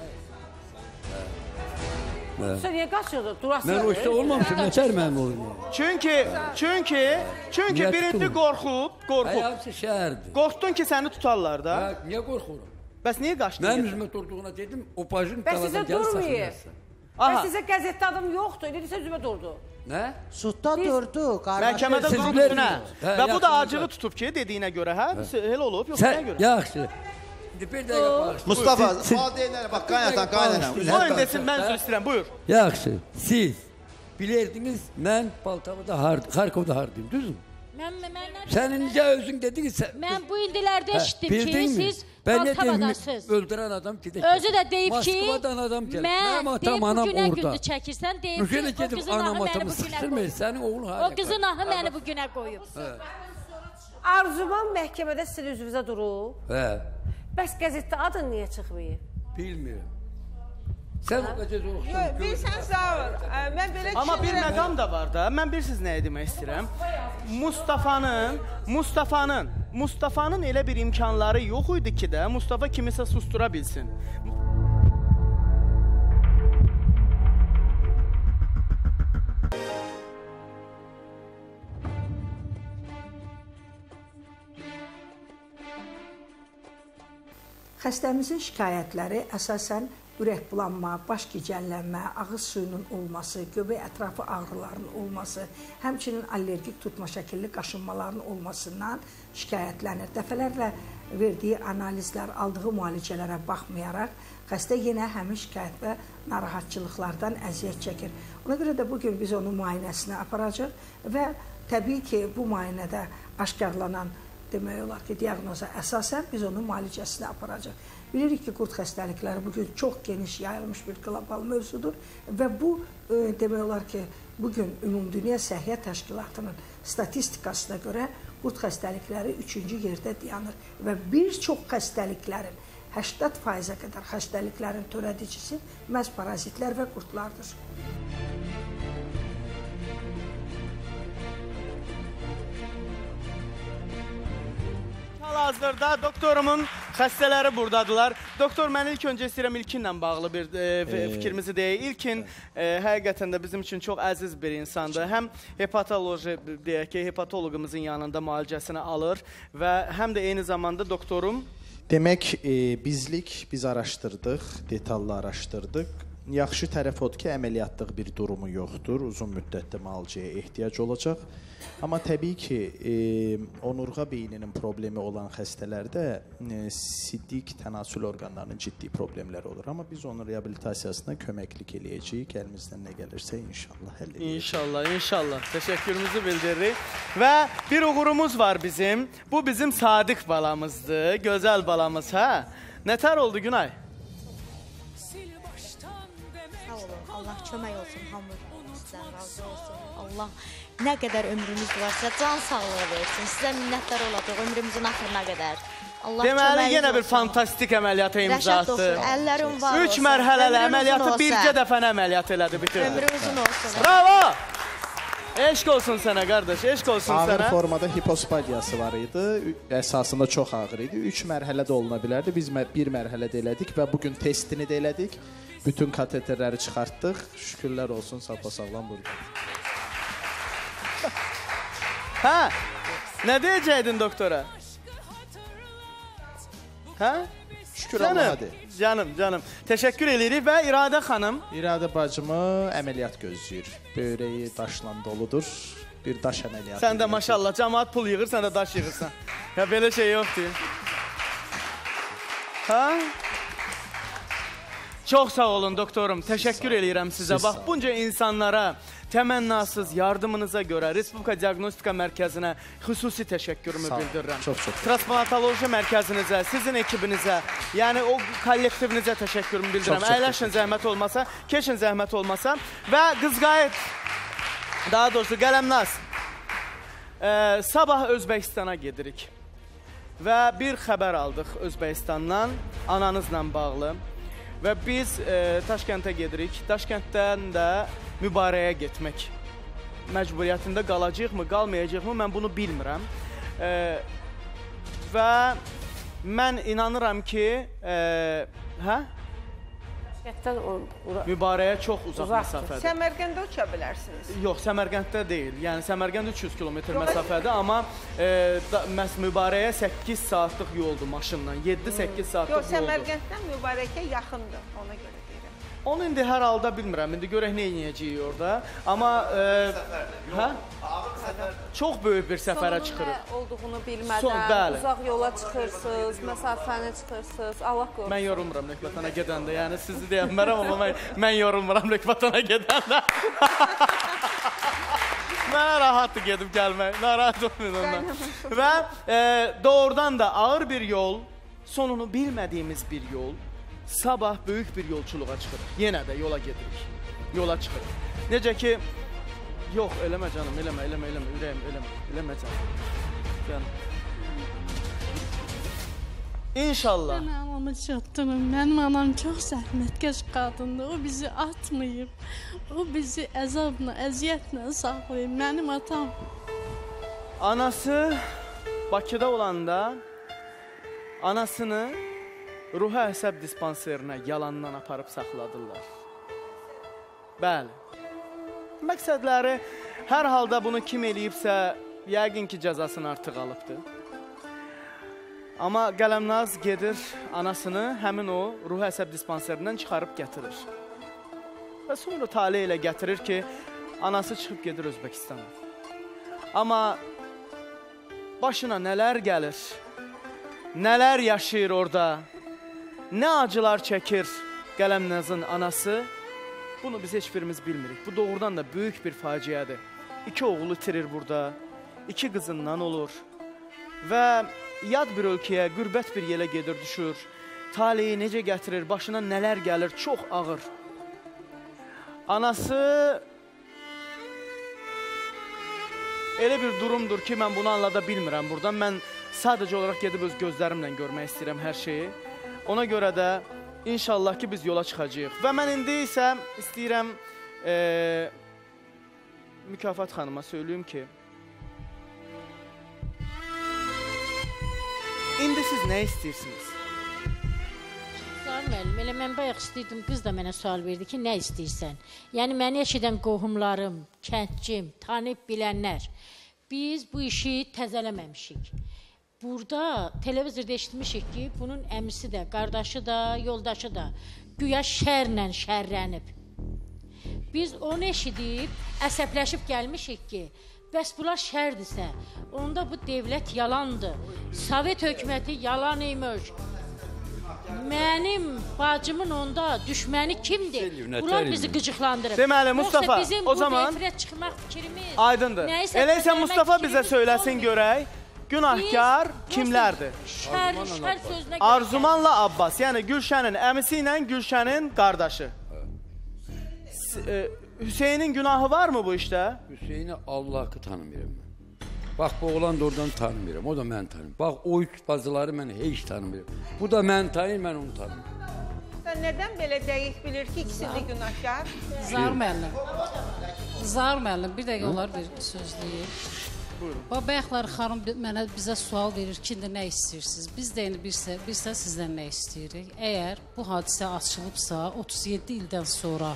Sən niyə qaçırdın? Durasın. Mən o işdə olmamışam, nətər mənim oyunu? Çünki, çünki, çünki Niyə birinci qorxub, qorxub. Həyatı şəhərdir. Qorxdun ki, səni tutarlar da. Hə, niyə qorxuram? Bəs niyə qaçdın? Mənim üzümə durduğuna dedim, o pajın Bəs sizə qaladan gəlib durmayır. saxlayarsan. Bəs sizə qəzetdə adım yoxdur. İndi sizə üzümə durdu. Nə? Sudda durdu, qardaş. Məhkəmədə Siz durdu bilirsiniz. nə? Hə, Və bu da yaxşı, acığı yaxşı. tutub ki, dediyinə görə, hə? Elə olub, yoxsa nəyə Sən, görə? yaxşı. İndi bir dəqiqə bağışla. Mustafa, Siz- siz- valideynlərə bax, qaynatan, qaynana. Buyurun desin, mən söz istəyirəm, buyur. Yaxşı, siz bilirdiniz, mən Baltavada hard, Xarkovda hardayım, düzdür? Mən mən nə Sənin necə özün dedin ki, sən... Mən bu indilərdə Hə, eşitdim ki, siz Baltavadasınız. öldüren adam de Özü də deyib ki, Moskvadan adam gəlir. mən Mənim atam, bu anam günə orada. gündür çəkirsən, deyib ki, o qızın anam ahı məni atamı bu günə qoyub. sənin oğlun O halə. qızın ahı məni bu günə qoyub. Arzuman məhkəmədə sizin üzvünüzə durub. Hə, Bəs qəzetdə adın niyə çıxmayıb? bilmirəm. Sən o qədər oxusan. Bilsən sağ ol. Mən belə Amma bir düşünürəm. məqam da var da. Mən bir siz nəyə demək istəyirəm? Mustafanın, Mustafanın, Mustafanın elə bir imkanları yox idi ki də Mustafa kimisə sustura bilsin. Xəstəmizin şikayətləri əsasən ürək bulanma, baş gicəllənmə, ağız suyunun olması, göbək ətrafı ağrılarının olması, həmçinin allergik tutma şəkilli qaşınmaların olmasından şikayətlənir. Dəfələrlə verdiyi analizlər, aldığı müalicələrə baxmayaraq xəstə yenə həmin şikayət və narahatçılıqlardan əziyyət çəkir. Ona görə də bu gün biz onun müayinəsinə aparacağıq və təbii ki, bu müayinədə aşkarlanan demək olar ki, diaqnoza əsasən biz onun müalicəsinə aparacağıq. Bilirik ki, qurd xəstəlikləri bu gün çox geniş yayılmış bir qlobal mövzudur və bu e, demək olar ki, bu gün Ümumdünya Səhiyyə Təşkilatının statistikasına görə qurd xəstəlikləri 3-cü yerdə dayanır və bir çox xəstəliklərin 80%-ə qədər xəstəliklərin törədicisi məhz parazitlər və qurdlardır. Hal-hazırda doktorumun xəstələri burdadılar. Doktor, mən ilk öncə istəyirəm İlkinlə bağlı bir e, fikrimizi deyək. İlkin e, həqiqətən də bizim üçün çox əziz bir insandır. Həm hepatoloji deyək ki, hepatoloqumuzun yanında müalicəsini alır və həm də eyni zamanda doktorum Demək, e, bizlik biz araşdırdıq, detallı araşdırdıq. Yaxşı tərəf odur ki, əməliyyatlıq bir durumu yoxdur. Uzun müddətli müalicəyə ehtiyac olacaq. Amma təbii ki, e, onurğa beyninin problemi olan xəstələrdə e, sidik tənasül orqanlarının ciddi problemləri olur. Amma biz onun reabilitasiyasına köməklik eləyəcəyik. Əlimizdən nə gəlirsə inşallah həll edəcəyik. İnşallah, inşallah. Təşəkkürümüzü bildiririk. Və bir uğurumuz var bizim. Bu bizim Sadiq balamızdır. Gözəl balamız, hə? Nətər oldu Günay? Sağ olun. Allah kömək olsun hamınızdan razı olsun. Allah nə qədər ömrünüz varsa can sağlığı versin. Sizə minnətdar olacaq ömrümüzün axırına qədər. Allah Deməli yenə bir olsun. fantastik əməliyyata imza Rəşad atdı. əllərin var 3 olsun. mərhələli Ömrün əməliyyatı uzun olsun. bircə dəfənə əməliyyat elədi, bitirdi. Ömrü uzun olsun. Bravo! Eşq olsun sənə qardaş, eşq olsun Ağır sənə. formada hipospadiyası var idi. Ü- Əsasında çox ağır idi. 3 mərhələdə oluna bilərdi. Biz mə- bir mərhələdə elədik və bu gün testini də elədik. Bütün kateterləri çıxartdıq. Şükürlər olsun, sağ-sağlam burada. Hə? Nə deyəcəkdin doktora? Hə? Şükür Allaha de. Canım, canım. Təşəkkür eləyirik və İradə xanım İradə bacımı əməliyyat gözləyir. Böyrəyi daşla doludur. Bir daş əməliyyatı. Sən də maşallah cəmaət pul yığır, sən də daş yığırsan. ya belə şey yoxdur. Ha? Çox sağ olun doktorum. Təşəkkür eləyirəm sizə. Siz Bax bunca insanlara təmənnasız yardımınıza görə Respublika Diaqnostika Mərkəzinə xüsusi təşəkkürümü bildirirəm. Çox, çox. Transplantoloji mərkəzinizə, sizin ekibinizə, yəni o kollektivinizə təşəkkürümü bildirirəm. Çox, çox Əyləşin zəhmət olmasa, keçin zəhmət olmasa və Qızqayıt daha doğrusu Qələmnaz Ə, sabah Özbəkistana gedirik. Və bir xəbər aldıq Özbəkistandan ananızla bağlı. Və biz ə, Daşkəntə gedirik. Daşkənddən də mübarəyə getmək məcburiyyətində qalacağıq mı, qalmayacağıq mı, mən bunu bilmirəm. Ə, və mən inanıram ki, ə, hə? Ora Mübarəyə çox uzaq Uzaqdır. məsafədir. Səmərqəndə uça bilərsiniz. Yox, Səmərqənddə deyil. Yəni Səmərqənd 300 kilometr Yox, məsafədir, amma e, da, məs mübarəyə 8 saatlıq yoldur maşınla. 7-8 saatlıq Yox, yoldur. Səmərqənddən Mübarəkə yaxındır, ona görə. Onu indi hər halda bilmirəm. İndi görək nə edəcəyik orada. Amma e, hə? Çox böyük bir səfərə çıxırıq. Nə olduğunu bilmədən Son, bəli. uzaq yola çıxırsınız, məsafəni çıxırsınız. Allah qorusun. Mən yorulmuram Lekvatana gedəndə. Yəni sizi deyə bilmərəm, amma mən mən yorulmuram Lekvatana gedəndə. Mən rahatdır gedib gəlmək. Narahat olmayın ondan. Və e, doğrudan da ağır bir yol, sonunu bilmədiyimiz bir yol. Sabah böyük bir yolçuluğa çıxırıq. Yenə də yola gedirik. Yola çıxırıq. Necə ki Yox, eləmə canım, eləmə, eləmə, eləmə, ürəyim, eləmə, eləmə canım. Canım. İnşallah. Mən anamı çatdırım. Mənim anam çox zəhmətkeş qadındır. O bizi atmayıb. O bizi əzabla, əziyyətlə saxlayıb. Mənim atam Anası Bakıda olanda anasını ruhi əsəb dispanserinə yalandan aparıb saxladılar. Bəli. Məqsədləri hər halda bunu kim eləyibsə, yəqin ki, cəzasını artıq alıbdı. Amma Qələmnaz gedir anasını həmin o ruhi əsəb dispanserindən çıxarıb gətirir. Və sonra tale ilə gətirir ki, anası çıxıb gedir Özbəkistana. Amma başına nələr gəlir? Nələr yaşayır orada? Nə acılar çəkir Qələmnazın anası? Bunu biz heç birimiz bilmirik. Bu doğrudan da böyük bir faciədir. İki oğlu itirir burada. İki qızından olur. Və yad bir ölkəyə, qürbət bir yerə gedir, düşür. Taleyi necə gətirir, başına nələr gəlir, çox ağır. Anası elə bir durumdur ki, mən bunu anlada bilmirəm buradan. Mən sadəcə olaraq gedib öz gözlərimlə görmək istəyirəm hər şeyi. Ona görə də inşallah ki, biz yola çıxacağıq. Və mən indi isə istəyirəm e, Mükafat xanıma söyləyim ki, İndi siz nə istəyirsiniz? Sual müəllim, elə mən bayaq istəyirdim, qız da mənə sual verdi ki, nə istəyirsən? Yəni məni eşidən qohumlarım, kəndcim, tanıyıb bilənlər, biz bu işi təzələməmişik. Burada televizorda eşitmişik ki, bunun əmisi də, qardaşı da, yoldaşı da güya şərlə şərrənib. Biz onu eşidib, əsəbləşib gəlmişik ki, bəs bunlar şərdirsə, onda bu dövlət yalandır. Sovet hökuməti yalan imiş. Mənim bacımın onda düşməni kimdir? Bunlar bizi qıcıqlandırır. Deməli, Mustafa, o zaman- nefrət çıxmaq fikrimiz. Aydındır. Elə isə Mustafa bizə söyləsin görək. Günahkar Biz- kimlərdir? Şər sözünə görə. Arzumanla Abbas, yəni Gülşənin əmisi ilə Gülşənin qardaşı. S- e, Hüseynin günahı varmı bu işdə? Hüseyni Allah haqqı tanımıram mən. Bax bu oğlan da oradan tanımıram, o da məni tanımır. Bax o üç bacıları mən heç tanımıram. Bu da məni tanıyır, mən onu tanımıram. Sən nədən belə dəqiq bilir ki, ikisi də günahkar? Zar müəllim. Zar müəllim, bir dəqiqə onlar bir söz deyir. Buyurun. Bayaqlar xanım mənə bizə sual verir ki, indi nə istəyirsiniz? Biz də indi bilsə, bilsə sizdən nə istəyirik? Əgər bu hadisə açılıbsa 37 ildən sonra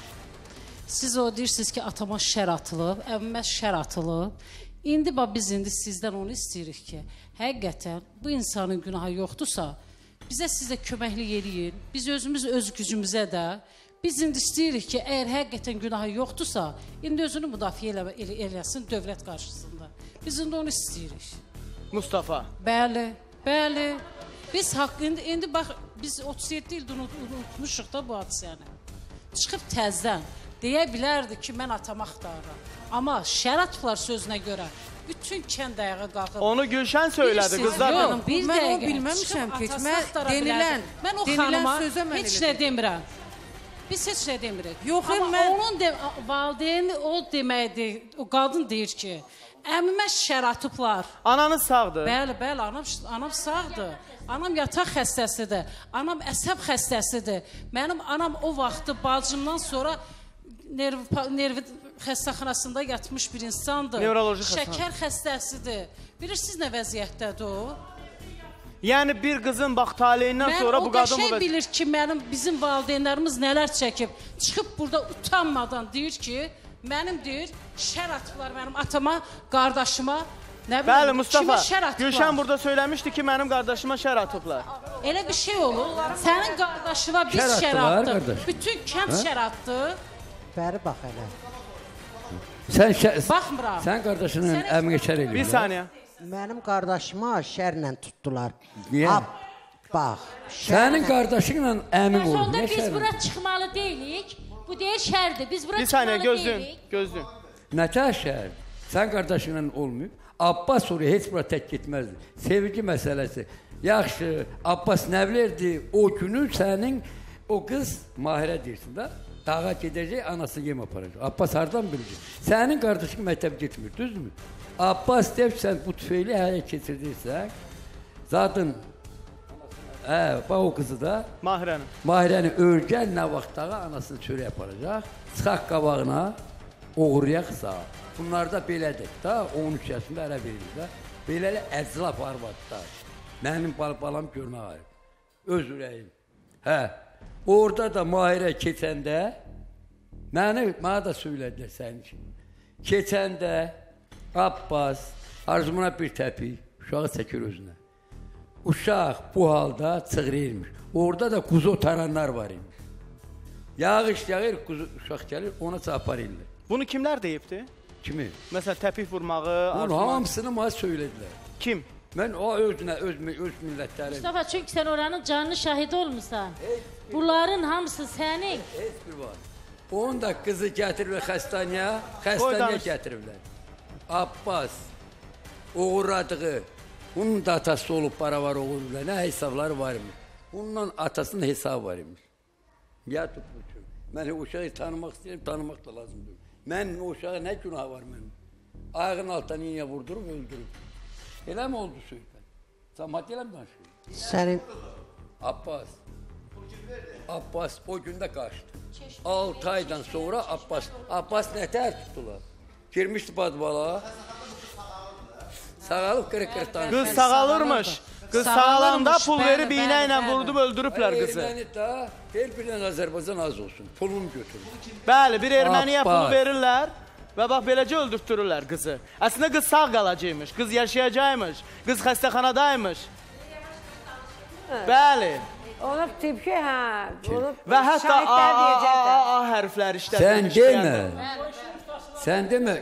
siz o deyirsiniz ki, atama şər atılıb, əmmə şər atılıb. İndi bax biz indi sizdən onu istəyirik ki, həqiqətən bu insanın günahı yoxdursa, bizə siz də köməklik eləyin. Biz özümüz öz gücümüzə də biz indi istəyirik ki, əgər həqiqətən günahı yoxdursa, indi özünü müdafiə elə, elə, eləsin dövlət qarşısında. Biz indi onu istəyirik. Mustafa. Bəli, bəli. Biz haqq indi indi bax biz 37 ildir unut, unutmuşuq da bu hadisəni. Çıxıb təzədən deyə bilərdi ki, mən atamı axtarıram. Amma şəraitlər sözünə görə bütün kənd ayağa qalxıb. Onu Gülşən söylədi, Bilirsiniz, qızlar. yox, xanım. bir Mən onu bilməmişəm ki, mən denilən- mən o xanıma heç nə demirəm. Biz heç nə demirik. Yox, Amma mən- onun de, valideyn o deməkdir. O qadın deyir ki, əmimə şər atıblar. Ananız sağdır. Bəli, bəli, anam anam sağdır. Anam yataq xəstəsidir. Anam əsəb xəstəsidir. Mənim anam o vaxtı bacımdan sonra nerv nerv xəstəxanasında yatmış bir insandır. Nevroloji xəstə- Şəkər xəstəsidir. Bilirsiniz nə vəziyyətdədir o? Yəni bir qızın bax taleyindən Mən sonra bu qadın bu qəşəng vəz- bilir ki, mənim bizim valideynlərimiz nələr çəkib. Çıxıb burada utanmadan deyir ki, mənim deyir, şər atıblar mənim atama, qardaşıma. Nə bilim, Bəli Mustafa. şər? Gülşən burada söyləmişdi ki, mənim qardaşıma şər atıblar. Elə bir şey olur. Sənin qardaşına biz Şər şər atdıq. qardaş. Bütün kənd Hə? şər atdı. Bəri bax elə. Sən şə, Baxmıram. Sən qardaşının əminə şər eləyir. Bir saniyə. Mənim qardaşıma şərlə tutdular. Niyə? Ab, bax. Sənin qardaşınla əmin Bəs olur. onda Niyə biz şər? bura çıxmalı deyilik. Bu deyil şərdir. Biz bura Bir gözlün, deyilik. gözlün. Nətə şər? Sən qardaşınla olmayıb. Abbas oraya heç bura tək getməzdi. Sevgi məsələsi. Yaxşı, Abbas nə bilərdi? O günü sənin o qız Mahirə deyirsən də. Dağa gedəcək, anası yem aparacaq. Abbas hardan biləcək? Sənin qardaşın məktəb getmir, düzdürmü? Abbas deyib sən bu tüfeyli hələ keçirdirsən. Zaten Hə, bax o qızı da Mahirənin. Mahirəni örgən nə vaxt dağa anasını çörək aparacaq. Çıxaq qabağına oğuruyaq sağa. Bunlar da belədir da 13 yaşında ərə verilir də. Beləli əclaf arvadlar. Mənim bal balam görmək ayıb. Öz ürəyim. Hə. Orada da Mahirə keçəndə məni mənə da söylədilər sənin kimi. Keçəndə Abbas arzumuna bir təpik uşağı çəkir özünə. Uşaq bu halda çığırırmış. Orada da quzu otaranlar var imiş. Yağış yağır, quzu uşaq gəlir, ona çaparırlar. Bunu kimlər deyibdi? Kimi? Məsələn, təpik vurmağı, Bunu arzumağı. hamısını mənə söylədilər. Kim? Mən o özünə, öz, öz millətlərim. Mustafa çünki sən oranın canlı şahidi olmusan. Bunların hamısı sənin. Heç bir var. Onun da qızı gətiriblər xəstəniyə, Qoy xəstəniyə danış. gətiriblər. Abbas uğurladığı, bunun da atası olub para var oğurlar, nə hesabları var imiş. Bununla atasının hesabı var imiş. Ya tutmuşum. Mən o uşağı tanımaq istəyirəm, tanımaq da lazımdır. Mən o uşağa nə günah var mənim? Ayağın altından iğne vurdurub öldürüb. Elə mi oldu söhbət? Cəmaət elə mi danışır? Sənin Abbas. Abbas o gündə qaçdı. 6 aydan sonra Abbas Abbas nətər tutdular? Girmişdi badbala. Sağalıb qırıq-qırıq danışır. Qız sağalırmış. Qız sağalanda pul verib iynə ilə vurdub öldürüblər qızı. Erməni də bir-birindən Azərbaycan az olsun. Pulumu götürür. Bəli, bir erməniyə pul verirlər və bax beləcə öldürtdürürlər qızı. Əslində qız sağ qalacaqmış, qız yaşayacaqmış, qız xəstəxanadaymış. Bəli. Ona deyib ki, hə, onu Və hətta A, A. A, A hərfləri Sən işlədilmiş. demə. Sən demə.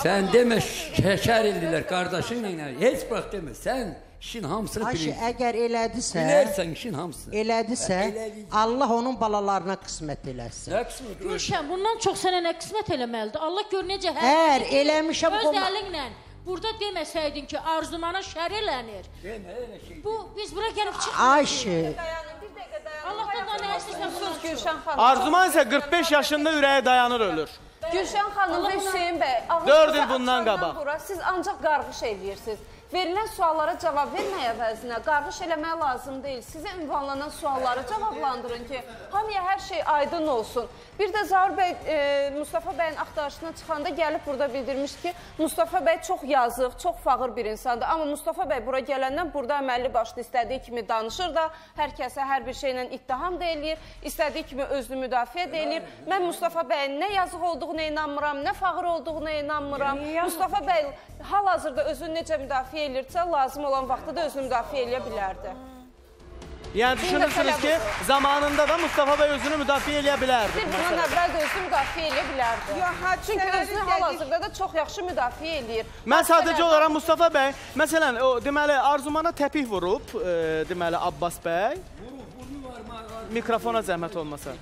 Sən demə şəkər edirlər qardaşınla. Heç bax demə. Sən işin hamısını Ayşə, bilirsən. əgər elədisə, Bilərsən işin hamısını. elədisə, Elədi. Allah onun balalarına qismət eləsin. Nə qismət? Gülşən, bundan çox sənə nə qismət eləməlidir? Allah gör necə hər şeyi eləmişəm, öz qoma- əlinlə burada deməsəydin ki, arzumana şər elənir. Demə elə şey. Bu biz bura gəlib çıxmırıq. Ayşə, Allahdan da nə istəsən Söz Gülşən xanım. Arzuman isə 45 yaşında ürəyi dayanır ölür. Gülşən xanım və Hüseyin bəy, ağız Dörd il bundan qabaq. Bura, siz ancaq qarğış eləyirsiniz. Verilən suallara cavab vermək əvəzinə qarğış eləmək lazım deyil. Sizə ünvanlanan sualları cavablandırın ki, hamıya hər şey aydın olsun. Bir də Zaur bəy e, Mustafa bəyin axtarışına çıxanda gəlib burada bildirmişdi ki, Mustafa bəy çox yazıq, çox fağır bir insandır. Amma Mustafa bəy bura gələndən burada əməlli başlı istədiyi kimi danışır da, hər kəsə hər bir şeylə ittiham da eləyir, istədiyi kimi özünü müdafiə də eləyir. Mən Mustafa bəyin nə yazıq olduğuna inanmıram, nə fağır olduğuna inanmıram. Mustafa bəy hal-hazırda özünü necə müdafiə elirsə, lazım olan vaxtda da özünü müdafiə eləyə bilərdi. Yəni düşünürsünüz ki, zamanında da Mustafa bəy özünü müdafiə eləyə bilərdi. Bir bundan əvvəl də özünü müdafiə eləyə bilərdi. Yox, Çünki özünü hal-hazırda da çox yaxşı müdafiə eləyir. Mən sadəcə olaraq Mustafa bəy, məsələn, o deməli Arzumana təpik vurub, e, deməli Abbas bəy. Mikrofona zəhmət olmasa.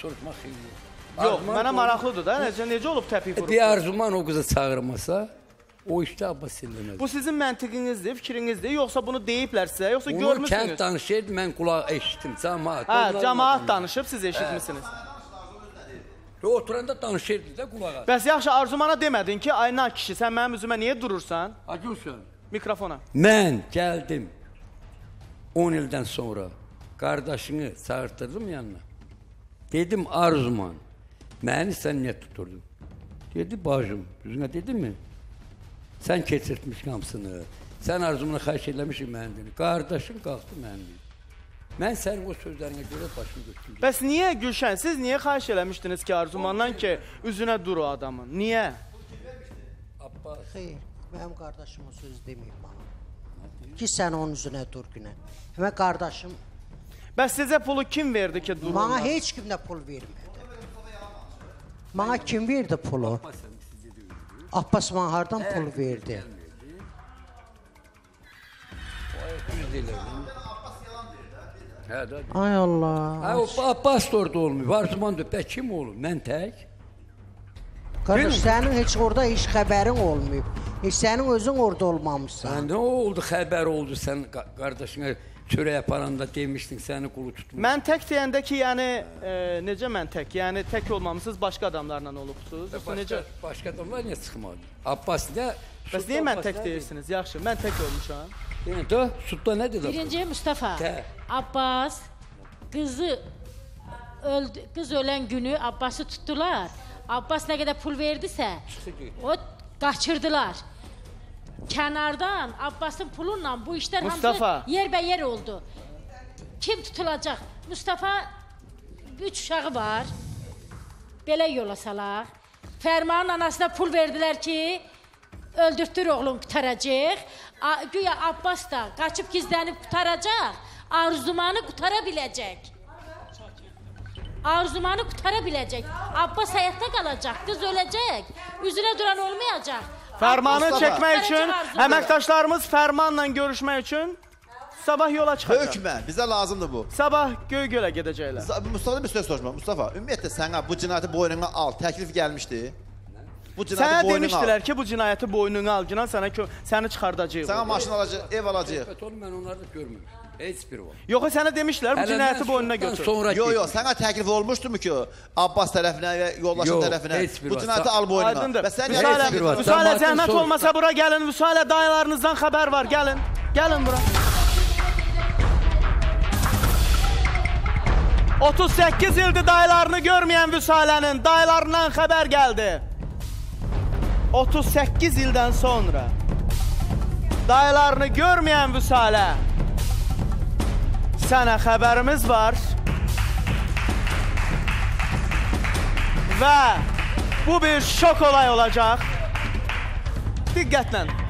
Soruşmaq xeyir. Yox, mənə maraqlıdır da, necə necə olub təpik vurub? Bir arzuman o qızı çağırmasa, o işdə Abbas eləməz. Bu sizin məntiqinizdir, fikrinizdir, yoxsa bunu deyiblər sizə, yoxsa Onu kənd görmüsünüz? danışırdı, mən qulaq eşitdim, cəmaat. Hə, cəmaat danışıb, siz eşitmisiniz. O oturanda danışırdı da qulağa. Bəs yaxşı Arzumana demədin ki, ay na kişi, sən mənim üzümə niyə durursan? Acılsan. Mikrofona. Mən gəldim 10 ildən sonra qardaşını çağırtırdım yanına. Dedim Arzuman, məni sən niyə tuturdun? Dedi bacım, üzünə dedi mi? Sən keçirtmiş hamısını. Sən Arzumana xahiş eləmişik məndən. Qardaşın qalxdı məndən. Mən sənin o sözlərinə görə başımı götürdüm. Bəs niyə Gülşən, siz niyə xahiş eləmişdiniz ki, Arzumandan ki, üzünə dur o adamın? Niyə? Abbas. xeyr, mənim qardaşımın söz deməyib bana. Ki sən onun üzünə dur günə. Və qardaşım Bəs sizə pulu kim verdi ki, durun? Bana heç kim də pul vermədi. Bana kim verdi pulu? Abbas bana hardan pul verdi? Hə, də. Ay Allah. Hə, o Abbas da orada olmuyor. Arzuman da bə kim olur? Mən tək. Qardaş, sənin heç orada heç xəbərin olmayıb. Heç sənin özün orada olmamışsan. Sən nə oldu, xəbər oldu sən qa- qardaşına çörək aparanda demişdin səni qulu tutmuş. Mən tək deyəndə ki, yəni e, necə mən tək? Yəni tək olmamısınız, başqa adamlarla olubsuz. Yoxsa necə? başqa adamlar niyə çıxmadı? Abbas nə? Bəs niyə mən tək deyirsiniz? Yaxşı, mən tək olmuşam. Yəni də sudda nə dedi? Birinci Mustafa, Hə. Abbas qızı öldü, qız ölən günü Abbası tutdular. Abbas nə qədər pul verdisə, o qaçırdılar. Kənardan Abbasın pulla bu işlər Mustafa. hamısı yerbəyer oldu. Kim tutulacaq? Mustafa üç uşağı var. Belə yola salaq. Fərmanın anasına pul verdilər ki, öldürtdür oğlum qutaracaq. A- Güya Abbas da qaçıb gizlənib qutaracaq. Arzumanı qutara biləcək. Arzumanı qutara biləcək. Abbas həyatda qalacaq, qız öləcək. Üzünə duran olmayacaq. Fərmanı Abbas çəkmək üçün əməkdaşlarımız fərmanla görüşmək üçün sabah yola çıxacaq. Hökmən bizə lazımdır bu. Sabah Göygölə gedəcəklər. Mustafa bir söz soruşma. Mustafa, ümumiyyətlə sənə bu cinayəti boynuna al. Təklif gəlmişdi. Bu Sənə cinayəti boynuna al. demişdilər ki, bu cinayəti boynuna al, Günan sənə səni çıxardacağıq. Sənə maşın alacaq, ev alacaq. Söhbət onu mən onları da görmürəm. Heç biri var. Yox, sənə demişdilər bu cinayəti boynuna götür. Yox, yox, sənə təklif olmuşdumu ki, Abbas tərəfinə və yoldaşın Yox, tərəfinə bir bu cinayəti al boynuna. Və sən bir. Vüsalə Cəmaətin zəhmət olmasa bura gəlin. Vüsalə dayılarınızdan xəbər var. Gəlin. Gəlin bura. 38 ildir dayılarını görməyən Vüsalənin dayılarından xəbər gəldi. 38 ildən sonra dayılarını görməyən Vüsalə. Sənə xəbərimiz var. Və bu bir şok olay olacaq. Diqqətlə.